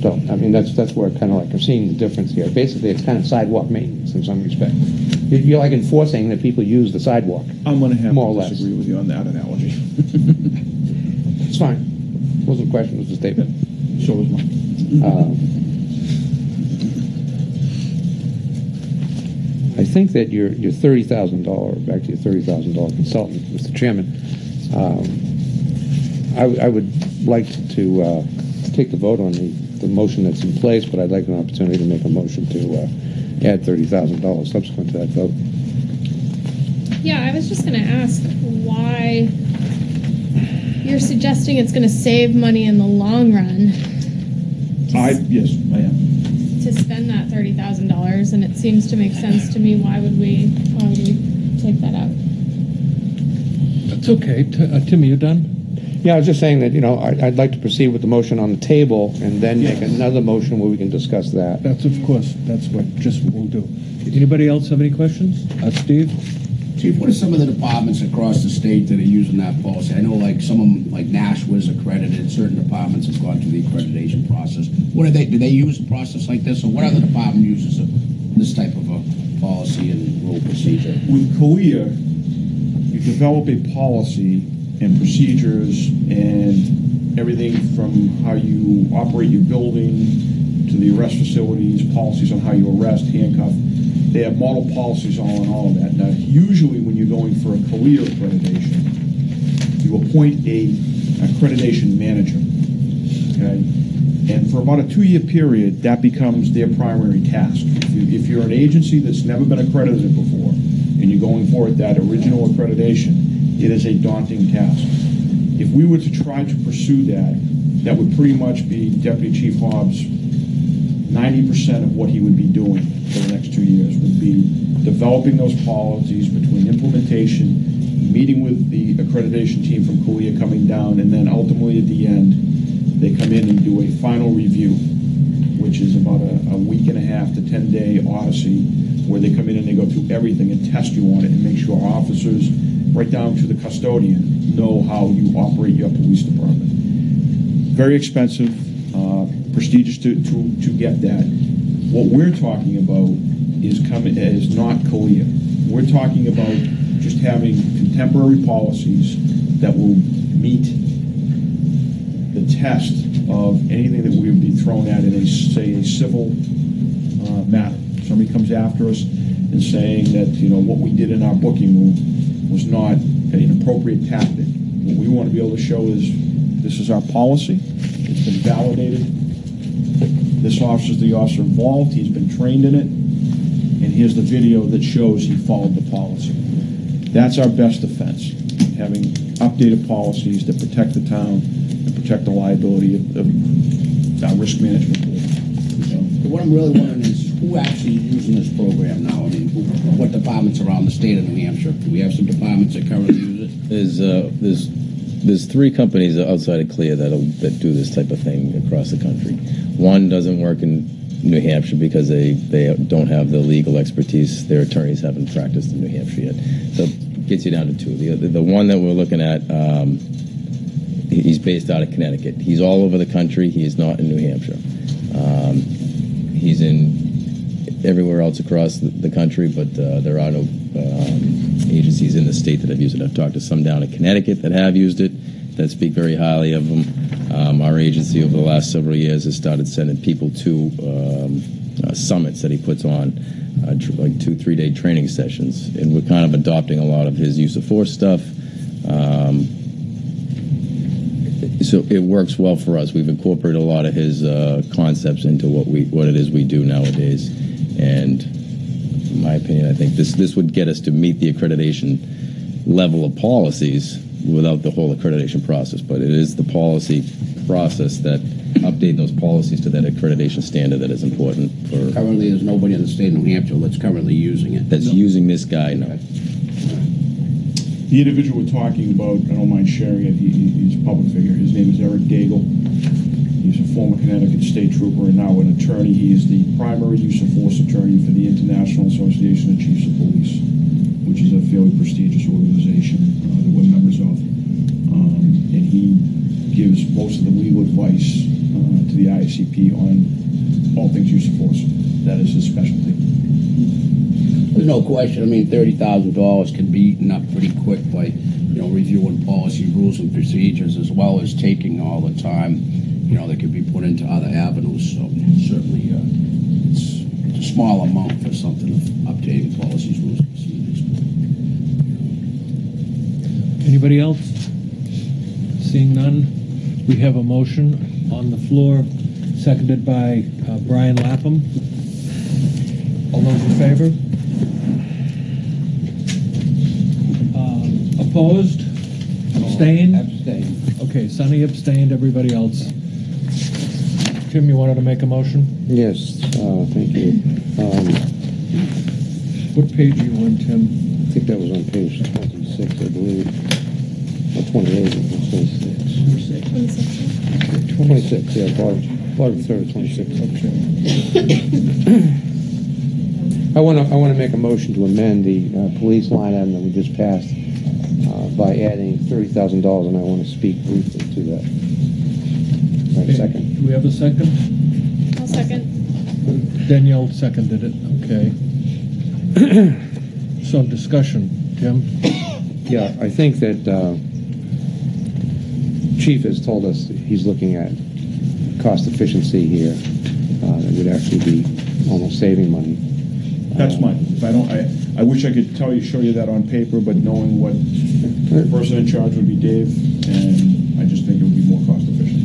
So, I mean, that's, that's where kind of like I'm seeing the difference here. Basically, it's kind of sidewalk maintenance in some respect. You- You're like enforcing that people use the sidewalk. I'm going to have More or to less. disagree with you on that analogy. It's fine. Wasn't a question, it was a statement. So was mine. Uh, I think that your your thirty thousand dollar back to your thirty thousand dollar consultant, Mr. Chairman. Um, I, I would like to uh, take the vote on the, the motion that's in place, but I'd like an opportunity to make a motion to uh, add thirty thousand dollars subsequent to that vote. Yeah, I was just going to ask why you're suggesting it's going to save money in the long run I, yes, I am. to spend that thirty thousand dollars, and it seems to make sense to me. Why would we? Why would we take that out? That's okay. T- uh, Timmy, you done? Yeah, I was just saying that, you know, I- I'd like to proceed with the motion on the table and then make another motion where we can discuss that. That's of course, that's what just we'll do. Anybody else have any questions? Uh, Steve? Chief, what are some of the departments across the state that are using that policy? I know like some of them, like Nashua's accredited, certain departments have gone through the accreditation process. What are they, do they use a process like this, or what other department uses a- this type of a policy and rule procedure? With CALEA, you develop a policy and procedures and everything from how you operate your building to the arrest facilities, policies on how you arrest, handcuff. They have model policies on all of that. Now, usually when you're going for a career accreditation, you appoint a accreditation manager, okay? And for about a two-year period, that becomes their primary task. If you- If you're an agency that's never been accredited before, and you're going for that original accreditation, it is a daunting task. If we were to try to pursue that, that would pretty much be Deputy Chief Hobbs' ninety percent of what he would be doing for the next two years, would be developing those policies between implementation, meeting with the accreditation team from CALEA coming down, and then ultimately at the end, they come in and do a final review, which is about a, a week and a half to ten day odyssey, where they come in and they go through everything and test you on it and make sure our officers, right down to the custodian, know how you operate your police department. Very expensive, prestigious to, to, to get that. What we're talking about is coming, is not CALEA. We're talking about just having contemporary policies that will meet the test of anything that we would be thrown at in a, say, a civil uh, matter. Somebody comes after us and saying that, you know, what we did in our booking room was not an appropriate tactic. What we want to be able to show is, this is our policy, it's been validated, this officer's the officer involved, he's been trained in it, and here's the video that shows he followed the policy. That's our best defense, having updated policies that protect the town and protect the liability of, of our risk management board. But What I'm really wondering is, who actually is using this program now? I mean, who- what departments around the state of New Hampshire? Do we have some departments that currently use it? There's uh, there's there's three companies outside of Clear that that do this type of thing across the country. One doesn't work in New Hampshire because they they don't have the legal expertise. Their attorneys haven't practiced in New Hampshire yet. So it gets you down to two. The the one that we're looking at. Um, He's based out of Connecticut. He's all over the country. He is not in New Hampshire. Um, he's in everywhere else across the, the country, but uh, there are no um, agencies in the state that have used it. I've talked to some down in Connecticut that have used it, that speak very highly of them. Um, our agency over the last several years has started sending people to um, uh, summits that he puts on, uh, tr- like two, three day training sessions, and we're kind of adopting a lot of his use of force stuff. Um, so it works well for us. We've incorporated a lot of his uh, concepts into what we what it is we do nowadays, and in my opinion, I think this this would get us to meet the accreditation level of policies without the whole accreditation process. But it is the policy process that update those policies to that accreditation standard that is important for Currently, there's nobody in the state of New Hampshire that's currently using it. that's using this guy now. The individual we're talking about, I don't mind sharing it, he, he- he's a public figure. His name is Eric Daigle. He's a former Connecticut State Trooper and now an attorney. He is the primary use of force attorney for the International Association of Chiefs of Police, which is a fairly prestigious organization uh, that we're members of. And he gives most of the legal advice uh, to the IACP on all things use of force. That is his specialty. There's no question, I mean, thirty thousand dollars can be eaten up pretty quick by, you know, reviewing policy, rules and procedures, as well as taking all the time, you know, that could be put into other avenues, so certainly, uh, it's, it's a small amount for something of updating policies, rules, and procedures. Anybody else? Seeing none, we have a motion on the floor, seconded by uh, Brian Lapham. All those in favor? Um, Opposed? Abstained? Abstain. Okay, Sonny abstained, everybody else. Tim, you wanted to make a motion? Yes, uh, thank you. Um, What page are you on, Tim? I think that was on page twenty-six, I believe. Or twenty-eight, or twenty-six. Twenty-six. Twenty-six, yeah, bottom, bottom third, twenty-six. I want to, I want to make a motion to amend the uh, police line item that we just passed uh, by adding thirty thousand dollars, and I want to speak briefly to that. Right, Okay, second. Do we have a second? I'll second. Danielle seconded it, okay. So discussion, Tim? Yeah, I think that uh, Chief has told us he's looking at cost efficiency here. uh, That would actually be almost saving money. That's mine. If I don't, I, I wish I could tell you, show you that on paper, but knowing what the person in charge would be Dave, and I just think it would be more cost efficient.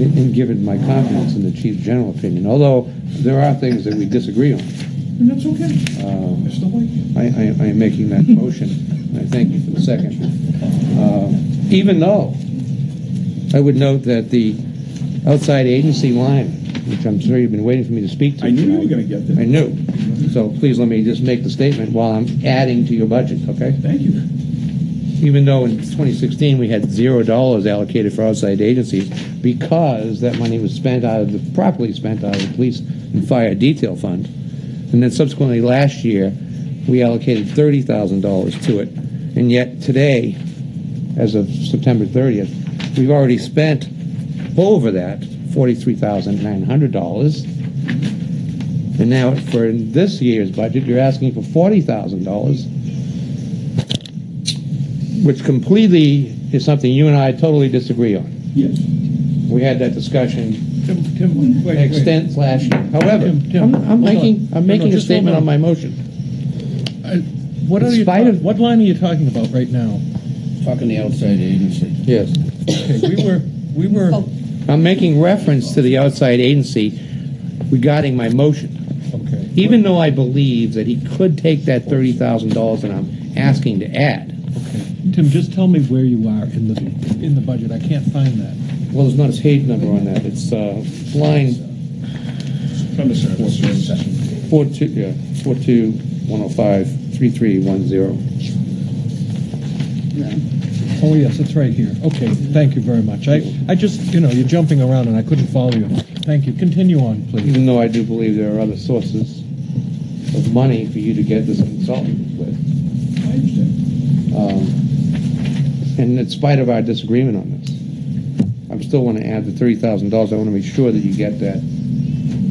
And and given my confidence in the chief's general opinion, although there are things that we disagree on. And that's okay. Uh, I still like you. I, I, I am making that motion, and I thank you for the second. Uh, Even though, I would note that the outside agency line, which I'm sure you've been waiting for me to speak to. I knew you were gonna get there. I knew. So please let me just make the statement while I'm adding to your budget, okay? Thank you. Even though in 2016, we had zero dollars allocated for outside agencies because that money was spent out of the, properly spent out of the police and fire detail fund. And then subsequently, last year, we allocated $30,000 to it. And yet today, as of September 30th, we've already spent over that, $43,900. And now for this year's budget, you're asking for $40,000 which completely is something you and I totally disagree on. Yes. We had that discussion Tim, Tim, wait, wait. extent last year. However, Tim, Tim, I'm, I'm hold making, on. I'm No, making no, a just hold statement on. on my motion. I- What In are you, spite ta- of- what line are you talking about right now? Talking the outside agency. Yes. Okay, we were, we were, I'm making reference to the outside agency regarding my motion. okay. Even though I believe that he could take that thirty thousand dollars that I'm asking to add. Okay. Tim, just tell me where you are in the, in the budget. I can't find that. Well, there's not a page number on that. It's, uh, line Under support services. four two, yeah, four two, one oh five, three three one zero. Oh, yes, it's right here. Okay, thank you very much. I, I just, you know, you're jumping around and I couldn't follow you. Thank you. Continue on, please. even though I do believe there are other sources of money for you to get this consultant with. I understand. Um, and in spite of our disagreement on this, I still want to add the thirty thousand dollars. I want to make sure that you get that,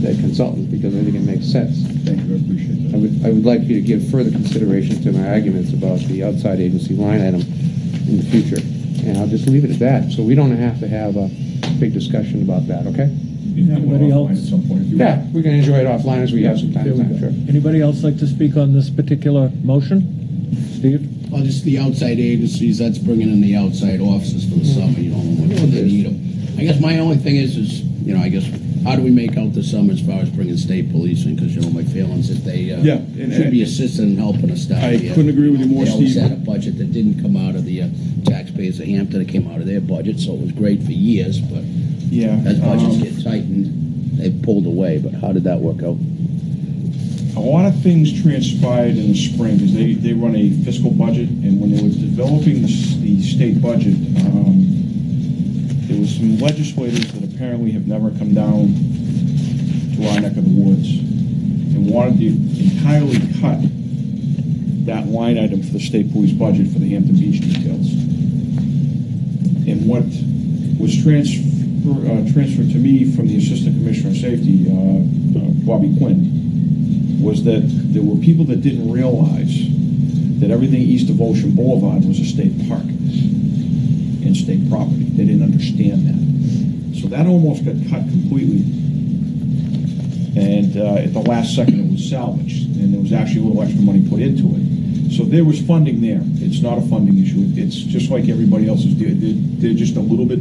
that consultant because I think it makes sense. Thank you, I appreciate I that. would, I would like you to give further consideration to my arguments about the outside agency line item in the future. And I'll just leave it at that, so we don't have to have a big discussion about that, okay? You can have Anybody offline else? At some point if you Yeah, want. we can enjoy it offline as we have some There we time, go. sure. Anybody else like to speak on this particular motion? Steve? Well, just the outside agencies, that's bringing in the outside officers for the summer, you know, when they need them. I guess my only thing is, is, you know, I guess, how do we make out the summer as far as bringing state police in? Because, you know, my feelings that they, uh, Yeah, and- should be assisting and helping us down I here. couldn't agree with you more, They always Steve. had a budget that didn't come out of the uh, taxpayers of Hampton, it came out of their budget, so it was great for years, but Yeah. as budgets um, get tightened, they've pulled away, but how did that work out? A lot of things transpired in the spring, because they, they run a fiscal budget, and when they were developing the, s- the state budget, um, there was some legislators that apparently have never come down to our neck of the woods, and wanted to entirely cut that line item for the state police budget for the Hampton Beach details. And what was transfer, uh, transferred to me from the Assistant Commissioner of Safety, uh, uh, Bobby Quinn, was that there were people that didn't realize that everything east of Ocean Boulevard was a state park state property. They didn't understand that. So that almost got cut completely And uh, at the last second, it was salvaged, and there was actually a little extra money put into it. So there was funding there. It's not a funding issue. It's just like everybody else is doing. They're, they're just a little bit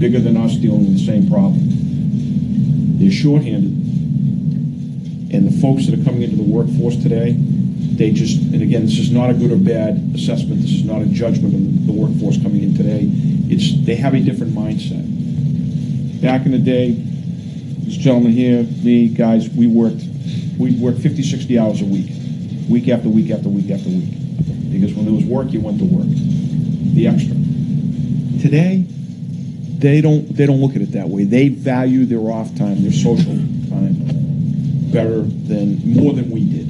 bigger than us dealing with the same problem. They're shorthanded. And the folks that are coming into the workforce today, they just, and again, this is not a good or bad assessment. This is not a judgment of the workforce coming in today. It's, they have a different mindset. Back in the day, this gentleman here, me, guys, we worked, we worked 50, 60 hours a week, week after week after week after week. Because when there was work, you went to work, the extra. Today, they don't, they don't look at it that way. They value their off time, their social time, better than, more than we did.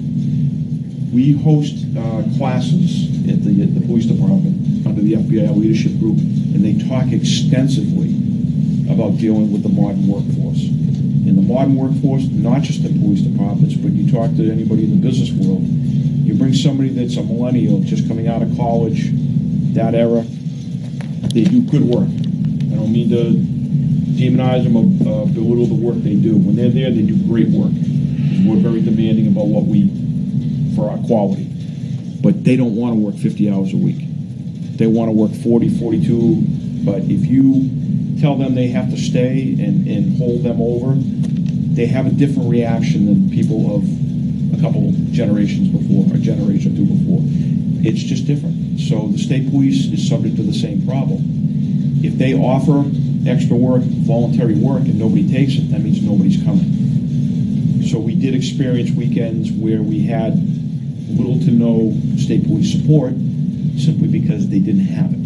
We host uh, classes at the, at the police department under the FBI leadership group, and they talk extensively about dealing with the modern workforce. In the modern workforce, not just in police departments, but you talk to anybody in the business world, you bring somebody that's a millennial just coming out of college, that era, they do good work. I don't mean to demonize them or uh, belittle the work they do. When they're there, they do great work. We're very demanding about what we, for our quality. But they don't want to work 50 hours a week. They want to work 40, 42, but if you tell them they have to stay and, and hold them over, they have a different reaction than people of a couple generations before, a generation or two before. It's just different. So the state police is subject to the same problem. If they offer extra work, voluntary work, and nobody takes it, that means nobody's coming. So we did experience weekends where we had little to no state police support simply because they didn't have it.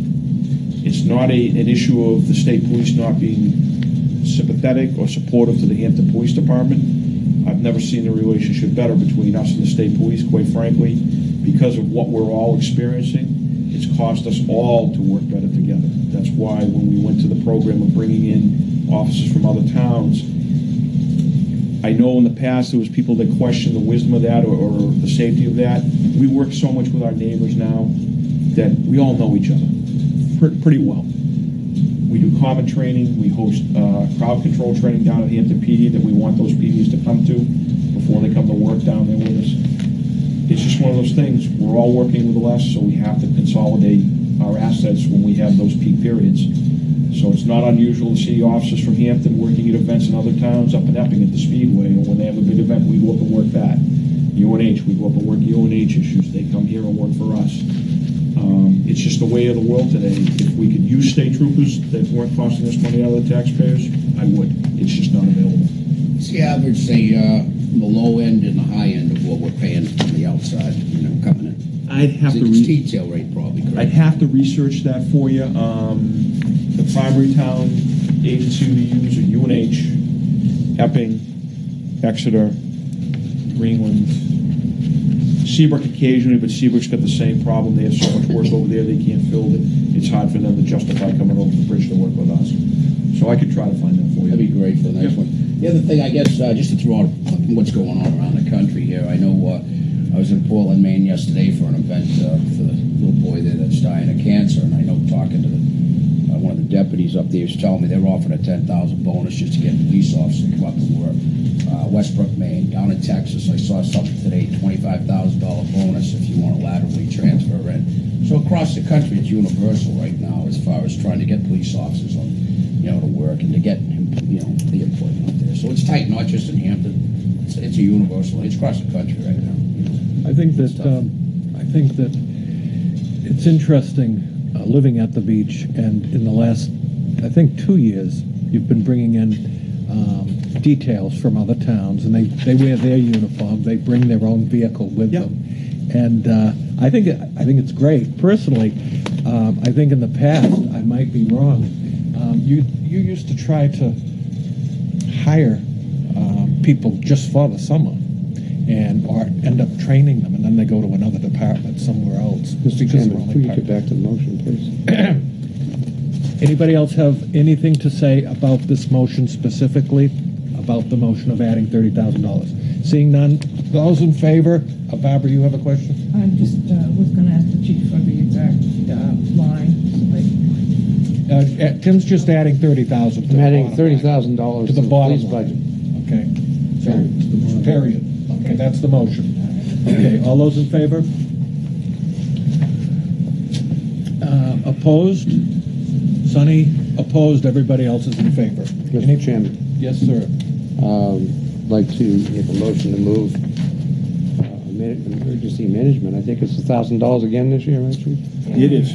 It's not a, an issue of the state police not being sympathetic or supportive to the Hampton Police Department. I've never seen a relationship better between us and the state police, quite frankly, because of what we're all experiencing. It's cost us all to work better together. That's why when we went to the program of bringing in officers from other towns, I know in the past there was people that questioned the wisdom of that or, or the safety of that. We work so much with our neighbors now that we all know each other pretty, well. We do common training. We host uh, crowd control training down at Hampton PD that we want those PDs to come to before they come to work down there with us. It's just one of those things. We're all working with less, so we have to consolidate our assets when we have those peak periods. So it's not unusual to see officers from Hampton working at events in other towns up in Epping at the Speedway, or when they have a big event, we go up and work that. UNH, we go up and work UNH issues. They come here and work for us. Um, it's just the way of the world today. If we could use state troopers that weren't costing us money out of the taxpayers, I would. It's just not available. What's the average, say, uh, the low end and the high end of what we're paying from the outside, you know, coming in? I'd have to It's re- detail rate probably, correct? I'd have to research that for you. Um, the primary town agency we or UNH, Epping, Exeter, Greenland, Seabrook occasionally, but Seabrook's got the same problem. They have so much work over there, they can't fill it. It's hard for them to justify coming over the bridge to work with us. So I could try to find that for you. That'd be great for the next one. The other thing, I guess, uh, just to throw out what's going on around the country here, I know, uh, I was in Portland, Maine yesterday for an event, uh, for the little boy there that's dying of cancer, and I know talking to the, uh, one of the deputies up there was telling me they're offering a ten thousand bonus just to get police officers to come up and work. Uh, Westbrook, Maine, down in Texas, I saw something today, twenty-five thousand dollar bonus if you want to laterally transfer in. So across the country, it's universal right now as far as trying to get police officers on, you know, to work and to get, you know, the employment out there. So it's tight, not just in Hampton, it's, it's a universal, it's across the country right now. I think that, um, I think that it's interesting, living at the beach, and in the last, I think, two years, you've been bringing in, um, details from other towns, and they, they wear their uniform, they bring their own vehicle with them. And, uh, I think, I think it's great. Personally, um, I think in the past, I might be wrong, um, you, you used to try to hire, um, people just for the summer and, or end up training them, and then they go to another department somewhere else. Mr. Chairman, only before you part- get back to the motion, please. Anybody else have anything to say about this motion specifically, about the motion of adding thirty thousand dollars? Seeing none, those in favor, uh, Barbara, you have a question? I just uh, was going to ask the chief for the exact uh, line. Uh, uh, Tim's just adding thirty thousand. I'm adding thirty thousand dollars To to the the bottom police line. budget. Okay, Period. Okay, that's the motion. Okay, all those in favor? Uh, Opposed? Sonny, opposed, everybody else is in favor. Mr. Chairman. Yes, sir. Um, like to make a motion to move, uh, emergency management. I think it's a thousand dollars again this year, right, Chief? It is.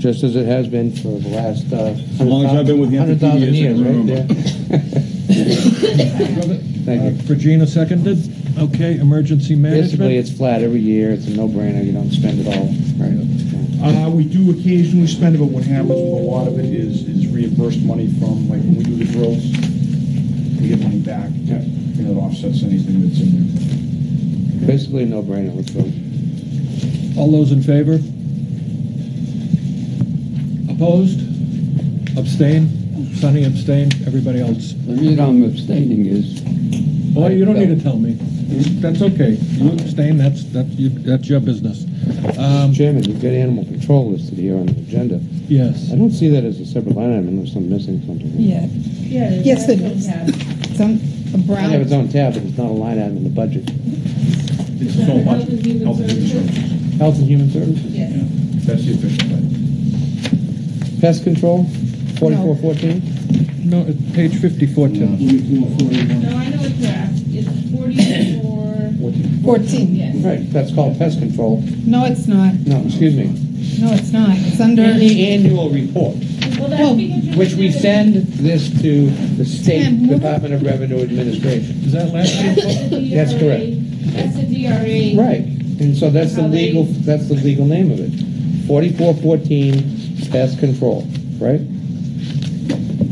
Just as it has been for the last, uh. As long as I've been with the Hundred thousand MPD, years, right. Thank you. Uh, Regina seconded. Okay, emergency management. Basically, management. it's flat every year. It's a no-brainer. You don't spend it all, right? Uh, we do occasionally spend it, but what happens with a lot of it is, is reimbursed money from, like, when we do the drills, we get money back. Yeah. You know, it offsets anything that's in there. Basically, a no-brainer. Let's go. All those in favor? Opposed? Abstain? Sonny abstained, everybody else? The reason I'm abstaining is. Boy, you don't need to tell me. That's okay. You abstain, that's, that's, you- that's your business. Um, Chairman, you've got animal control listed here on the agenda. Yes. I don't see that as a separate line item unless I'm missing something. Yeah. Yeah. Yes, it that's is. what have. It's on a It brown. have its own tab, but it's not a line item in the budget. It's its own Health budget. and Human Health and Human Services? Services. Health and Human Services? Yes. That's the official budget. Pest control, forty-four fourteen? No, it's page fifty-four, Tim. No, I know it's that. It's forty-four. Fourteen. Yes. Right, that's called pest control. No, it's not. No, excuse me. No, it's not. It's under. In the annual report, Well, that's because you're. which we send this to the State Tim. Department of Revenue Administration. Is that last year's That's vote? the That's DRA correct. That's the DRA. Right, and so that's the How they- legal, that's the legal name of it. Forty-four fourteen pest control, right?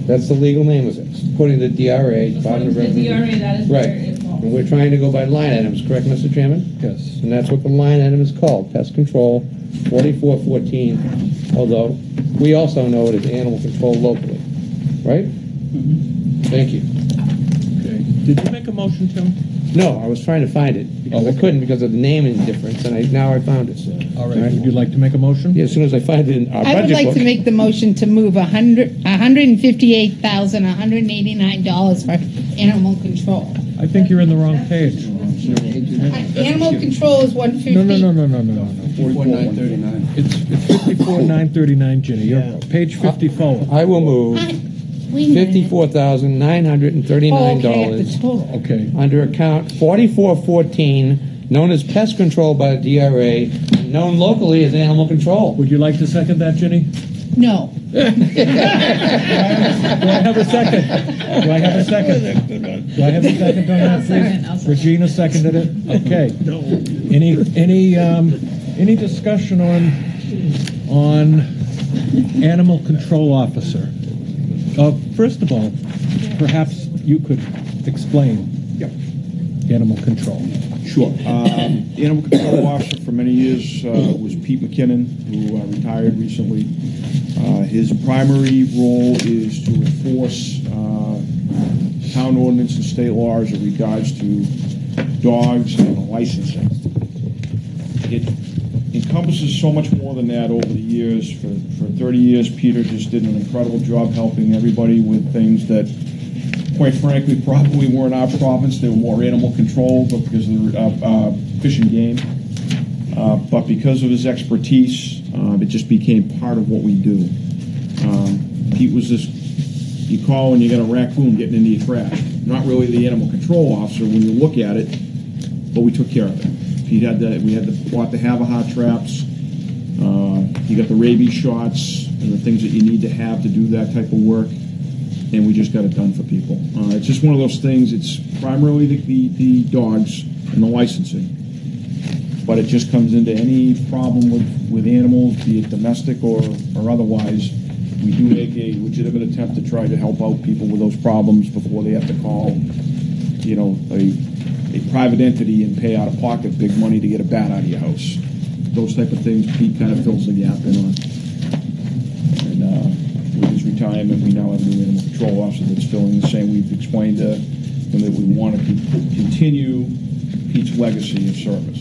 That's the legal name of it, according to DRA, Department According of to the Revenue. DRA, that is where Right, it falls. And we're trying to go by line items, correct, Mr. Chairman? Yes. And that's what the line item is called, pest control, forty-four fourteen, although we also know it as animal control locally, right? Mm-hmm. Thank you. Okay. Did you make a motion, Tim? No, I was trying to find it, because Oh, I okay. couldn't because of the naming difference, and I, now I found it. All right, would you like to make a motion? Yeah, as soon as I find it in our I would budget like to book. make the motion to move a hundred, a hundred and fifty-eight thousand, a hundred and eighty-nine dollars for animal control. I think you're in the wrong page. Animal control is one fifty. No, no, no, no, no, no, no. Forty-four, nine thirty-nine. It's, it's fifty-four, nine thirty-nine, Ginny. You're page fifty-four. I will move fifty-four thousand nine hundred and Oh, thirty-nine okay, at dollars total. Okay. under account forty-four fourteen, known as pest control by the DRA, known locally as animal control. Would you like to second that, Ginny? No. Do I have a second? Do I have a second? Do I have a second on that, please? Regina seconded it? Okay. Any, any, um, any discussion on, on animal control officer? Uh, first of all, perhaps you could explain Yep. animal control. Sure. Um, Animal control officer for many years uh, was Pete McKinnon, who uh, retired recently. Uh, His primary role is to enforce uh, town ordinance and state laws in regards to dogs and licensing. It encompasses so much more than that over the years. For, for 30 years, Peter just did an incredible job helping everybody with things that quite frankly, probably weren't our province. They were more animal control, but because of the uh, uh, fish and game. Uh, but because of his expertise, uh, it just became part of what we do. Um, Pete was this, you call when you got a raccoon getting into your trash. Not really the animal control officer when you look at it, but we took care of it. Pete had the, we had the, bought the Havahart traps. Uh, you got the rabies shots and the things that you need to have to do that type of work and we just got it done for people. Uh, it's just one of those things. It's primarily the, the, the dogs and the licensing, but it just comes into any problem with, with animals, be it domestic or, or otherwise. We do make a legitimate attempt to try to help out people with those problems before they have to call, you know, a, a private entity and pay out of pocket big money to get a bat out of your house. Those type of things, Pete kind of fills the gap in on. And with his retirement, we now have a new animal control officer that's filling the same. We've explained to him that we want to continue Pete's legacy of service.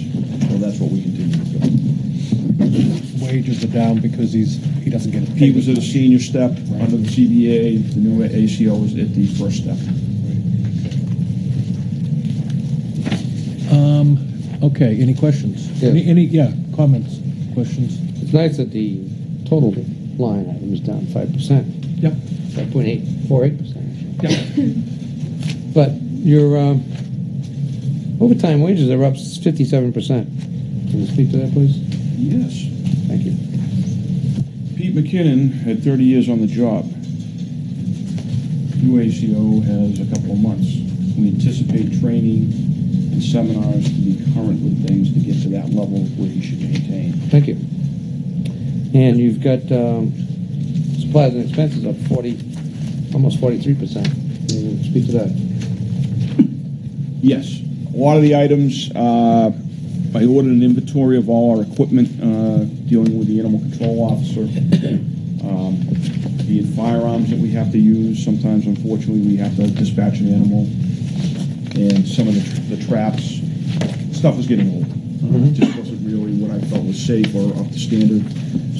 So that's what we continue to do. Wages are down because he's, he doesn't get paid. Pete was at a senior step under the CBA. The new ACO is at the first step. Um, okay, any questions? Yes. Any, any, yeah, comments, questions? It's nice that the total line item is down five percent. Yep. Five point eight, four eight percent. Yep. But your, um, overtime wages are up fifty-seven percent. Can you speak to that, please? Yes. Thank you. Pete McKinnon had 30 years on the job. UACO has a couple of months. We anticipate training and seminars to be current with things to get to that level where he should maintain. Thank you. And you've got, um, supplies and expenses up forty, almost forty-three percent. Can you speak to that? Yes, a lot of the items, uh, I ordered an inventory of all our equipment uh, dealing with the animal control officer. Um, Be it firearms that we have to use, sometimes unfortunately we have to dispatch an animal. And some of the the traps, stuff is getting old. Uh, It just wasn't really what I felt was safe or up to standard.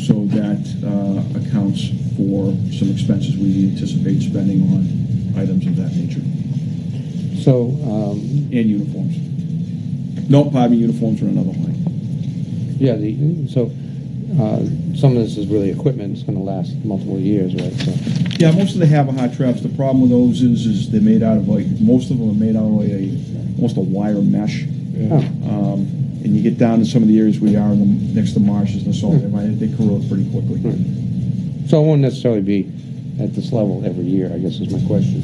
So that uh, accounts for some expenses we anticipate spending on items of that nature. So, um, And uniforms. No, pardon me, uniforms are another line. yeah, the, so, uh, some of this is really equipment, it's gonna last multiple years, right, so. Yeah, most of the Havahart traps, the problem with those is, is they're made out of like, most of them are made out of like a, almost a wire mesh. Oh. Um, and you get down to some of the areas we are in the, next to marshes and so on, they might, they corrode pretty quickly. Hmm. So it won't necessarily be at this level every year, I guess is my question.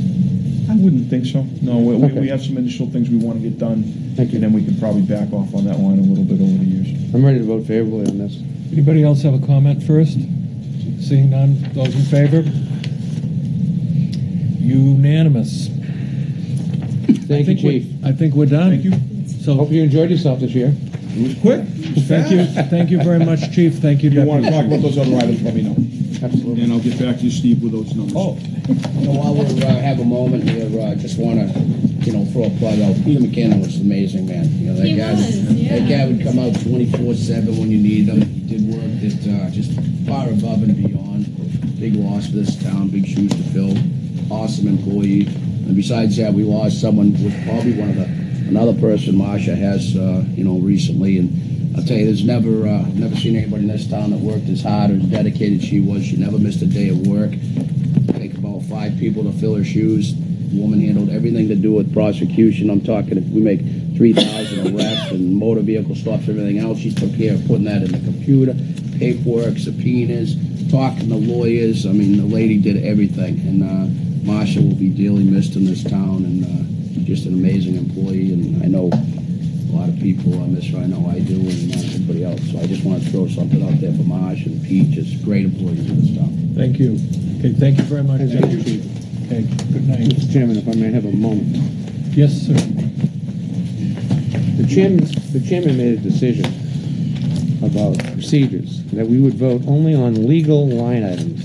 I wouldn't think so. No, we, we- Okay. we have some initial things we want to get done. Thank you. And then we can probably back off on that line a little bit over the years. I'm ready to vote favorably on this. Anybody else have a comment first? Seeing none, those in favor? Unanimous. Thank you, think we- chief. I think we're done. Thank you. So, Hope you enjoyed yourself this year. It was quick. It was thank you, thank you very much, chief, thank you, If you want to deputy. talk about those other items, let me know. Absolutely. And I'll get back to you, Steve, with those numbers. Oh, you know, while we uh, have a moment here, uh, just want to, you know, throw a plug out. Peter McKinnon was amazing, man. You know, that He guy, was, yeah. that guy would come out 24/7 when you need him. He did work that uh, just far above and beyond. Big loss for this town, big shoes to fill. Awesome employee. And besides that, we lost someone with probably one of the another person Marcia has, uh, you know, recently. And I'll tell you, there's never uh, never seen anybody in this town that worked as hard or as dedicated she was. She never missed a day of work take about five people to fill her shoes. The Woman handled everything to do with prosecution. I'm talking if we make three thousand arrests and motor vehicle stops, everything else, she took care of putting that in the computer, paperwork, subpoenas, talking to lawyers. I mean, the lady did everything. And uh, Marcia will be dearly missed in this town and uh, just an amazing employee. And I know a lot of people uh, miss her. I know I do, and uh, everybody else. So I just want to throw something out there for Marcia and Pete, just great employees in this town. Thank you. Okay, thank you very much. Thank you, chief. Okay, good night. Mr. Chairman, if I may have a moment. Yes, sir. The chairman, the chairman made a decision about procedures, that we would vote only on legal line items.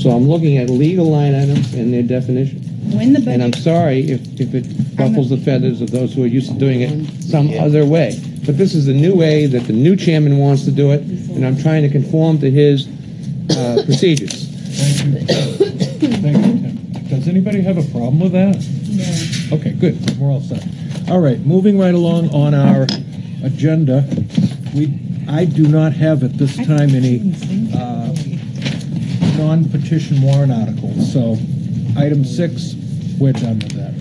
So I'm looking at legal line items and their definition. When the And I'm sorry if, if it ruffles the feathers of those who are used to doing it some other way. But this is the new way that the new chairman wants to do it, and I'm trying to conform to his uh, procedures. Thank you. Thank you, Tim. Does anybody have a problem with that? No. Okay, good. We're all set. All right, moving right along on our agenda. We, I do not have at this time any uh, non-petition warrant articles, so item six, we're done with that.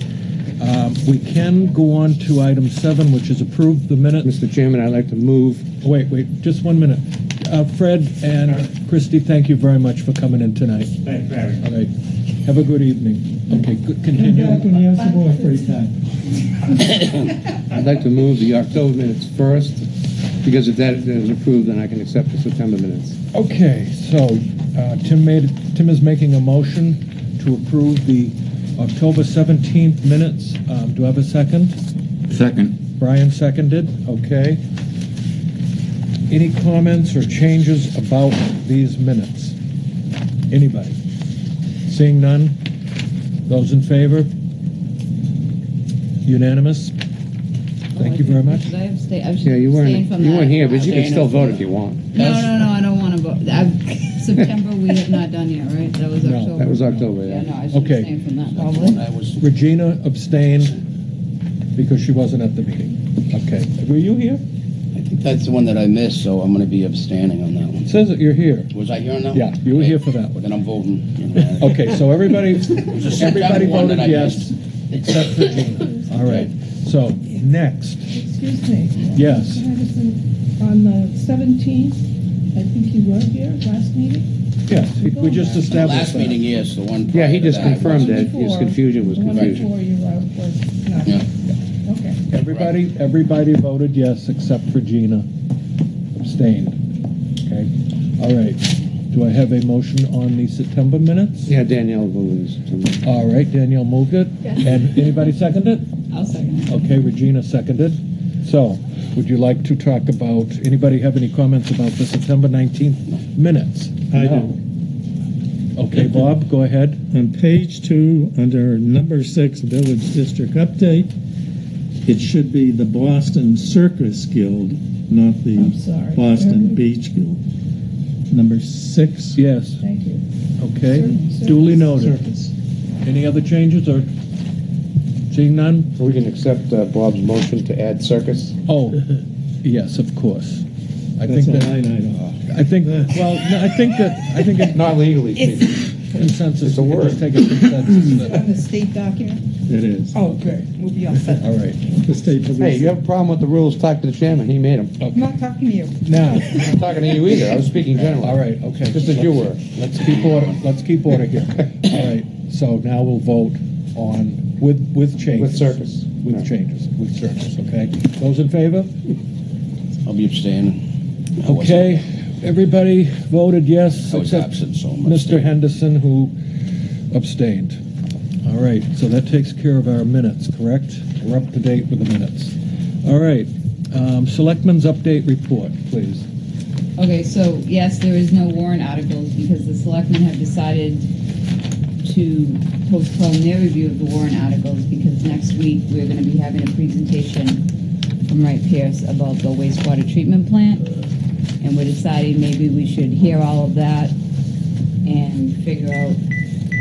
Um, We can go on to item seven, which is approve the minutes. Mr. Chairman, I'd like to move, Wait, wait, just one minute. Uh, Fred and Christie, thank you very much for coming in tonight. Thanks, Barry. All right, have a good evening. Okay, good, Come continue. back when you have some more free time. I'd like to move the October minutes first, because if that is approved, then I can accept the September minutes. Okay, so, uh, Tim made, Tim is making a motion to approve the October 17th minutes. Um, do I have a second? Second. Brian seconded, okay. Any comments or changes about these minutes? Anybody? Seeing none? Those in favor? Unanimous? Thank you very much. Did I abstain? I was Yeah, you abstaining weren't, from you that. weren't here, but you can still vote if you want. No, no, no, I don't want to September, we have not done yet, right? That was No, October. That was October, Yeah, yeah. no, I should Okay. abstain from that, probably. That was Regina abstained. because she wasn't at the meeting. Okay. Were you here? I think that's the one that I missed, so I'm gonna be abstaining on that one. It says that you're here. Was I here on that? Yeah, one? you were here for that one. Then I'm voting. Okay, so everybody, a September everybody one that voted I yes, except for Gina. All right, so, next, Excuse me. yes. On the seventeenth, I think you were here last meeting? Yes, we just The established last that. meting, yes, the one. Yeah, he prior to just that. confirmed The that his confusion was The one confusion. before you was not. Yeah. Okay. Everybody, everybody voted yes, except for Gina. Abstained. Okay, all right. Do I have a motion on the September minutes? Yeah, Danielle voted in All right, Danielle moved it. Yes. And anybody second it? I'll second it. Okay, Regina seconded. So, would you like to talk about, anybody have any comments about the September 19th minutes? I No. do. Okay, Bob, go ahead. On page two, under number six, Village District Update, it should be the Boston Circus Guild, not I'm the sorry. Boston Beach Guild. Number six. Yes, Thank you. okay, Circus. duly noted. Circus. Any other changes, or seeing none? We can accept uh, Bob's motion to add circus. Oh, yes, of course. I That's think a that, line item. I think, well, no, I think that, I think it Not legally It's- speaking. consensus, It's a we can just word. take a consensus. that- On the state document? It is. Oh, good, we'll be all set. All right, The state police. Hey, you have a problem with the rules, talk to the chairman, he made them. I'm not talking to you. now, I'm not talking to you either, I was speaking generally. all right, okay. Just as you were. Let's keep order, let's keep order here. All right, so now we'll vote on, with, with changes. With circus. With Yeah. changes, with circus, okay? Those in favor? I'll be abstaining. I wasn't- Okay, everybody voted yes, I was except absent, so I'm Mr. abstaining. Henderson, who abstained. All right, so that takes care of our minutes, correct? We're up to date with the minutes. All right, um, Selectmen's update report, please. Okay, so yes, there is no warrant articles because the selectmen have decided to postpone their review of the warrant articles because next week we're gonna be having a presentation from Wright Pierce about the wastewater treatment plant. And we're deciding maybe we should hear all of that and figure out,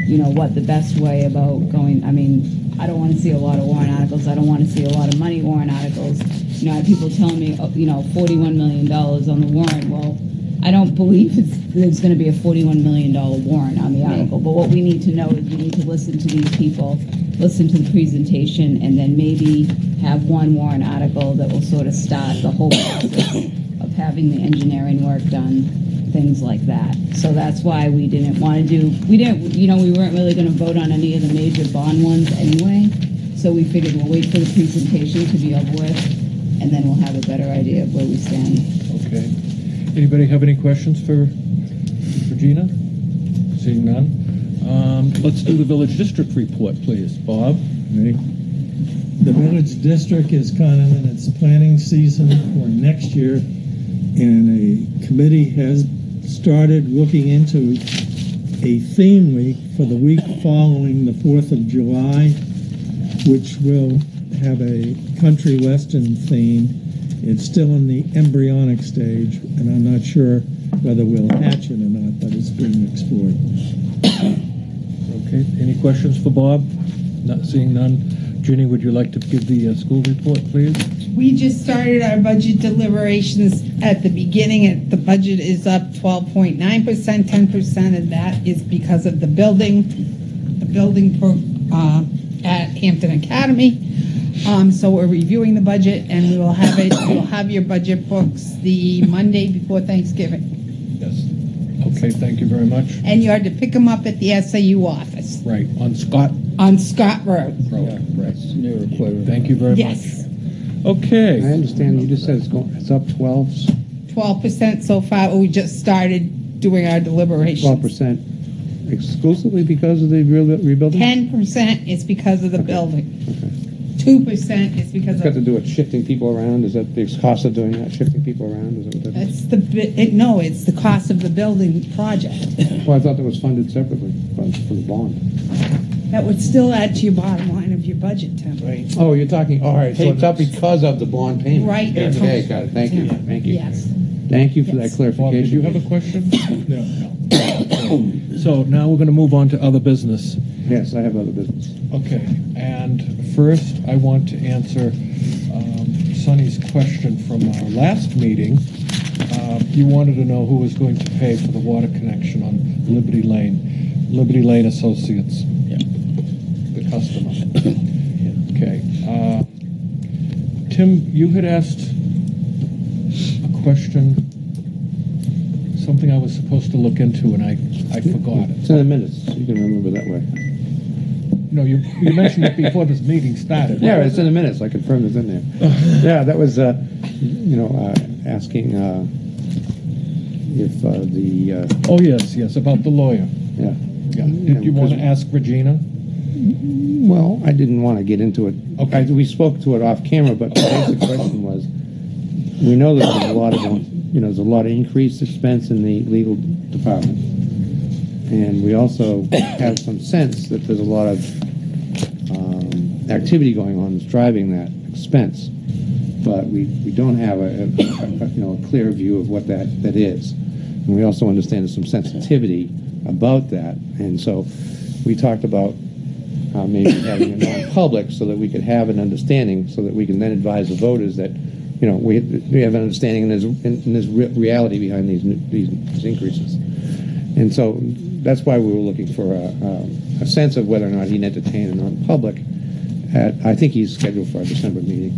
you know, what the best way about going, I mean, I don't wanna see a lot of warrant articles, I don't wanna see a lot of money warrant articles. You know, I have people telling me, oh, you know, forty-one million dollars on the warrant, well, I don't believe there's gonna be a forty-one million dollar warrant on the article, but what we need to know is we need to listen to these people, listen to the presentation, and then maybe have one warrant article that will sort of start the whole process of having the engineering work done, things like that. So that's why we didn't wanna do, we didn't, you know, we weren't really gonna vote on any of the major bond ones anyway, so we figured we'll wait for the presentation to be over with, and then we'll have a better idea of where we stand. Okay. Anybody have any questions for Regina? Seeing none. Um, let's do the village district report, please. Bob? Ready? The village district is kind of in its planning season for next year, and a committee has started looking into a theme week for the week following the Fourth of July, which will have a country western theme. It's still in the embryonic stage, and I'm not sure whether we'll hatch it or not, but it's being explored. Okay, any questions for Bob? Not seeing none. Ginny, would you like to give the uh, school report, please? We just started our budget deliberations at the beginning, and the budget is up twelve point nine percent, ten percent, and that is because of the building, the building pro, uh, at Hampton Academy. Um, so we're reviewing the budget, and we will have it, we'll have your budget books the Monday before Thanksgiving. Yes. Okay, thank you very much. And you are to pick them up at the SAU office Right, on Scott on Scott Road. Road. Right. Thank you very much. Yes, Okay. I understand, you just said it's going, it's up 12, twelve percent so far. We just started doing our deliberations. twelve percent exclusively because of the rebuil- rebuilding? Ten percent is because of the building. Two percent is because It's got to of, do with shifting people around, is that the cost of doing that, shifting people around, is that what that is? that's the, bi- it, no, it's the cost of the building project. Well, I thought that was funded separately from, from the bond. That would still add to your bottom line of your budget, Tim. Right. Oh, you're talking, all right, so it's up because of the bond payment? Right. Okay, got it, thank you, thank you. Yes. Thank you for that Yes. Bob, clarification. did you have a question? No. So now we're going to move on to other business. Yes, I have other business. Okay, and first, I want to answer um, Sonny's question from our last meeting. Uh, You wanted to know who was going to pay for the water connection on Liberty Lane. Liberty Lane Associates. Yeah. The customer. Okay. uh, Tim, you had asked a question, something I was supposed to look into, and I, I forgot it. It's in the minutes. You can remember that way. No, you, you mentioned it before this meeting started. Yeah, it's in the minutes. I confirmed it's in there. Yeah, that was, uh, you know, uh, asking uh, if uh, the, uh, Oh, yes, yes, about the lawyer. yeah. Yeah. Did you want to ask Regina? Well, I didn't want to get into it. I- We spoke to it off camera, but the basic question was, we know that there's a lot of, you know, there's a lot of increased expense in the legal department. And we also have some sense that there's a lot of um, activity going on that's driving that expense. But we, we don't have a, a- a- you know, a clear view of what that, that is. And we also understand there's some sensitivity about that. And so we talked about uh, maybe having a non-public so that we could have an understanding, so that we can then advise the voters that, you know, we, we have an understanding and there's, and there's re- reality behind these, these, these increases. And so that's why we were looking for a, a, a sense of whether or not he'd entertain a non-public. At, I think he's scheduled for our December meeting.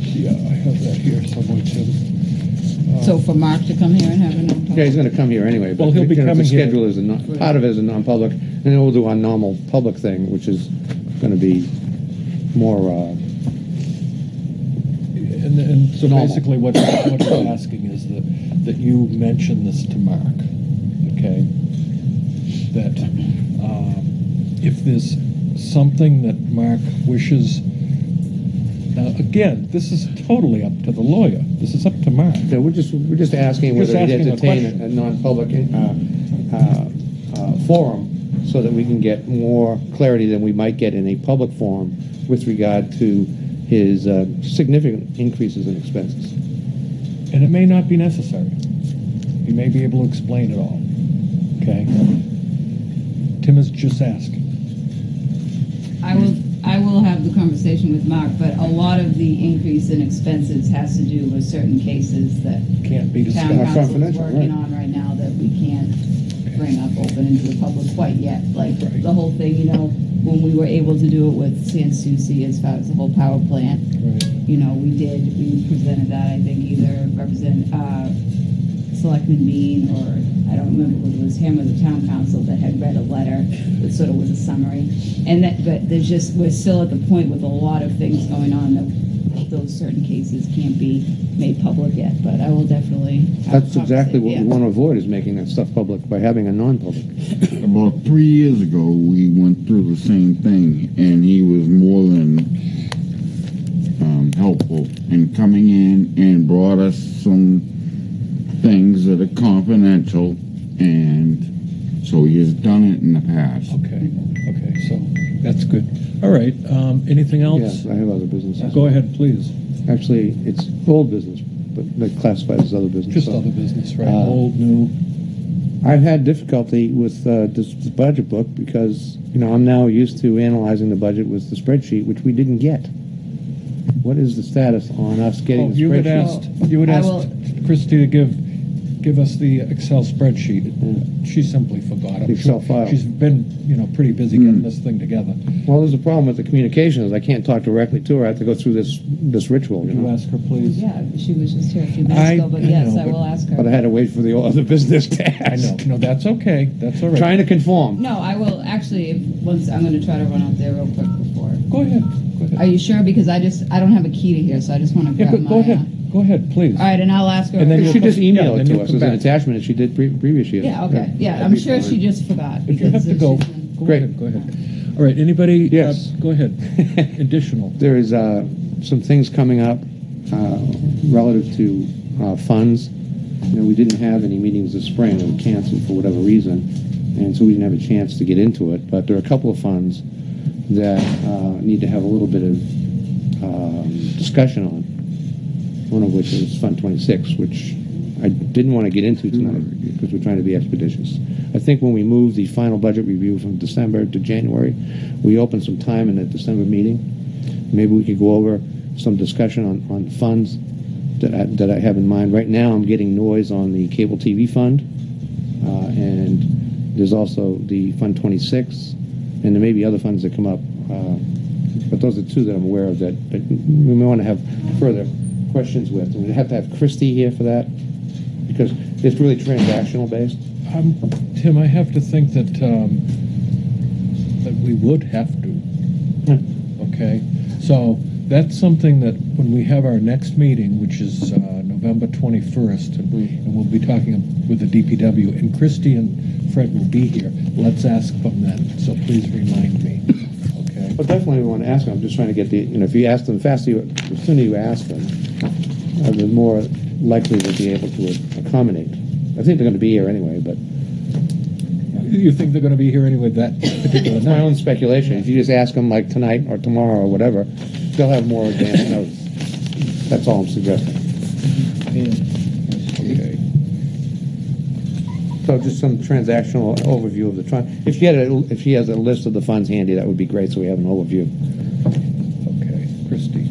Yeah, I have that here somewhere, Tim. So for Mark to come here and have a non-public? Yeah, he's going to come here anyway. but Well, he'll be you know, coming the here. schedule is a non, part of it is a non-public, and then we'll do our normal public thing, which is going to be more. Uh, And, and so Normal. basically what, what you're asking is that, that you mention this to Mark, okay? That, um, if there's something that Mark wishes, now, again, this is totally up to the lawyer. This is up to Mark. Yeah, we're just, we're just asking Just whether he'd asking a entertain a, a non-public, uh, uh, uh, forum so that we can get more clarity than we might get in a public forum with regard to his, uh, significant increases in expenses. And it may not be necessary. He may be able to explain it all, okay? Tim is just asking. I will, I will have the conversation with Mark, but a lot of the increase in expenses has to do with certain cases that Can't be discussed. town discussed. council is Confidential, working right. on right now that we can't bring up open into the public quite yet. Like the whole thing, you know, when we were able to do it with San Souci as far as the whole power plant, Right. you know, we did, we presented that, I think either represent, uh, Selectman Bean or, I don't remember whether it was him or the town council that had read a letter that sort of was a summary. And that, but there's just, we're still at the point with a lot of things going on that those certain cases can't be made public yet, but I will definitely. have a That's exactly what we yeah. want to avoid, is making that stuff public by having a non-public. About three years ago, we went through the same thing, and he was more than um, helpful in coming in and brought us some things that are confidential, and so he has done it in the past. Okay, okay, so that's good. All right, um, anything else? Yes, I have other businesses. Go ahead, please. Actually, it's old business, but they're classified as other business. Just so- other business, right? Uh, Old, new. I've had difficulty with uh, this, this budget book because, you know, I'm now used to analyzing the budget with the spreadsheet, which we didn't get. What is the status on us getting Oh, the you had spreadsheet? asked, you would I asked will- Christie to give, give us the Excel spreadsheet. She simply forgot it. The Excel file. She's been, you know, pretty busy getting this thing together. Well, there's a problem with the communication, is I can't talk directly to her, I have to go through this, this ritual, you Would you ask her, please? Yeah, she was just here a few I- minutes ago, but I yes, know, I but- will ask her. But I had to wait for the other business to I know, no, that's okay, that's all right. Trying to conform. No, I will, actually, once, I'm gonna try to run out there real quick before. Go ahead, go ahead. Are you sure? Because I just, I don't have a key to here, so I just wanna Yeah, grab go, my. go uh, ahead, go ahead, please. All right, and I'll ask her. And then She just come- yeah, emailed then it you'll to us come as an back. attachment, as she did pre- previous years. Yeah, okay, yeah, I'm that'd be sure fine. she just forgot. If you have to go, she's go Great. ahead, go ahead. All right, anybody? uh, Yes. Go ahead. Additional. There is uh, some things coming up uh, relative to uh, funds. You know, we didn't have any meetings this spring, they were canceled for whatever reason, and so we didn't have a chance to get into it. But there are a couple of funds that uh, need to have a little bit of um, discussion on. One of which is Fund 26, which I didn't want to get into tonight because we're trying to be expeditious. I think when we move the final budget review from December to January, we open some time in that December meeting maybe we could go over some discussion on, on funds that I, that I have in mind. Right now, I'm getting noise on the cable TV fund, uh, and there's also the Fund 26, and there may be other funds that come up. Uh, but those are two that I'm aware of that, that we may want to have further questions with. And we'd have to have Christie here for that, because it's really transactional based. Um, Tim, I have to think that, um, that we would have to. Okay, so that's something that when we have our next meeting, which is, uh, November twenty-first, and we, and we'll be talking with the DPW, and Christie and Fred will be here. Let's ask them then, so please remind me, okay? Well, definitely we want to ask them. I'm just trying to get the, you know, if you ask them, faster you, the sooner you ask them, uh, the more likely they'll be able to accommodate. I think they're going to be here anyway, but You think they're gonna be here anyway that particular it's my own speculation. If you just ask them like tonight or tomorrow or whatever, they'll have more advance notice. That's all I'm suggesting. Okay. So just some transactional overview of the fund. If she had a, if she has a list of the funds handy, that would be great, so we have an overview. Okay, Christie.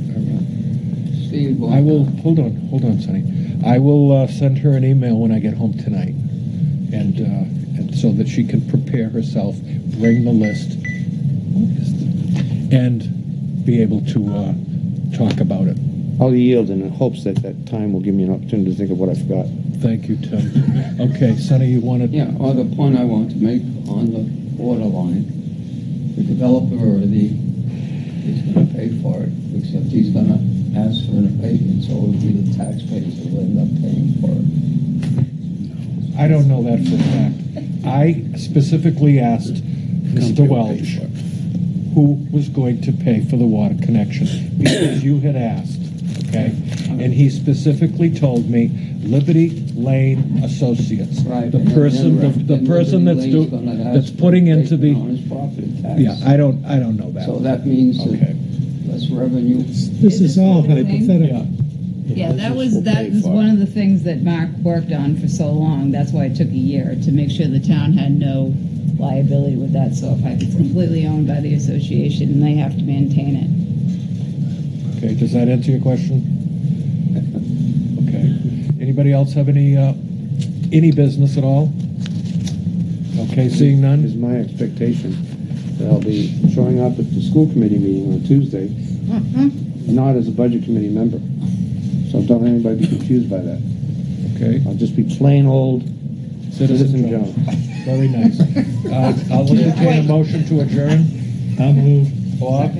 Steve, I will, hold on, hold on, Sonny. I will uh, send her an email when I get home tonight, and, uh, and so that she can prepare herself, bring the list, and be able to uh, talk about it. I'll yield in hopes that that time will give me an opportunity to think of what I forgot. Thank you, Tim. Okay, Sonny, you wanted? Yeah, The point I want to make on the water line, the developer or the is gonna pay for it, except he's gonna ask for an abatement, so it would be the taxpayers that would end up paying for it. I don't know that for a fact. I specifically asked Mr. Welch who was going to pay for the water connection, because you had asked, okay? And he specifically told me Liberty Lane Associates. Right, The and then- person, the, then the person that's Liberty do, gonna ask that's for putting into the, On his property tax. yeah, I don't, I don't know that. So that means that less revenue. This is all hypothetical. Yeah, that was, that was one of the things that Mark worked on for so long. That's why it took a year, to make sure the town had no liability with that. So if it's completely owned by the association, and they have to maintain it. Okay, does that answer your question? Okay. Anybody else have any, uh, any business at all? Okay, seeing none? Is my expectation that I'll be showing up at the school committee meeting on Tuesday, not as a budget committee member. So don't let anybody be confused by that. Okay. I'll just be plain old Citizen Jones. Very nice. Uh, I'll entertain a motion to adjourn. I'll move. Bob?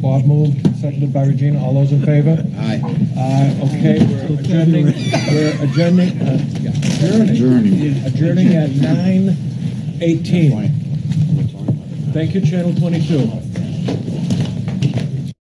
Bob moved, seconded by Regina. All those in favor? Aye. Uh, okay, we're adjourning, we're adjourning, uh, yeah, adjourning. Adjourning at nine eighteen. Thank you, Channel twenty-two.